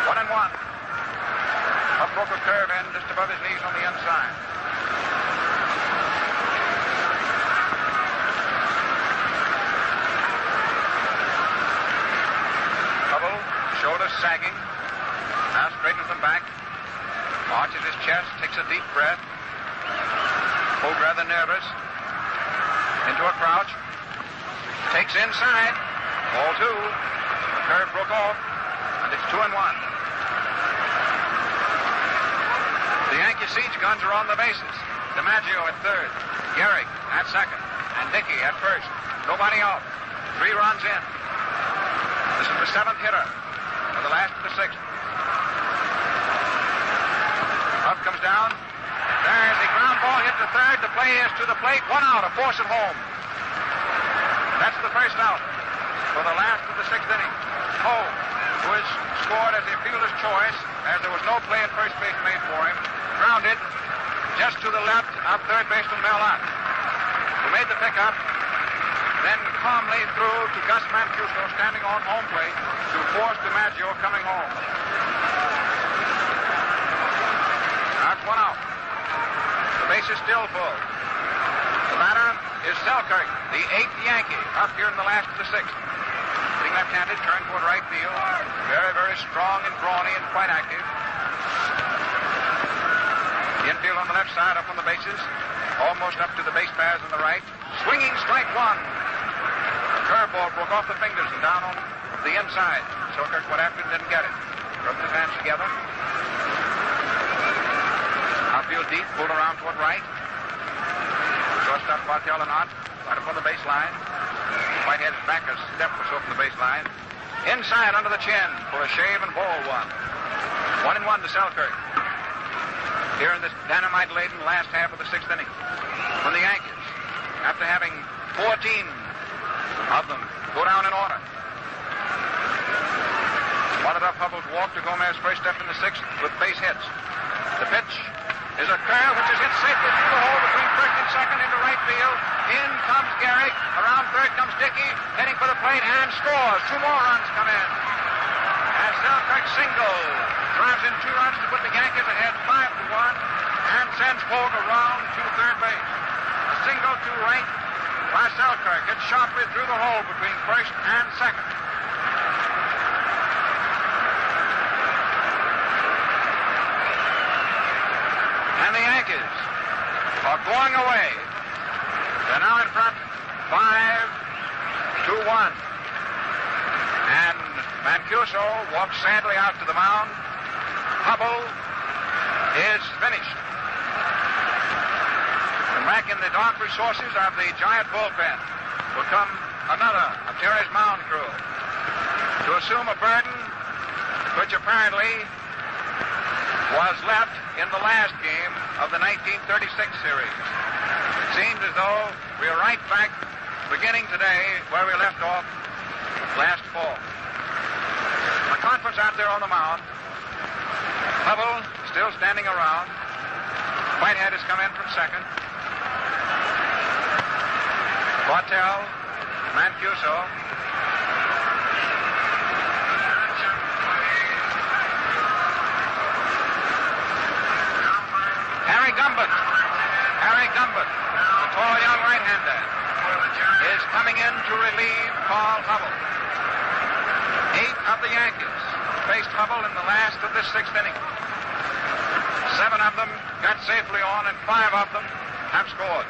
One and one. Up broke a curve in just above his knees on the inside. Hubbell, shoulders sagging. Now straightens them back. Arches his chest, takes a deep breath. Pulled rather nervous. Into a crouch. Takes inside. Ball two. The curve broke off. And it's two and one. The Yankee siege guns are on the bases. DiMaggio at third. Gehrig at second. And Dickey at first. Nobody out. Three runs in. This is the seventh hitter the last of the sixth. Up comes down. There's the ground ball hit to third. The play is to the plate. One out. A force at home. That's the first out for the last of the sixth inning. Cole, who has scored as a fielder's choice, as there was no play at first base made for him, grounded just to the left of third baseman Mel Ott, who made the pickup, then calmly threw to Gus Mancuso standing on home plate to force DiMaggio coming home. That's one out. The base is still full. The batter is Selkirk, the eighth Yankee, up here in the last of the sixth. Hitting left-handed, turned toward right field. Very, very strong and brawny and quite active. The infield on the left side, up on the bases. Almost up to the base paths on the right. Swinging strike one. Curveball broke off the fingers and down on the inside. Selkirk went after it and didn't get it. Rubbed his hands together. Outfield deep, pulled around toward right. Shortstop Bartell and Ott, right up on the baseline. Whitehead's back a step or from the baseline. Inside under the chin for a shave and ball one. One and one to Selkirk. Here in this dynamite-laden last half of the sixth inning. From the Yankees, after having 14 of them go down in order. Up Hubbell's walk to Gomez first step in the sixth with base hits. The pitch is a curve which is hit safely through the hole between first and second into right field. In comes Gehrig. Around third comes Dickey, heading for the plate and scores. Two more runs come in. Selkirk single. Drives in two runs to put the Yankees ahead five to one and sends Polk around to third base. A single to right by Selkirk. Hits sharply through the hole between first and second. And the Yankees are going away. They're now in front five to one. And Mancuso walks sadly out to the mound. Hubbell is finished. Back in the dark resources of the giant bullpen will come another of Terry's mound crew to assume a burden which apparently was left in the last game of the 1936 series. It seems as though we are right back beginning today where we left off last fall. A conference out there on the mound. Hubbell still standing around. Whitehead has come in from second. Bartell, Mancuso. Harry Gumbert. Harry Gumbert, the tall young right-hander, is coming in to relieve Carl Hubbell. Eight of the Yankees faced Hubbell in the last of this sixth inning. Seven of them got safely on, and five of them have scored.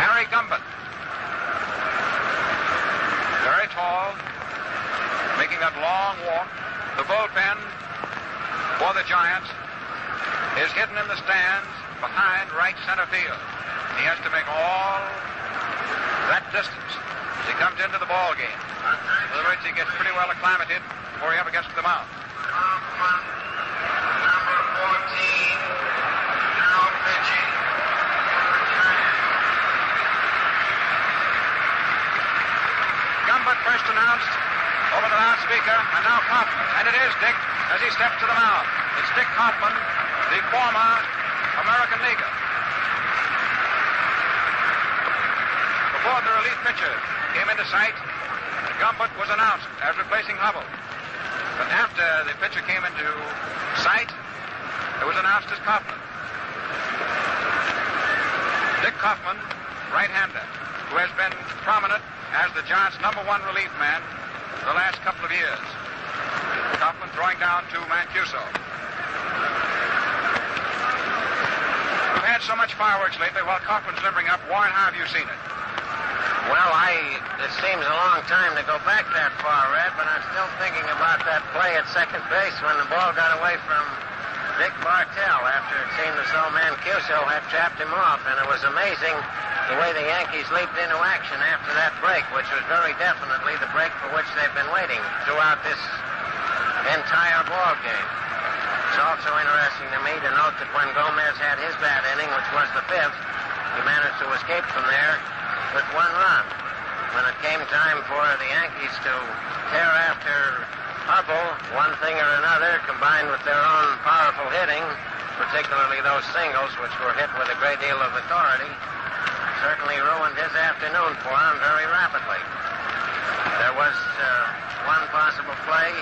Harry Gumbert. Very tall, making that long walk. The bullpen for the Giants is hidden in the stands behind right center field. He has to make all that distance as he comes into the ball game. In other words, he gets pretty well acclimated before he ever gets to the mound. Number 14, now pitching. Gumbert first announced loudspeaker, and now Coffman. And it is Dick as he steps to the mound. It's Dick Coffman, the former American Leaguer. Before the relief pitcher came into sight, Gumbert was announced as replacing Hubbell. But after the pitcher came into sight, it was announced as Coffman. Dick Coffman, right-hander, who has been prominent as the Giants' number one relief man the last couple of years. Coffman throwing down to Mancuso. We've had so much fireworks lately while Coffman's limbering up. Warren, how have you seen it? Well, I it seems a long time to go back that far, Red, but I'm still thinking about that play at second base when the ball got away from Dick Bartell after it seemed as though Mancuso had trapped him off, and it was amazing the way the Yankees leaped into action after that break, which was very definitely the break for which they've been waiting throughout this entire ball game. It's also interesting to me to note that when Gomez had his bad inning, which was the fifth, he managed to escape from there with one run. When it came time for the Yankees to tear after Hubbell, one thing or another, combined with their own powerful hitting, particularly those singles, which were hit with a great deal of authority, certainly ruined his afternoon for him very rapidly. There was uh, one possible play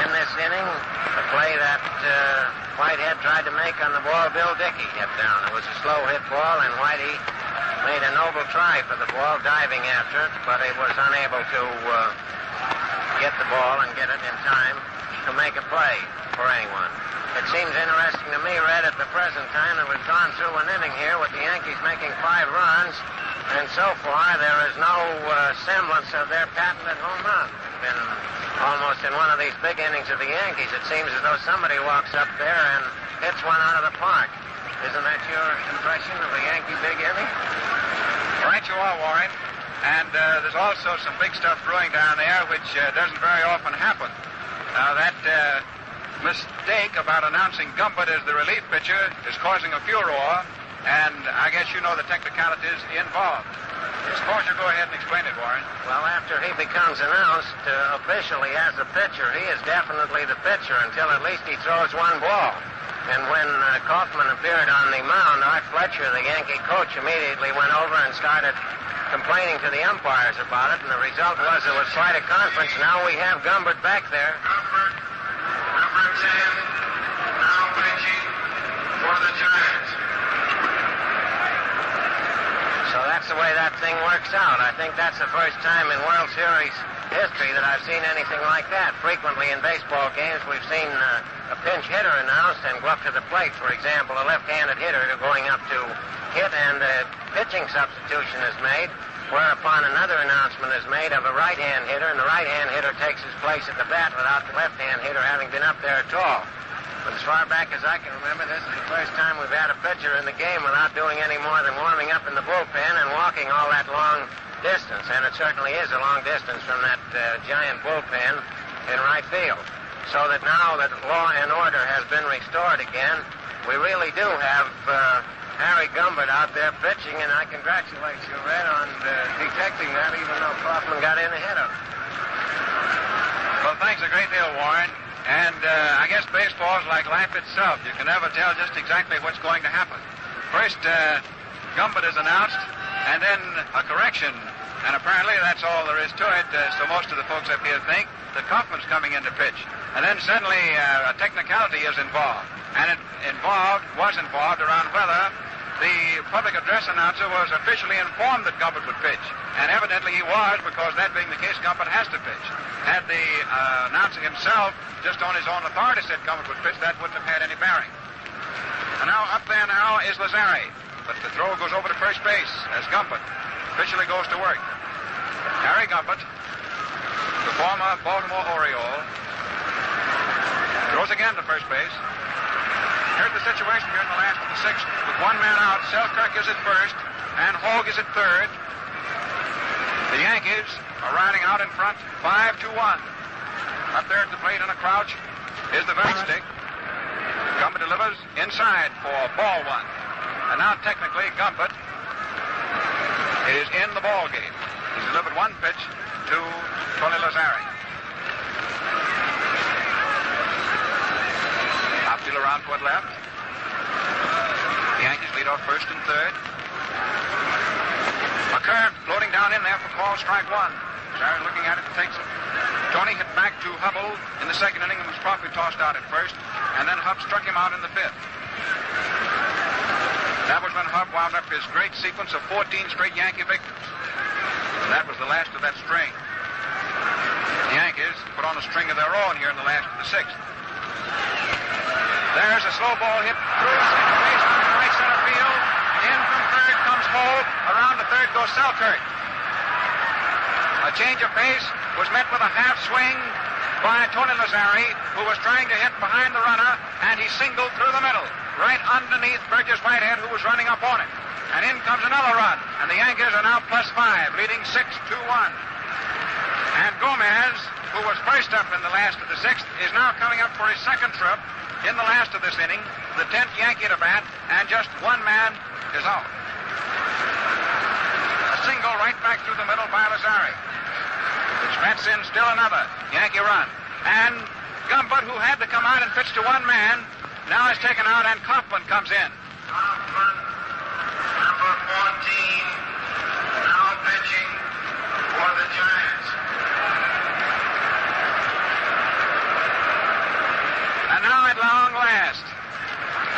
in this inning, a play that uh, Whitehead tried to make on the ball Bill Dickey hit down. It was a slow hit ball, and Whitey made a noble try for the ball, diving after it, but he was unable to uh, get the ball and get it in time to make a play for anyone. It seems interesting to me, Red, at the present time that we've gone through an inning here with the Yankees making five runs, and so far there is no uh, semblance of their patented home run. Been almost in one of these big innings of the Yankees. It seems as though somebody walks up there and hits one out of the park. Isn't that your impression of the Yankee big inning? Right you are, Warren. And uh, there's also some big stuff brewing down there, which uh, doesn't very often happen. Now, that uh, mistake about announcing Gumbert as the relief pitcher is causing a furor, and I guess you know the technicalities involved. Suppose you go ahead and explain it, Warren. Well, after he becomes announced uh, officially as the pitcher, he is definitely the pitcher until at least he throws one ball. And when uh, Coffman appeared on the mound, Art Fletcher, the Yankee coach, immediately went over and started complaining to the umpires about it, and the result was there was quite a conference. Now we have Gumbert back there. Gumbert, number 10, now pitching for the Giants. So that's the way that thing works out. I think that's the first time in World Series history that I've seen anything like that. Frequently in baseball games, we've seen uh, a pinch hitter announced and go up to the plate. For example, a left-handed hitter going up to hit, and a pitching substitution is made, whereupon another announcement is made of a right-hand hitter, and the right-hand hitter takes his place at the bat without the left-hand hitter having been up there at all. But as far back as I can remember, this is the first time we've had a pitcher in the game without doing any more than warming up in the bullpen and walking all that long distance. And it certainly is a long distance from that uh, giant bullpen in right field. So that now that law and order has been restored again, we really do have uh, Harry Gumbert out there pitching, and I congratulate you, Red, on uh, detecting that, even though Coffman got in ahead of him. Well, thanks a great deal, Warren. And uh, I guess baseball is like life itself. You can never tell just exactly what's going to happen. First, uh, Gumbert is announced, and then a correction. And apparently that's all there is to it. Uh, so most of the folks up here think that Coffman's coming in to pitch. And then suddenly uh, a technicality is involved. And it involved, was involved around whether the public address announcer was officially informed that Gumbert would pitch. And evidently he was, because that being the case, Gumbert has to pitch. Had the uh, announcer himself, just on his own authority, said Gumbert would pitch, that wouldn't have had any bearing. And now up there now is Lazzeri. But the throw goes over to first base as Gumbert officially goes to work. Harry Gumbert, the former Baltimore Oriole, throws again to first base. Situation here in the last of the sixth. With one man out, Selkirk is at first, and Hoag is at third. The Yankees are riding out in front, five to one. Up there at the plate in a crouch is the very stick. Gumbert delivers inside for ball one. And now technically Gumbert is in the ball game. He's delivered one pitch to Tony Lazzeri. Around toward left. Lead first and third. A curve floating down in there for call strike one. Lazzeri looking at it takes it. Tony hit back to Hubbell in the second inning and was promptly tossed out at first, and then Hub struck him out in the fifth. That was when Hub wound up his great sequence of 14 straight Yankee victories. And that was the last of that string. The Yankees put on a string of their own here in the last of the sixth. There's a slow ball hit through second base to right center field. In from Around the third goes Selkirk. A change of pace was met with a half swing by Tony Lazzeri, who was trying to hit behind the runner, and he singled through the middle, right underneath Burgess Whitehead, who was running up on it. And in comes another run, and the Yankees are now plus five, leading six to one. And Gomez, who was first up in the last of the sixth, is now coming up for his second trip in the last of this inning, the tenth Yankee to bat, and just one man is out. Right back through the middle by Lazzeri. Which bats in still another Yankee run. And Gumbert, who had to come out and pitch to one man, now is taken out and Coffman comes in. Coffman, number 14, now pitching for the Giants. And now at long last,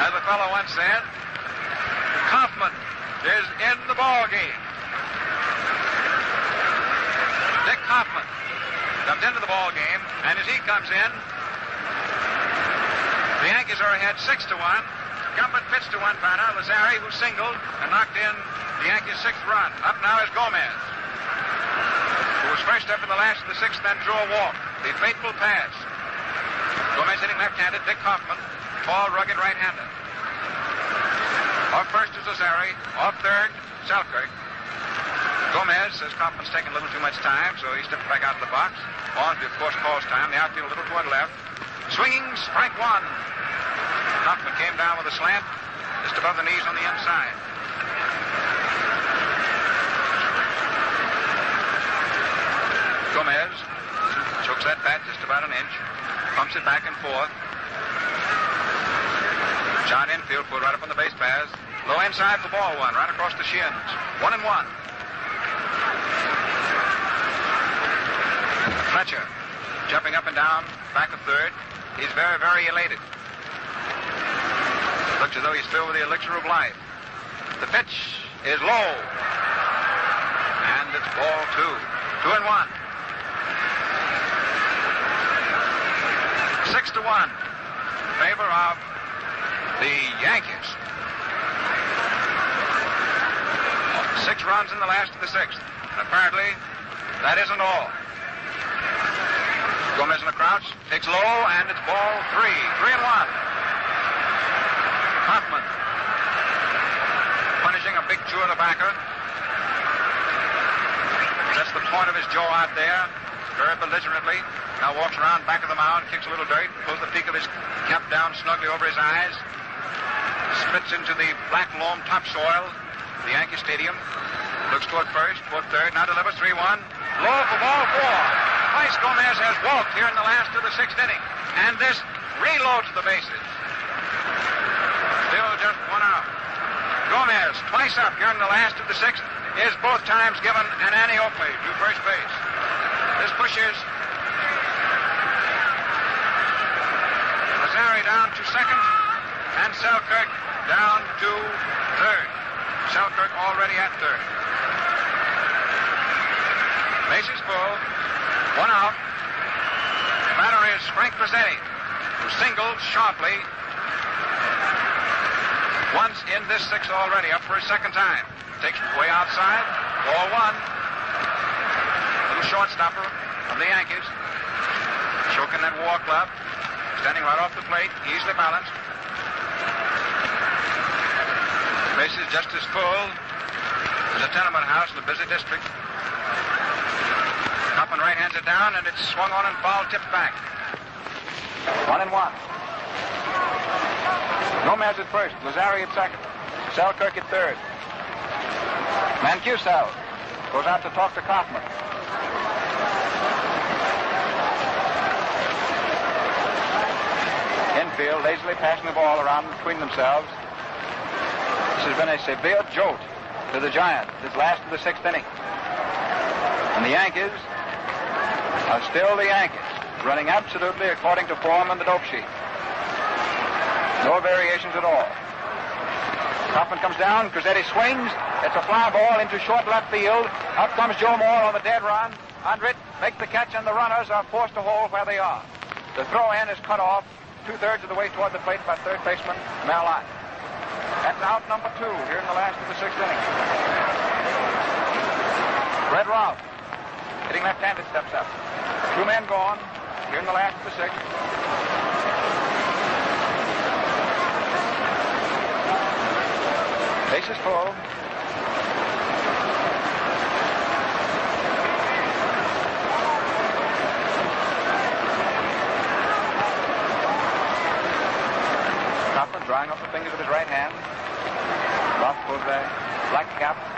as the fellow once said, Coffman is in the ball game. Dick Coffman comes into the ball game, and as he comes in, the Yankees are ahead six to one. Gumbert pitched to one batter, Lazzeri, who singled and knocked in the Yankees' sixth run. Up now is Gomez, who was first up in the last of the sixth, then drew a walk. The fateful pass. Gomez hitting left-handed, Dick Coffman, tall, rugged right-hander. Off first is Lazzeri, off third, Selkirk. Gomez says Coffman's taking a little too much time, so he steps back out of the box. Ormsby, of course, calls time. The outfield a little toward left. Swinging strike one. Coffman came down with a slant just above the knees on the inside. Gomez chokes that bat just about an inch, pumps it back and forth. Shot infield, pulled right up on the base paths. Low inside for ball one, right across the shins. One and one. Jumping up and down, back of third. He's very, very elated. Looks as though he's filled with the elixir of life. The pitch is low. And it's ball two. Two and one. Six to one. In favor of the Yankees. Six runs in the last of the sixth. And apparently, that isn't all. Gomez in the crouch, takes low, and it's ball three. Three and one. Coffman punishing a big chew of tobacco. Sets the point of his jaw out there, very belligerently. Now walks around back of the mound, kicks a little dirt, pulls the peak of his cap down snugly over his eyes, spits into the black loam topsoil, the Yankee Stadium, looks toward first, toward third, now delivers 3 1. Low for ball four. Gomez has walked here in the last of the sixth inning, and this reloads the bases. Still just one out. Gomez, twice up here in the last of the sixth, is both times given an Oakley to first base. This pushes Lazzeri down to second, and Selkirk down to third. Selkirk already at third. Bases full, one out. Batter is Frank Crosetti, who singled sharply once in this sixth already, up for his second time. Takes way outside, ball one. Little shortstopper of the Yankees. Choking that war club. Standing right off the plate, easily balanced. Bases just as full as a tenement house in a busy district. Right hands it down, and it's swung on and foul tipped back. One and one. Gomez at first, Lazzeri at second, Selkirk at third. Mancuso goes out to talk to Coffman. Infield, lazily passing the ball around between themselves. This has been a severe jolt to the Giants, this last of the sixth inning. And the Yankees are still the Yankees, running absolutely according to form on the dope sheet. No variations at all. Coffman comes down. Crosetti swings. It's a fly ball into short left field. Up comes Joe Moore on the dead run. Under it, make the catch, and the runners are forced to hold where they are. The throw in is cut off two-thirds of the way toward the plate by third baseman Mel Ott. That's out number two here in the last of the sixth inning. Red Rolfe, hitting left-handed, steps up. Two men gone here in the last of the sixth. Bases full. Coffman drawing off the fingers of his right hand. Pulls the black cap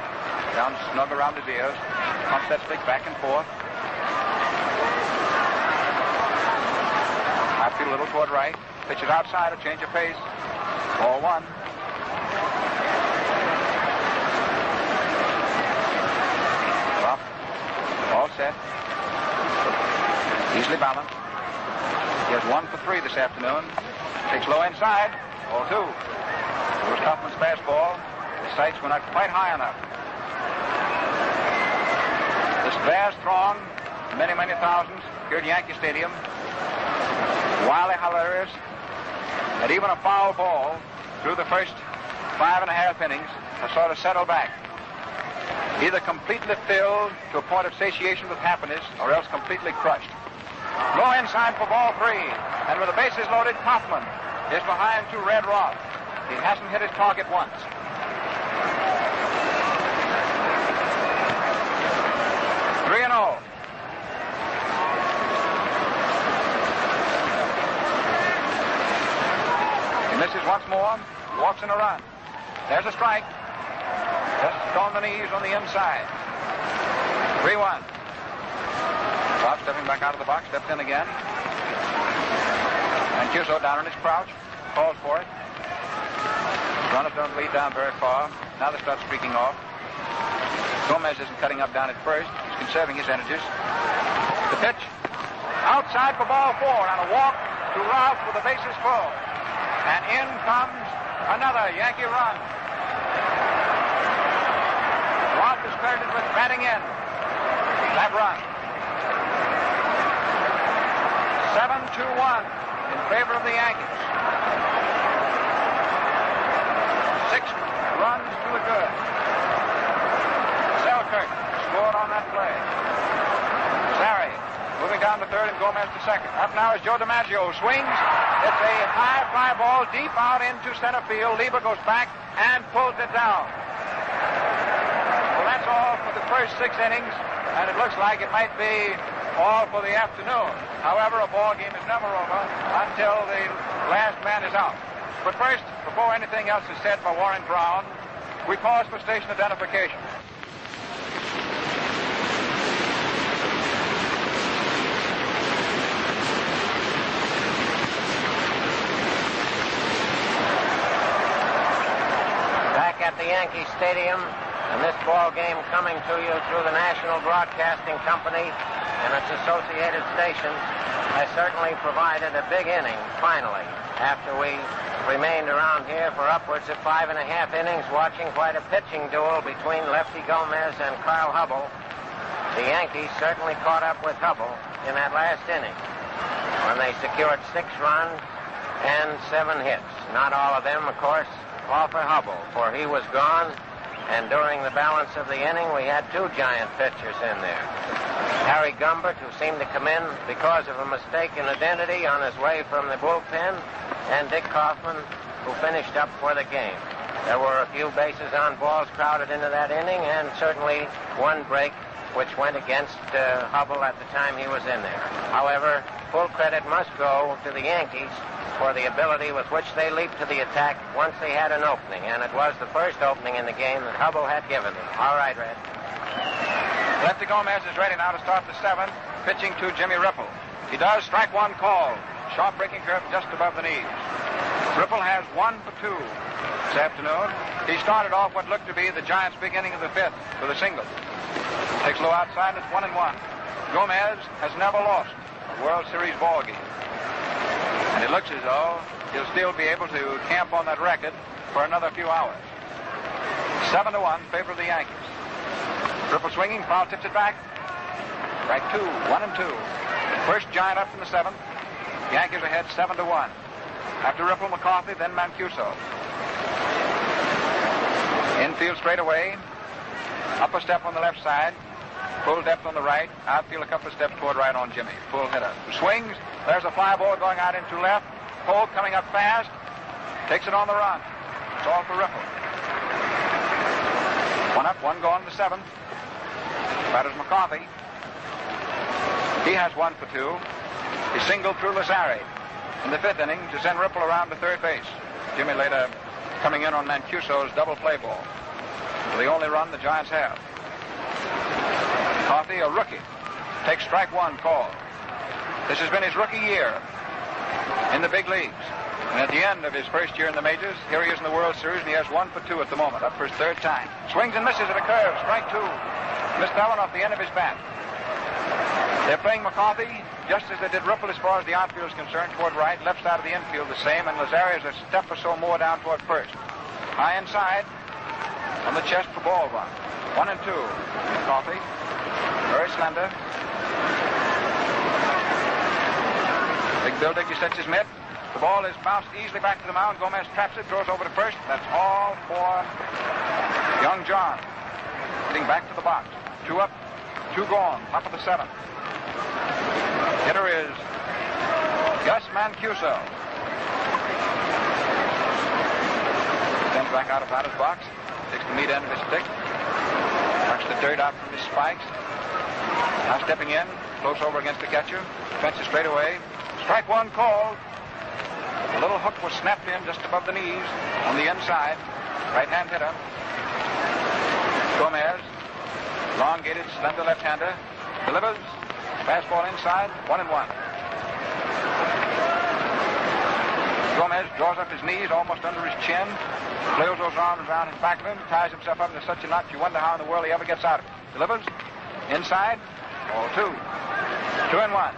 down snug around his ears. Pumps that stick back and forth. Feel a little toward right. Pitches outside, a change of pace. Ball one. Rough. All set. Easily balanced. He has one for three this afternoon. Takes low inside. Ball two. It was Coffman's fastball. The sights were not quite high enough. This vast throng, many, many thousands, here at Yankee Stadium, wildly hilarious, and even a foul ball through the first five and a half innings has sort of settled back. Either completely filled to a point of satiation with happiness, or else completely crushed. Low inside for ball three, and with the bases loaded, Coffman is behind to Red Rolfe. He hasn't hit his target once. Three and oh. He misses once more, walks in a run. There's a strike. Just on the knees on the inside. 3 1. Bob stepping back out of the box, steps in again. Mancuso down in his crouch, calls for it. Runners don't lead down very far. Now they start streaking off. Gomez isn't cutting up down at first. Conserving his energies. The pitch. Outside for ball four on a walk to Rolfe with the bases full. And in comes another Yankee run. Rolfe is credited with batting in that run. 7-2-1 in favor of the Yankees. Six runs to a good. Scored on that play. Sari moving down to third and Gomez to second. Up now is Joe DiMaggio swings. It's a high fly ball deep out into center field. Leiber goes back and pulls it down. Well, that's all for the first six innings, and it looks like it might be all for the afternoon. However, a ball game is never over until the last man is out. But first, before anything else is said by Warren Brown, we pause for station identification. Back at the Yankee Stadium, and this ball game coming to you through the National Broadcasting Company and its associated stations has certainly provided a big inning, finally, after we remained around here for upwards of five and a half innings watching quite a pitching duel between Lefty Gomez and Carl Hubbell. The Yankees certainly caught up with Hubbell in that last inning when they secured six runs and seven hits. Not all of them, of course, of Hubbell, for he was gone, and during the balance of the inning, we had two giant pitchers in there. Harry Gumbert, who seemed to come in because of a mistake in identity on his way from the bullpen, and Dick Coffman, who finished up for the game. There were a few bases on balls crowded into that inning, and certainly one break which went against uh, Hubbell at the time he was in there. However, full credit must go to the Yankees for the ability with which they leaped to the attack once they had an opening, and it was the first opening in the game that Hubbell had given them. All right, Red. Lefty Gomez is ready now to start the seventh, pitching to Jimmy Ripple. He does strike one call. Sharp breaking curve just above the knees. Ripple has one for two this afternoon. He started off what looked to be the Giants' beginning of the fifth with a single. Takes low outside, it's one and one. Gomez has never lost World Series ball game. And it looks as though he'll still be able to camp on that record for another few hours. Seven to one, favor of the Yankees. Ripple swinging, foul tips it back. Strike two, one and two. First Giant up from the seventh. Yankees ahead seven to one. After Ripple, McCarthy, then Mancuso. Infield straight away. Up a step on the left side. Full depth on the right. Outfield a couple of steps toward right on Jimmy. Full hitter. Swings. There's a fly ball going out into left. Pogue coming up fast. Takes it on the run. It's all for Ripple. One up, one gone to seventh. Batters McCarthy. He has one for two. He singled through Lazzeri in the fifth inning to send Ripple around to third base. Jimmy later coming in on Mancuso's double play ball. The only run the Giants have. A rookie, takes strike one call. This has been his rookie year in the big leagues. And at the end of his first year in the majors, here he is in the World Series, and he has one for two at the moment, up for his third time. Swings and misses at a curve, strike two. Missed that one off the end of his bat. They're playing McCarthy just as they did Ripple as far as the outfield is concerned, toward right, left side of the infield the same, and Lazzeri is a step or so more down toward first. High inside, on the chest for ball one. One and two. McCarthy, very slender. Big Bill Dickey sets his mitt. The ball is bounced easily back to the mound. Gomez traps it, throws over to first. That's all for young John. Getting back to the box. Two up, two gone. Top of the seventh. Hitter is Gus Mancuso. Stands back out of batter's box. Takes the meat end of his stick. Knocks the dirt out from his spikes. Now stepping in, close over against the catcher. Fences straight away. Strike one called. A little hook was snapped in just above the knees on the inside. Right-hand hitter. Gomez, elongated, slender left-hander, delivers. Fastball inside, one and one. Gomez draws up his knees almost under his chin, flails those arms around in back of him, ties himself up into such a knot you wonder how in the world he ever gets out of it. Delivers inside, ball two. Two and one.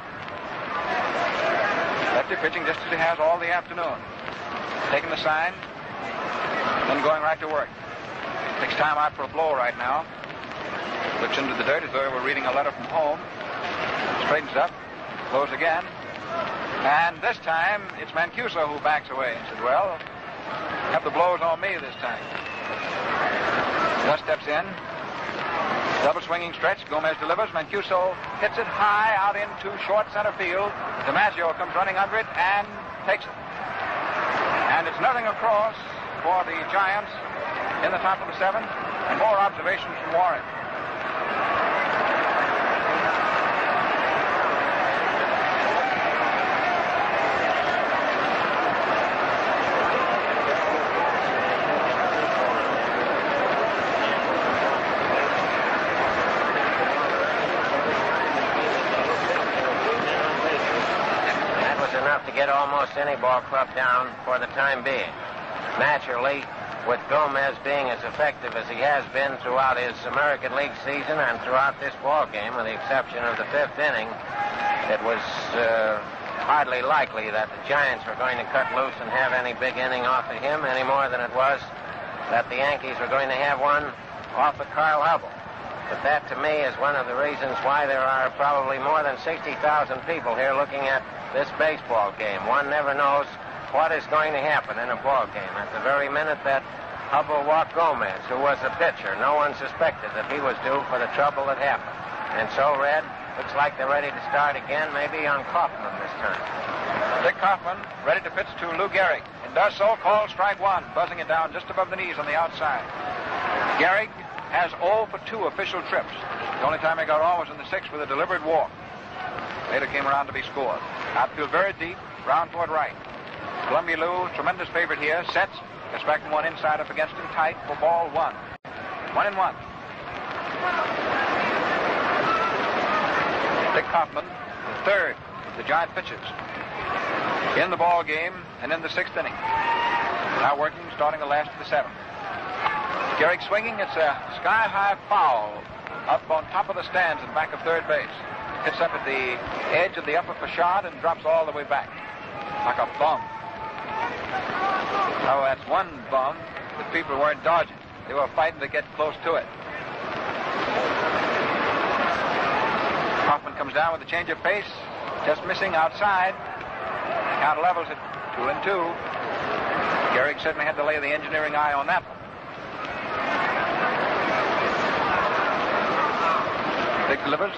Lefty pitching just as he has all the afternoon. Taking the sign, then going right to work. Takes time out for a blow right now. Looks into the dirt as though he were reading a letter from home. Straightens up, blows again. And this time, it's Mancuso who backs away and says, well, have the blows on me this time. Gus steps in. Double swinging stretch. Gomez delivers. Mancuso hits it high out into short center field. DiMaggio comes running under it and takes it. And it's nothing across for the Giants in the top of the seventh. And more observations from Warren. That was enough to get almost any ball club down for the time being. Naturally, with Gomez being as effective as he has been throughout his American League season and throughout this ball game, with the exception of the fifth inning, it was uh, hardly likely that the Giants were going to cut loose and have any big inning off of him any more than it was that the Yankees were going to have one off of Carl Hubbell. But that, to me, is one of the reasons why there are probably more than 60,000 people here looking at this baseball game. One never knows what is going to happen in a ball game. At the very minute that Hubbell walked Gomez, who was a pitcher, no one suspected that he was due for the trouble that happened. And so, Red, looks like they're ready to start again, maybe on Coffman this time. Dick Coffman ready to pitch to Lou Gehrig. And does so, calls strike one, buzzing it down just above the knees on the outside. Gehrig has all for 2 official trips. The only time he got on was in the sixth with a deliberate walk. Later came around to be scored. Outfield very deep, round toward right. Columbia Lou, tremendous favorite here, sets, gets back one inside up against him tight for ball one. One and one. Dick Coffman, the third the Giant pitches in the ball game and in the sixth inning. Now working, starting the last of the seventh. Gehrig swinging. It's a sky-high foul up on top of the stands in back of third base. Hits up at the edge of the upper facade and drops all the way back like a bum. Oh, that's one bum that people weren't dodging. They were fighting to get close to it. Coffman comes down with a change of pace, just missing outside. Count levels at two and two. Gehrig certainly had to lay the engineering eye on that one. Dick delivers.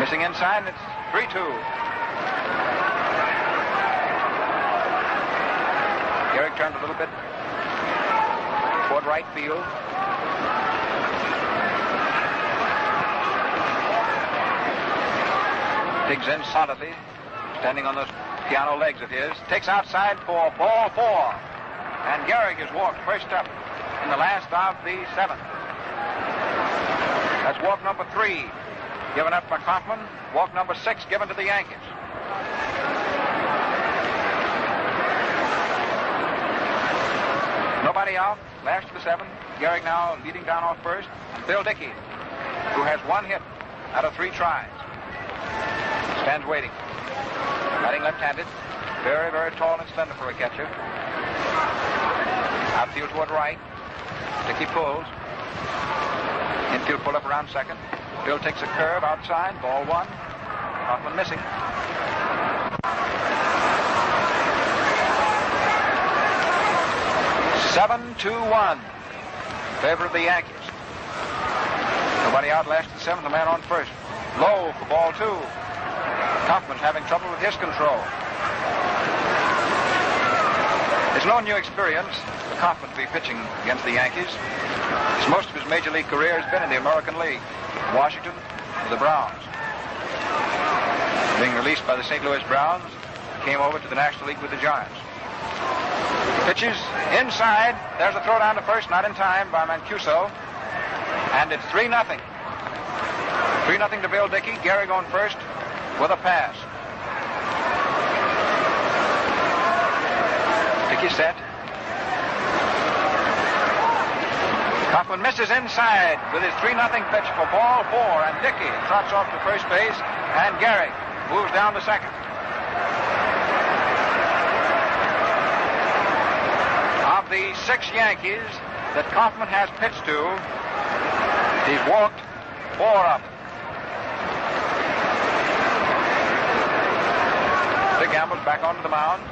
Missing inside, it's 3 2. Gehrig turned a little bit toward right field. Digs in solidly, standing on those piano legs of his. Takes outside for ball four. And Gehrig is walked first up in the last of the seventh. Walk number three, given up by Coffman. Walk number six, given to the Yankees. Nobody out. Last of the seven. Gehrig now leading down off first. Bill Dickey, who has one hit out of three tries, stands waiting. Batting left-handed. Very, very tall and slender for a catcher. Outfield toward right. Dickey pulls. Infield pull up around second. Bill takes a curve outside. Ball one. Coffman missing. Seven to one. Favor of the Yankees. Nobody out last in seventh. The man on first. Low for ball two. Coffman's having trouble with his control. It's no new experience for Coffman to be pitching against the Yankees. As most of his major league career has been in the American League. Washington, the Browns. Being released by the St. Louis Browns, came over to the National League with the Giants. Pitches inside. There's a throw down to first, not in time by Mancuso. And it's 3 0. 3 0 to Bill Dickey. Gehrig on first with a pass. Safety set. Coffman misses inside with his 3 0 pitch for ball four, and Dickey trots off to first base, and Gehrig moves down to second. Of the six Yankees that Coffman has pitched to, he's walked four of them. The Gamble's back onto the mound.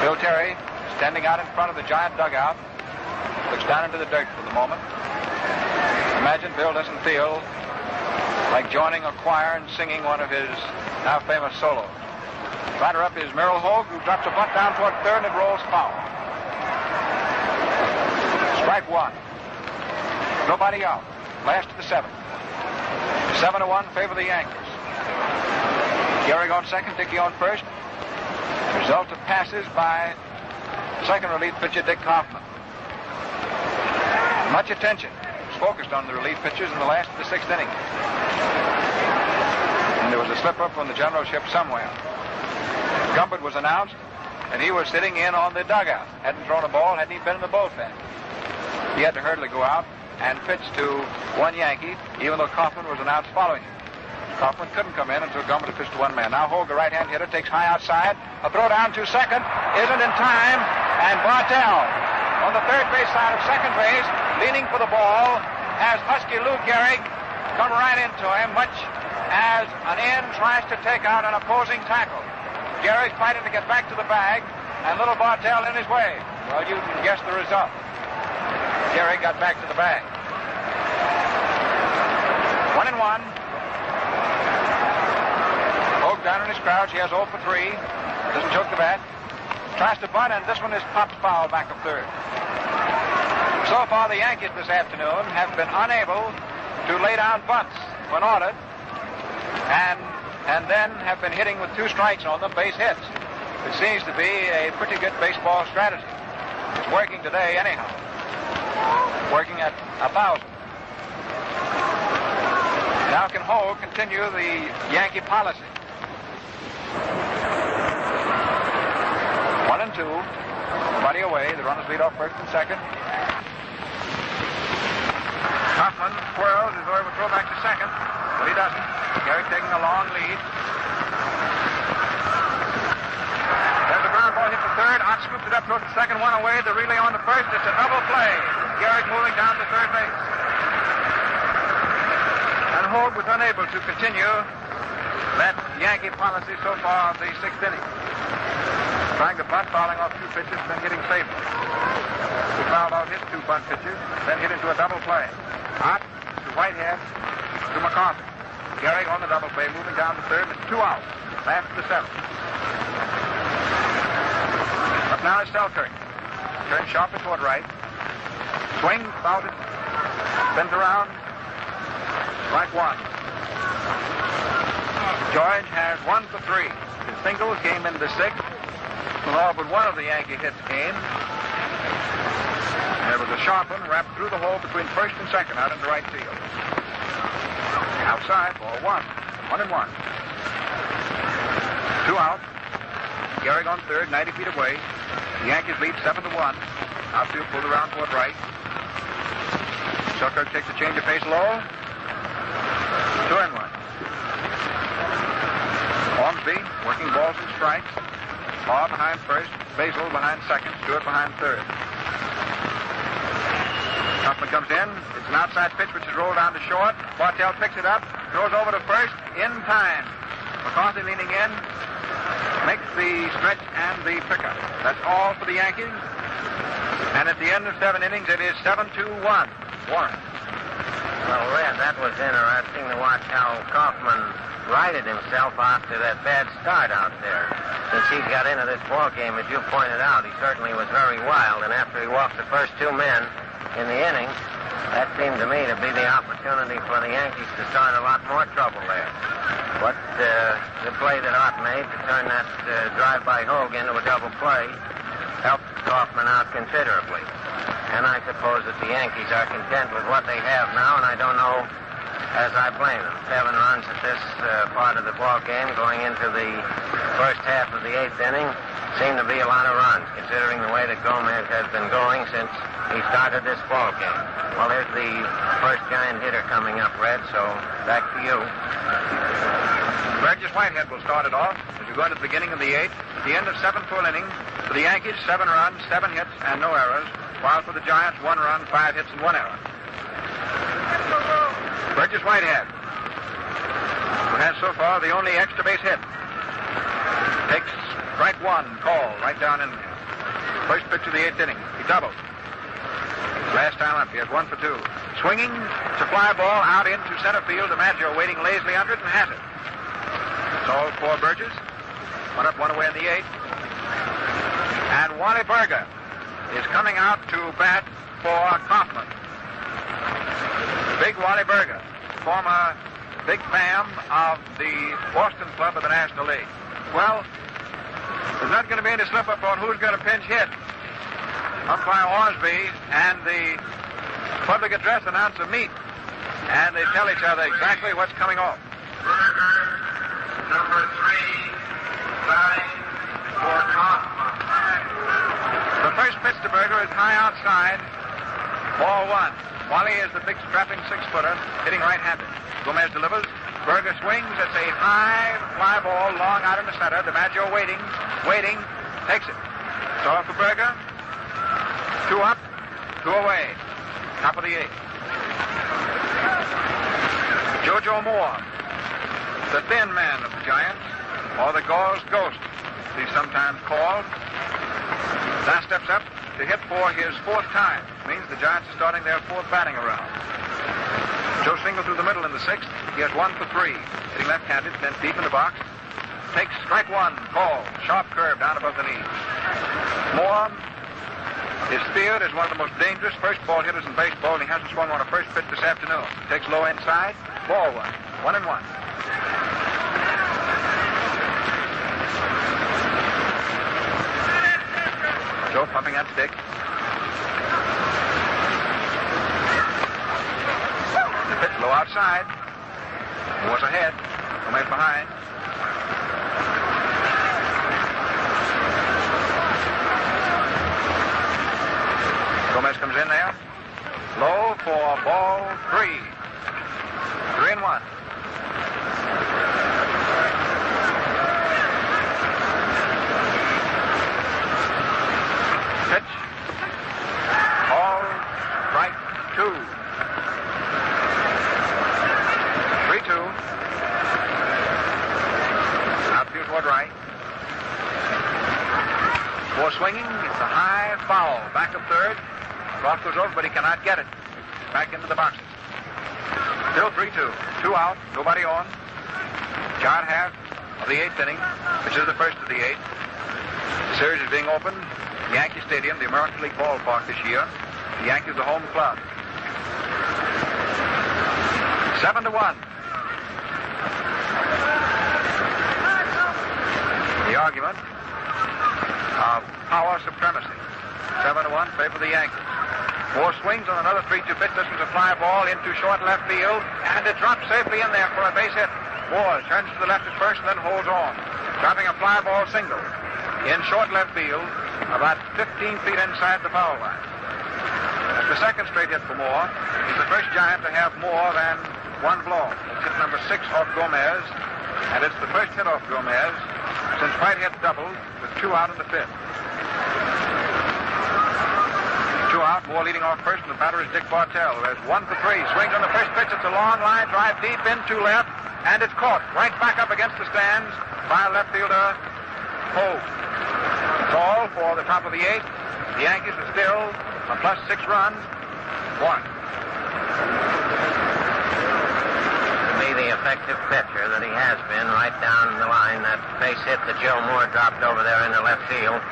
Bill Terry standing out in front of the giant dugout. Looks down into the dirt for the moment. Imagine Bill doesn't feel like joining a choir and singing one of his now famous solos. Batter up is Myril Hoag, who drops a bunt down toward third and rolls foul. Strike one. Nobody out. Last of the seventh. Seven to one favor the Yankees. Gehrig on second, Dickey on first. Result of passes by second relief pitcher Dick Coffman. Much attention was focused on the relief pitchers in the last of the sixth inning. And there was a slip up on the generalship somewhere. Gumbert was announced, and he was sitting in on the dugout. Hadn't thrown a ball, hadn't even been in the bullpen. He had to hurriedly go out and pitch to one Yankee, even though Coffman was announced following him. Coffman couldn't come in until Gumbert pitched to one man. Now Hoag, a right-hand hitter, takes high outside. A throw down to second isn't in time, and Bartell on the third base side of second base, leaning for the ball, has Husky Lou Gehrig come right into him, much as an end tries to take out an opposing tackle. Gehrig fighting to get back to the bag, and little Bartell in his way. Well, you can guess the result. Gehrig got back to the bag. One and one. Hoag down in his He has 0 for 3. Doesn't choke the bat. Tries to bunt, and this one is popped foul back of third. So far, the Yankees this afternoon have been unable to lay down bunts when ordered, and and then have been hitting with two strikes on them, base hits. It seems to be a pretty good baseball strategy. It's working today anyhow. Working at a thousand. Now can Ho continue the Yankee policy? One and two. Nobody away. The runners lead off first and second. Coffman twirls his over throw back to second, but he doesn't. Gehrig taking a long lead. There's a ground ball hit to third. Ott scoops it up towards the second, one away. The relay on to first. It's a double play. Gehrig moving down to third base. And Hoag was unable to continue that Yankee policy so far of the sixth inning. Trying to bunt, fouling off two pitches, then hitting safely. He fouled out his two bunt pitches, then hit into a double play. Ott to Whitehead to McCarthy. Gehrig on the double play, moving down to third. It's two outs. Last to seventh. Up now is Selkirk. Turns sharply toward right. Swing, fouled it. Spins around. Strike one. George has one for three. His singles came in the With all but one of the Yankee hits came. There was a sharp one wrapped through the hole between first and second out into right field. Outside, ball one. One and one. Two out. Gehrig on third, 90 feet away. The Yankees lead seven to one. Outfield pulled around toward right. Selkirk takes a change of pace low. Two and one. Ormsby working balls and strikes. Law behind first, Basil behind second, Stewart behind third. Coffman comes in. It's an outside pitch which is rolled down to short. Bartell picks it up, throws over to first in time. McCarthy leaning in, makes the stretch and the pickup. That's all for the Yankees. And at the end of seven innings, it is 7 to 1. Warren. Well, Red, that was interesting to watch how Coffman righted himself after that bad start out there. Since he got into this ball game, as you pointed out, he certainly was very wild. And after he walked the first two men in the inning, that seemed to me to be the opportunity for the Yankees to start a lot more trouble there. But uh, the play that Ott made to turn that uh, drive by Hoag into a double play helped Coffman out considerably. And I suppose that the Yankees are content with what they have now, and I don't know as I blame them. Seven runs at this uh, part of the ball game going into the first half of the eighth inning seem to be a lot of runs, considering the way that Gomez has been going since he started this ball game. Well, here's the first giant hitter coming up, Red, so back to you. Burgess Whitehead will start it off. As you go into the beginning of the eighth. At the end of seven full innings, for the Yankees, seven runs, seven hits, and no errors, while for the Giants, one run, five hits, and one error. Burgess Whitehead, who has so far the only extra base hit, takes strike one, call right down in there. First pitch of the eighth inning. He doubled. Last time up, he has one for two. Swinging, it's a fly ball out into center field. DiMaggio waiting lazily under it and has it. It's all for Burgess. One up, one away in the eighth. And Wally Berger is coming out to bat for Coffman. Big Wally Berger, former big fam of the Boston Club of the National League. Well, there's not going to be any slip up on who's going to pinch hit. Umpire Ormsby and the public address announcer meet, and they tell each other exactly what's coming off. Number three, batting for Coffman. The first Berger is high outside. Ball one. Wally is the big strapping six footer, hitting right handed. Gomez delivers. Berger swings. It's a high fly ball long out in the center. DiMaggio waiting, waiting, takes it. It's off for Berger. Two up, two away. Top of the eighth. Jojo Moore, the thin man of the Giants, or the Gauze Ghost, he's sometimes called. Now steps up to hit for his fourth time. Means the Giants are starting their fourth batting around. Joe single through the middle in the sixth. He has one for three. Hitting left-handed, then deep in the box. Takes strike one, call. Sharp curve down above the knees. Moore is feared as one of the most dangerous first ball hitters in baseball, and he hasn't swung on a first pitch this afternoon. Takes low inside. Ball one. One and one. Joe pumping that stick. Pitch low outside. Moore's ahead. Gomez behind. Gomez comes in there. Low for ball three. Three and one. Pitch. All strike two. Three two. Outfield toward right. Four swinging. It's a high foul. Back of third. Cross goes over, but he cannot get it. Back into the boxes. Still 3 2. Two out. Nobody on. John half of the eighth inning, which is the first of the eighth. The series is being opened. Yankee Stadium, the American League ballpark this year. The Yankees, the home club. Seven to one. The argument of power supremacy. Seven to one, favor the Yankees. Moore swings on another 3-2 pitch. This was a fly ball into short left field, and it drops safely in there for a base hit. Moore turns to the left at first and then holds on, dropping a fly ball single in short left field, about 15 feet inside the foul line. That's the second straight hit for Moore. He's the first Giant to have more than one blow. It's hit number six off Gomez, and it's the first hit off Gomez since Whitehead doubled with two out in the fifth. Two out, Moore leading off first, and the batter is Dick Bartell, who has one for three. Swings on the first pitch. It's a long line drive deep into left, and it's caught right back up against the stands by left fielder Hoag. It's all for the top of the eighth. The Yankees are still a plus six runs. One. To me, the effective pitcher that he has been right down the line, that base hit that Joe Moore dropped over there in the left field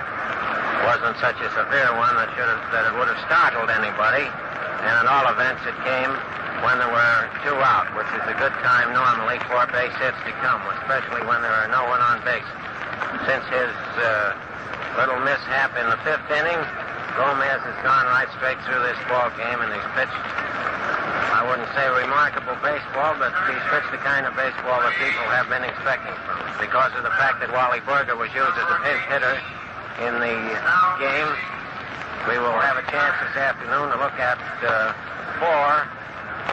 wasn't such a severe one that should have that it would have startled anybody. And at all events, it came when there were two out, which is a good time normally for base hits to come, especially when there are no one on base. Since his uh, little mishap in the fifth inning, Gomez has gone right straight through this ball game, and he's pitched. I wouldn't say remarkable baseball, but he's pitched the kind of baseball that people have been expecting from him. Because of the fact that Wally Berger was used as a pinch hitter in the game, we will have a chance this afternoon to look at uh, four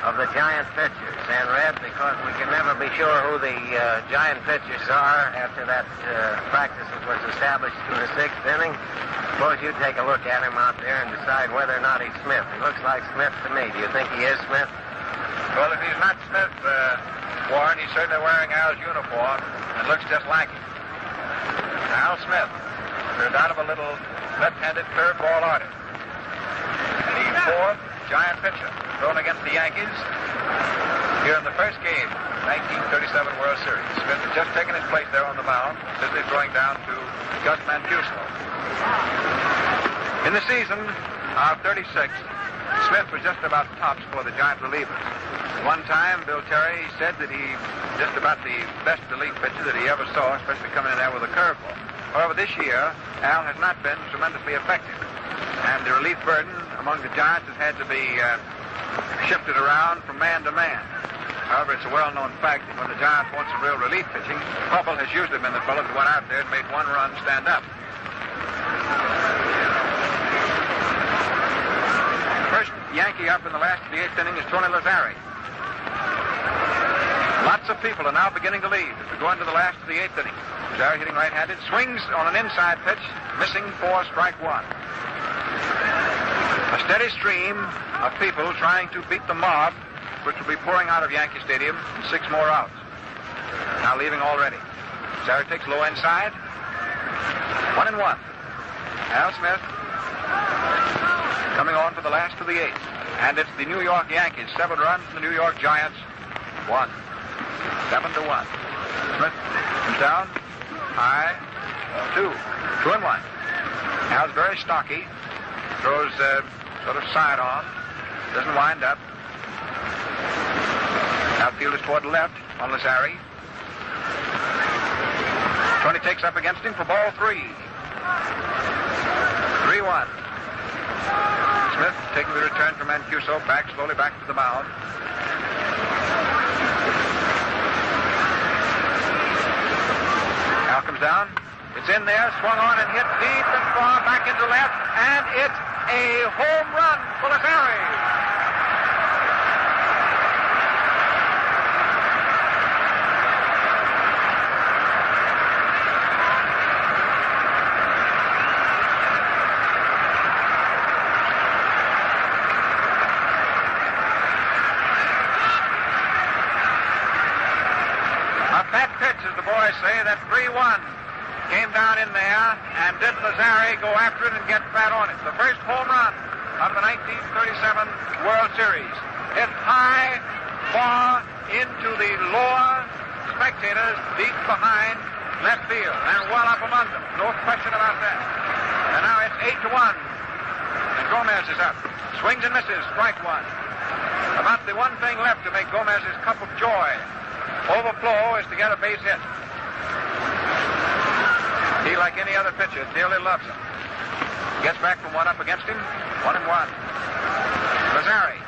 of the Giant pitchers. And Red, because we can never be sure who the uh, giant pitchers are after that uh, practice was established through the sixth inning. Suppose you take a look at him out there and decide whether or not he's Smith. He looks like Smith to me. Do you think he is Smith? Well, if he's not Smith, uh, Warren, he's certainly wearing Al's uniform and looks just like him. Al Smith, out of a little left-handed curveball artist. The fourth giant pitcher thrown against the Yankees here in the first game, 1937 World Series. Smith had just taken his place there on the mound, busily throwing down to Gus Mancuso. In the season of 36, Smith was just about tops for the Giant relievers. One time, Bill Terry said that he just about the best relief pitcher that he ever saw, especially coming in there with a curveball. However, this year, Al has not been tremendously effective. And the relief burden among the Giants has had to be uh, shifted around from man to man. However, it's a well-known fact that when the Giants want some real relief pitching, Hubbell has usually been the fellow who went out there and made one run stand up. First Yankee up in the last of the eighth inning is Tony Lazzeri. Lots of people are now beginning to leave as we go into the last of the eighth inning. Lazzeri hitting right-handed, swings on an inside pitch, missing for strike one. A steady stream of people trying to beat the mob, which will be pouring out of Yankee Stadium in six more outs. Now leaving already. Lazzeri takes low inside. One and one. Al Smith coming on for the last of the eighth. And it's the New York Yankees. Seven runs, the New York Giants. One. Seven to one. Smith comes down. High. Two. Two and one. Al's very stocky. Throws uh, sort of side on. Doesn't wind up. Outfield is toward left on Lazzeri. Tony takes up against him for ball three. 3 1. Smith taking the return from Mancuso back slowly back to the mound. Al comes down. It's in there, swung on and hit deep and far back into left, and it's a home run for Lazzeri. A fat pitch, as the boys say, that 3-1 came down in there and did Lazzeri go after it and get fat on it. The first home run of the 1937 World Series. Hit high, far into the lower spectators, deep behind left field, and well up among them. No question about that. And now it's 8 to 1. And Gomez is up. Swings and misses, strike one. About the one thing left to make Gomez's cup of joy overflow is to get a base hit. He, like any other pitcher, dearly loves him. Gets back from one up against him, one and one. Lazzeri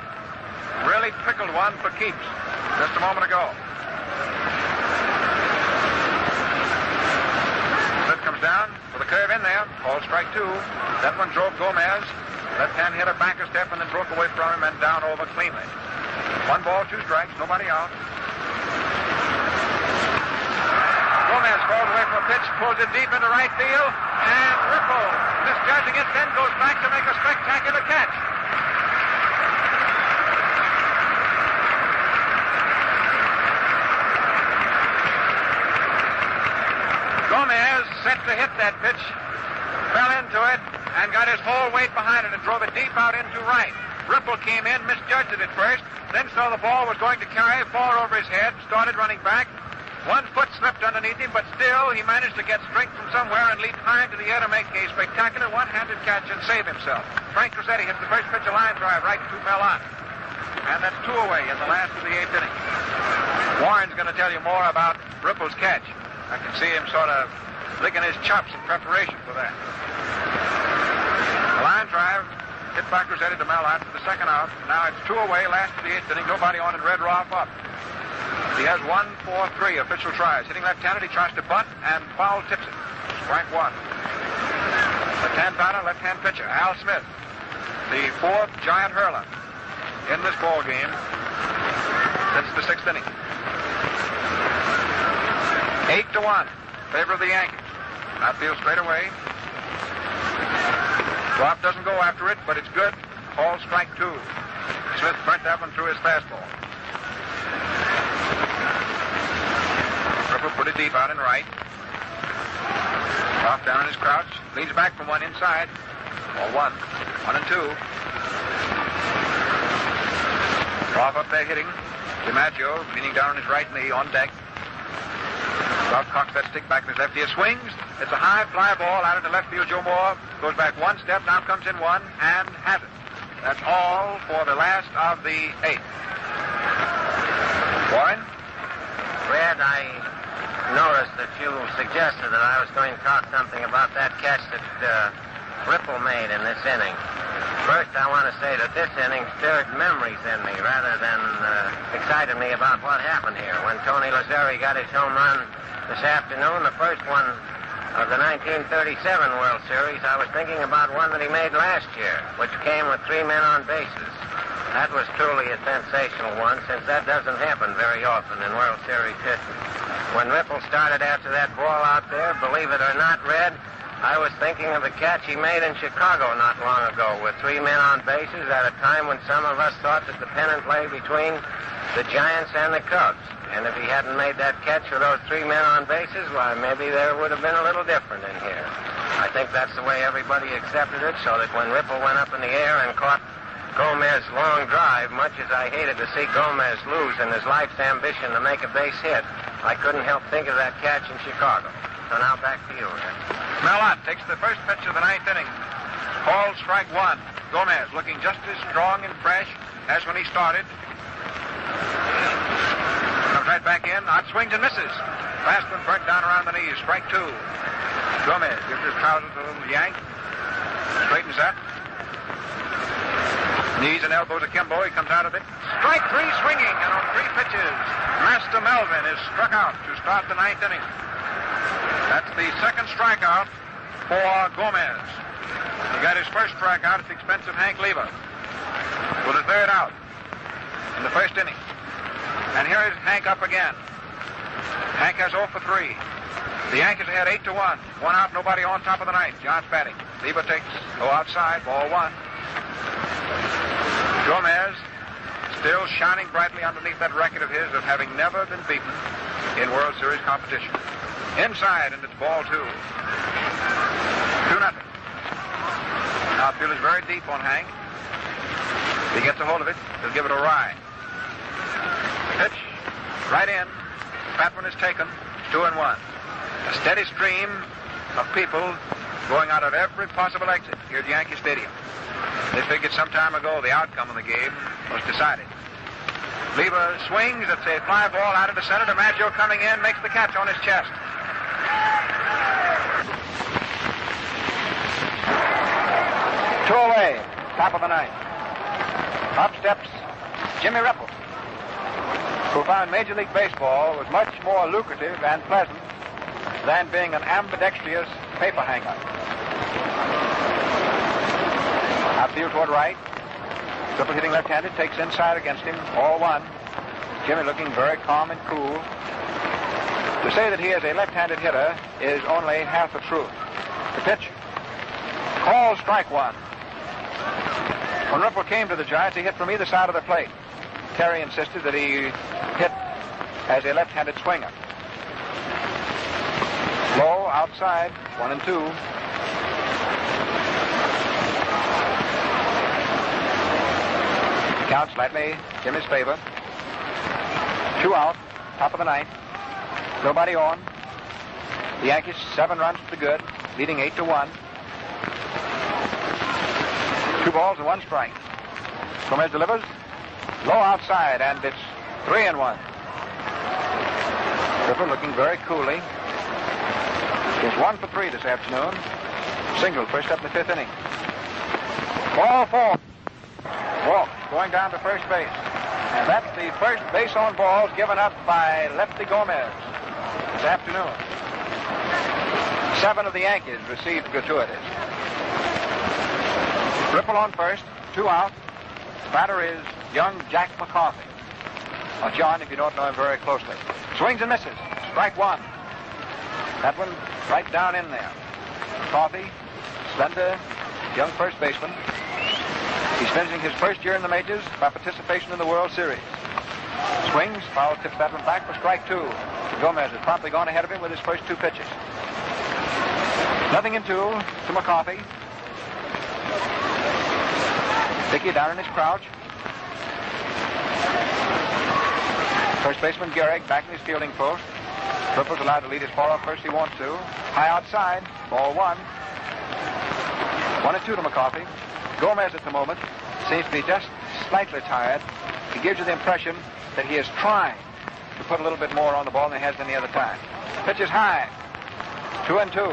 really pickled one for keeps just a moment ago. Smith comes down with a curve in there. Called strike two. That one drove Gomez. Left-hand hitter back a step and then broke away from him and down over cleanly. One ball, two strikes, nobody out. Gomez falls away from a pitch, pulls it deep into right field, and Ripple, misjudging it, then goes back to make a spectacular catch. Gomez set to hit that pitch, fell into it, and got his whole weight behind it and drove it deep out into right. Ripple came in, misjudged it at first, then saw the ball was going to carry far over his head, started running back. One foot slipped underneath him, but still he managed to get strength from somewhere and leap high into the air to make a spectacular one-handed catch and save himself. Frank Crosetti hits the first pitch, a line drive right to Mel Ott. And that's two away in the last of the eighth inning. Warren's going to tell you more about Ripple's catch. I can see him sort of licking his chops in preparation for that. Line drive hit by Crosetti to Mel Ott for the second out. Now it's two away, last of the eighth inning. Nobody on and Red Rolfe up. He has one, four, three official tries. Hitting left-handed, he tries to bunt and foul tips it. Strike one. Left-hand batter, left-hand pitcher, Al Smith, the fourth giant hurler in this ball game. Is the sixth inning. Eight to one. Favor of the Yankees. Outfield straight away. Drop doesn't go after it, but it's good. Ball strike two. Smith burnt that one through his fastball. It deep out and right. Off down in his crouch. Leans back from one inside. Ball one. One and two. Off up there hitting. DiMaggio leaning down on his right knee on deck. Rolfe cocks that stick back to his left ear. Swings. It's a high fly ball out into left field. Joe Moore goes back one step. Now comes in one and has it. That's all for the last of the eighth. Warren? I noticed that you suggested that I was going to talk something about that catch that uh, Ripple made in this inning. First, I want to say that this inning stirred memories in me rather than uh, excited me about what happened here. When Tony Lazzeri got his home run this afternoon, the first one of the 1937 World Series, I was thinking about one that he made last year, which came with three men on bases. That was truly a sensational one, since that doesn't happen very often in World Series history. When Ripple started after that ball out there, believe it or not, Red, I was thinking of the catch he made in Chicago not long ago with three men on bases at a time when some of us thought that the pennant lay between the Giants and the Cubs. And if he hadn't made that catch with those three men on bases, why, maybe there would have been a little different in here. I think that's the way everybody accepted it, so that when Ripple went up in the air and caught Gomez's long drive, much as I hated to see Gomez lose in his life's ambition to make a base hit, I couldn't help think of that catch in Chicago. So now back to you, Red. Mel Ott takes the first pitch of the ninth inning. Called strike one. Gomez looking just as strong and fresh as when he started. Comes right back in. Out swings and misses. Last one burnt down around the knees. Strike two. Gomez gives his trousers a little yank. Straightens up. Knees and elbows akimbo. He comes out of it. Strike three swinging. And on three pitches, Master Melvin is struck out to start the ninth inning. That's the second strikeout for Gomez. He got his first strikeout at the expense of Hank Leiber with a third out in the first inning. And here is Hank up again. Hank has 0 for 3. The Yankees ahead 8 to 1. One out, nobody on top of the ninth. John's batting. Leiber takes, go outside, ball one. Gomez still shining brightly underneath that record of his of having never been beaten in World Series competition. Inside, and it's ball two. Two nothing. Now, field is very deep on Hank. If he gets a hold of it, he'll give it a ride. Pitch, right in. Fat one is taken. Two and one. A steady stream of people going out of every possible exit here at Yankee Stadium. They figured some time ago the outcome of the game was decided. Leiber swings. It's a fly ball out of the center. DiMaggio coming in makes the catch on his chest. Two away, top of the ninth. Up steps Jimmy Ripple, who found Major League Baseball was much more lucrative and pleasant than being an ambidextrous paper hanger. Outfield toward right. Ripple hitting left-handed, takes inside against him, all one. Jimmy looking very calm and cool. To say that he is a left-handed hitter is only half the truth. The pitch. Call strike one. When Ripple came to the Giants, he hit from either side of the plate. Terry insisted that he hit as a left-handed swinger. Low, outside, one and two. Count slightly Jimmy's favor. Two out, top of the ninth. Nobody on. The Yankees seven runs to the good, leading eight to one. Two balls and one strike. Gomez delivers. Low outside, and it's three and one. Ripple looking very coolly. He's one for three this afternoon. Single first up in the fifth inning. Ball four. Walk going down to first base. And that's the first base on balls given up by Lefty Gomez this afternoon. Seven of the Yankees received gratuities. Ripple on first, two out. Batter is young Jack McCarthy. or John if you don't know him very closely. Swings and misses. Strike one. That one right down in there. McCarthy, slender, young first baseman. He's finishing his first year in the majors by participation in the World Series. Swings, foul tips that one back for strike two. Gomez has promptly gone ahead of him with his first two pitches. Nothing in two to McCarthy. Dickey down in his crouch. First baseman Gehrig back in his fielding post. Ripple's allowed to lead his ball off first he wants to. High outside. Ball one. One and two to McCarthy. Gomez at the moment seems to be just slightly tired. He gives you the impression that he is trying to put a little bit more on the ball than he has any other time. Pitch is high. Two and two.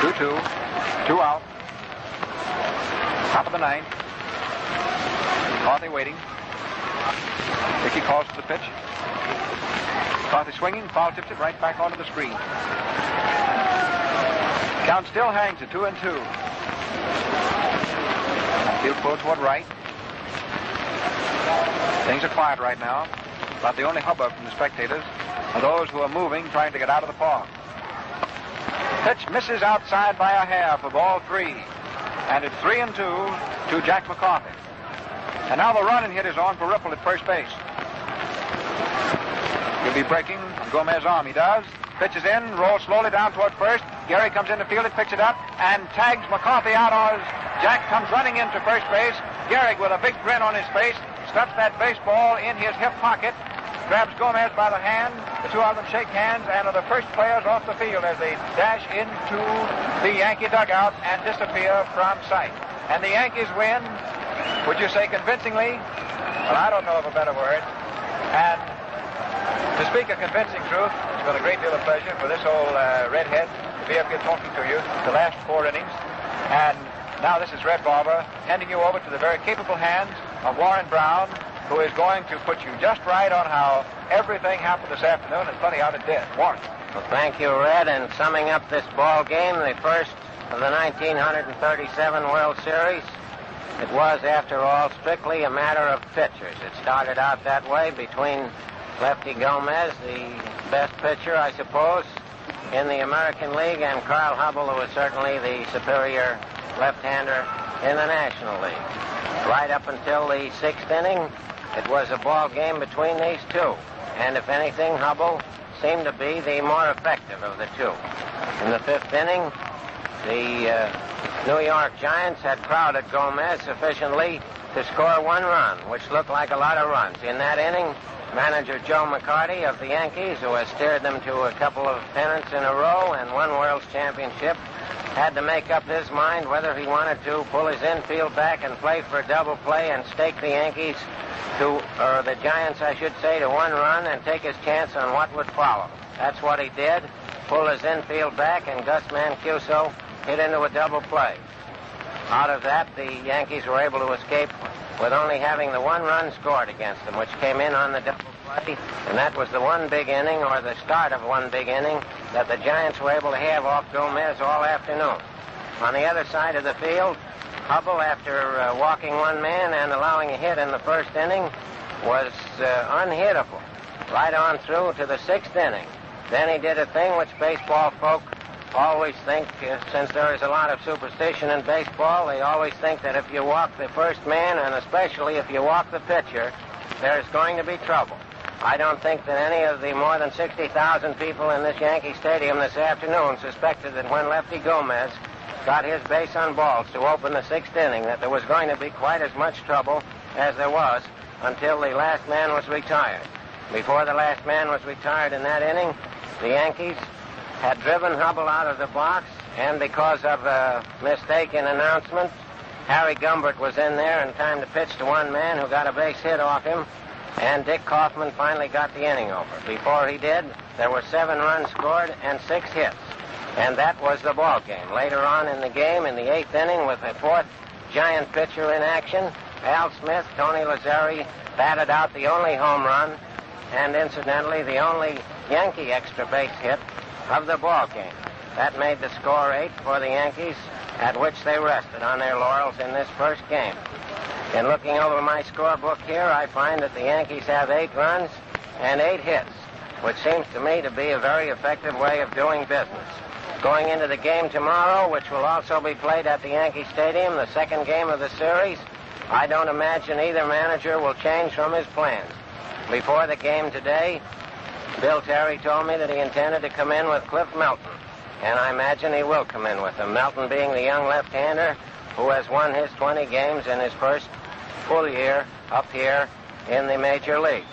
Two two. Two out. Top of the ninth. Carthy waiting. Dickey calls for the pitch. Carthy swinging, foul tips it right back onto the screen. Count still hangs at two and two. Field pulled toward right. Things are quiet right now. About the only hubbub from the spectators are those who are moving, trying to get out of the park. Pitch misses outside by a hair for ball three. And it's three and two to Jack McCarthy. And now the running hit is on for Ripple at first base. Be breaking on Gomez's arm. He does. Pitches in, rolls slowly down toward first. Gehrig comes in to field it, picks it up, and tags McCarthy out as Jack comes running into first base. Gehrig, with a big grin on his face, stuffs that baseball in his hip pocket, grabs Gomez by the hand. The two of them shake hands and are the first players off the field as they dash into the Yankee dugout and disappear from sight. And the Yankees win, would you say convincingly? Well, I don't know of a better word. And to speak a convincing truth, it's been a great deal of pleasure for this old uh, redhead to be up here talking to you the last four innings. And now this is Red Barber handing you over to the very capable hands of Warren Brown, who is going to put you just right on how everything happened this afternoon and plenty how it did. Warren. Well, thank you, Red. And summing up this ball game, the first of the 1937 World Series, it was, after all, strictly a matter of pitchers. It started out that way between Lefty Gomez, the best pitcher, I suppose, in the American League, and Carl Hubbell, who was certainly the superior left-hander in the National League. Right up until the sixth inning, it was a ball game between these two. And if anything, Hubbell seemed to be the more effective of the two. In the fifth inning, the uh, New York Giants had crowded Gomez sufficiently to score one run, which looked like a lot of runs. In that inning, manager Joe McCarthy of the Yankees, who has steered them to a couple of pennants in a row and one World's Championship, had to make up his mind whether he wanted to pull his infield back and play for a double play and stake the Yankees to, or the Giants, I should say, to one run and take his chance on what would follow. That's what he did. Pulled his infield back, and Gus Mancuso hit into a double play. Out of that, the Yankees were able to escape with only having the one run scored against them, which came in on the double play. And that was the one big inning, or the start of one big inning, that the Giants were able to have off Gomez all afternoon. On the other side of the field, Hubbell, after uh, walking one man and allowing a hit in the first inning, was uh, unhittable right on through to the sixth inning. Then he did a thing which baseball folk always think, uh, since there is a lot of superstition in baseball, they always think that if you walk the first man, and especially if you walk the pitcher, there's going to be trouble. I don't think that any of the more than 60,000 people in this Yankee Stadium this afternoon suspected that when Lefty Gomez got his base on balls to open the sixth inning, that there was going to be quite as much trouble as there was until the last man was retired. Before the last man was retired in that inning, the Yankees had driven Hubbell out of the box, and because of a mistake in announcement, Harry Gumbert was in there in time to pitch to one man who got a base hit off him, and Dick Coffman finally got the inning over. Before he did, there were seven runs scored and six hits. And that was the ball game. Later on in the game, in the eighth inning, with a fourth giant pitcher in action, Al Smith, Tony Lazzeri batted out the only home run, and incidentally, the only Yankee extra base hit of the ball game. That made the score eight for the Yankees at which they rested on their laurels in this first game. In looking over my scorebook here, I find that the Yankees have eight runs and eight hits, which seems to me to be a very effective way of doing business. Going into the game tomorrow, which will also be played at the Yankee Stadium, the second game of the series, I don't imagine either manager will change from his plans. Before the game today, Bill Terry told me that he intended to come in with Cliff Melton, and I imagine he will come in with him. Melton being the young left-hander who has won his 20 games in his first full year up here in the major leagues.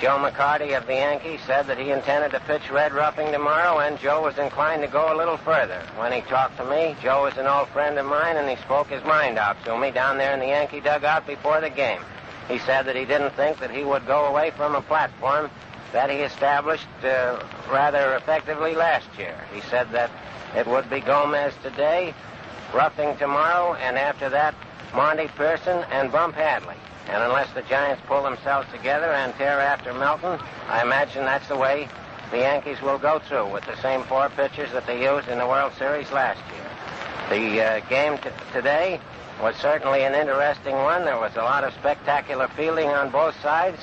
Joe McCarthy of the Yankees said that he intended to pitch Red Ruffing tomorrow, and Joe was inclined to go a little further. When he talked to me, Joe is an old friend of mine, and he spoke his mind out to me down there in the Yankee dugout before the game. He said that he didn't think that he would go away from a platform that he established uh, rather effectively last year. He said that it would be Gomez today, Ruffing tomorrow, and after that, Monte Pearson and Bump Hadley. And unless the Giants pull themselves together and tear after Melton, I imagine that's the way the Yankees will go through with the same four pitchers that they used in the World Series last year. The uh, game t- today was certainly an interesting one. There was a lot of spectacular fielding on both sides.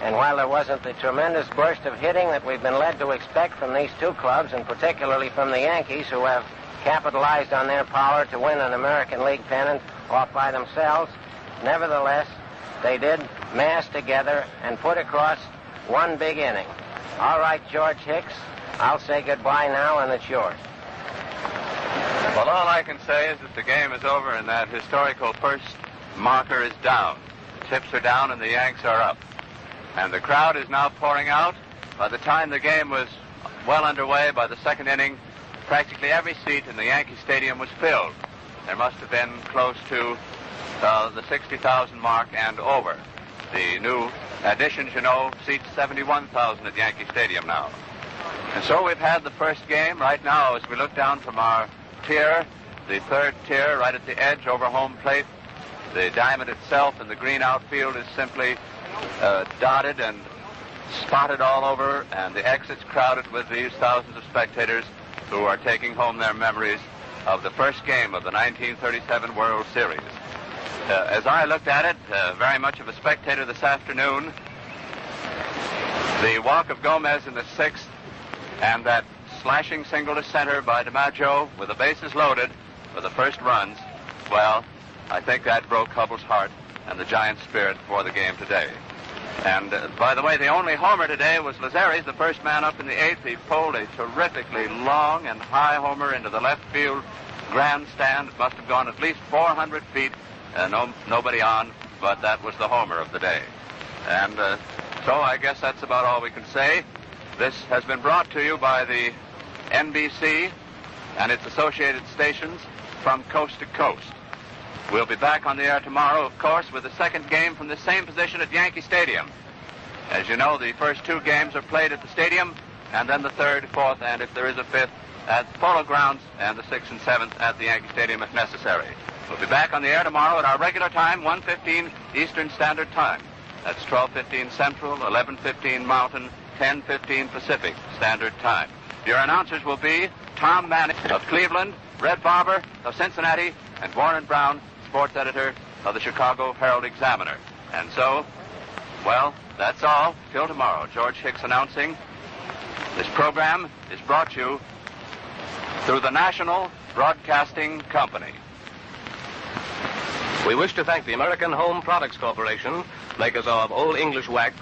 And while there wasn't the tremendous burst of hitting that we've been led to expect from these two clubs, and particularly from the Yankees, who have capitalized on their power to win an American League pennant off by themselves, nevertheless, they did mass together and put across one big inning. All right, George Hicks, I'll say goodbye now, and it's yours. Well, all I can say is that the game is over and that historical first marker is down. The are down and the Yanks are up. And the crowd is now pouring out. By the time the game was well underway, by the second inning, practically every seat in the Yankee Stadium was filled. There must have been close to uh, the 60,000 mark and over. The new additions, you know, seats 71,000 at Yankee Stadium now. And so we've had the first game. Right now, as we look down from our tier, the third tier right at the edge over home plate, the diamond itself and the green outfield is simply uh, dotted and spotted all over, and the exits crowded with these thousands of spectators who are taking home their memories of the first game of the 1937 World Series. Uh, as I looked at it, uh, very much of a spectator this afternoon, the walk of Gomez in the sixth and that slashing single to center by DiMaggio with the bases loaded for the first runs, well, I think that broke Hubbell's heart and the Giants' spirit for the game today. And uh, by the way, the only homer today was Lazzeri's, the first man up in the eighth. He pulled a terrifically long and high homer into the left field grandstand. It must have gone at least 400 feet uh, no, nobody on, but that was the homer of the day. And uh, so I guess that's about all we can say. This has been brought to you by the NBC and its associated stations from coast to coast. We'll be back on the air tomorrow, of course, with the second game from the same position at Yankee Stadium. As you know, the first two games are played at the stadium, and then the third, fourth, and if there is a fifth, at Polo Grounds, and the sixth and seventh at the Yankee Stadium if necessary. We'll be back on the air tomorrow at our regular time, 1.15 Eastern Standard Time. That's 12.15 Central, 11.15 Mountain, 10.15 Pacific Standard Time. Your announcers will be Tom Manning of Cleveland, Red Barber of Cincinnati, and Warren Brown, sports editor of the Chicago Herald Examiner. And so, well, that's all. Till tomorrow. George Hicks announcing. This program is brought you through the National Broadcasting Company. We wish to thank the American Home Products Corporation, makers of Old English Wax,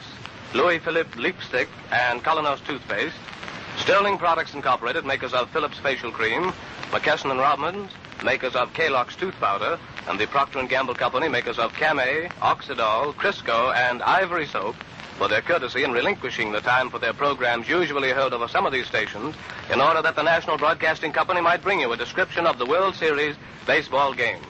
Louis Philippe Lipstick, and Kolynos Toothpaste, Sterling Products Incorporated, makers of Phillips Facial Cream, McKesson and Robbins, makers of Calox Tooth Powder, and the Procter & Gamble Company, makers of Camay, Oxidol, Crisco, and Ivory Soap, for their courtesy in relinquishing the time for their programs usually heard over some of these stations in order that the National Broadcasting Company might bring you a description of the World Series baseball game.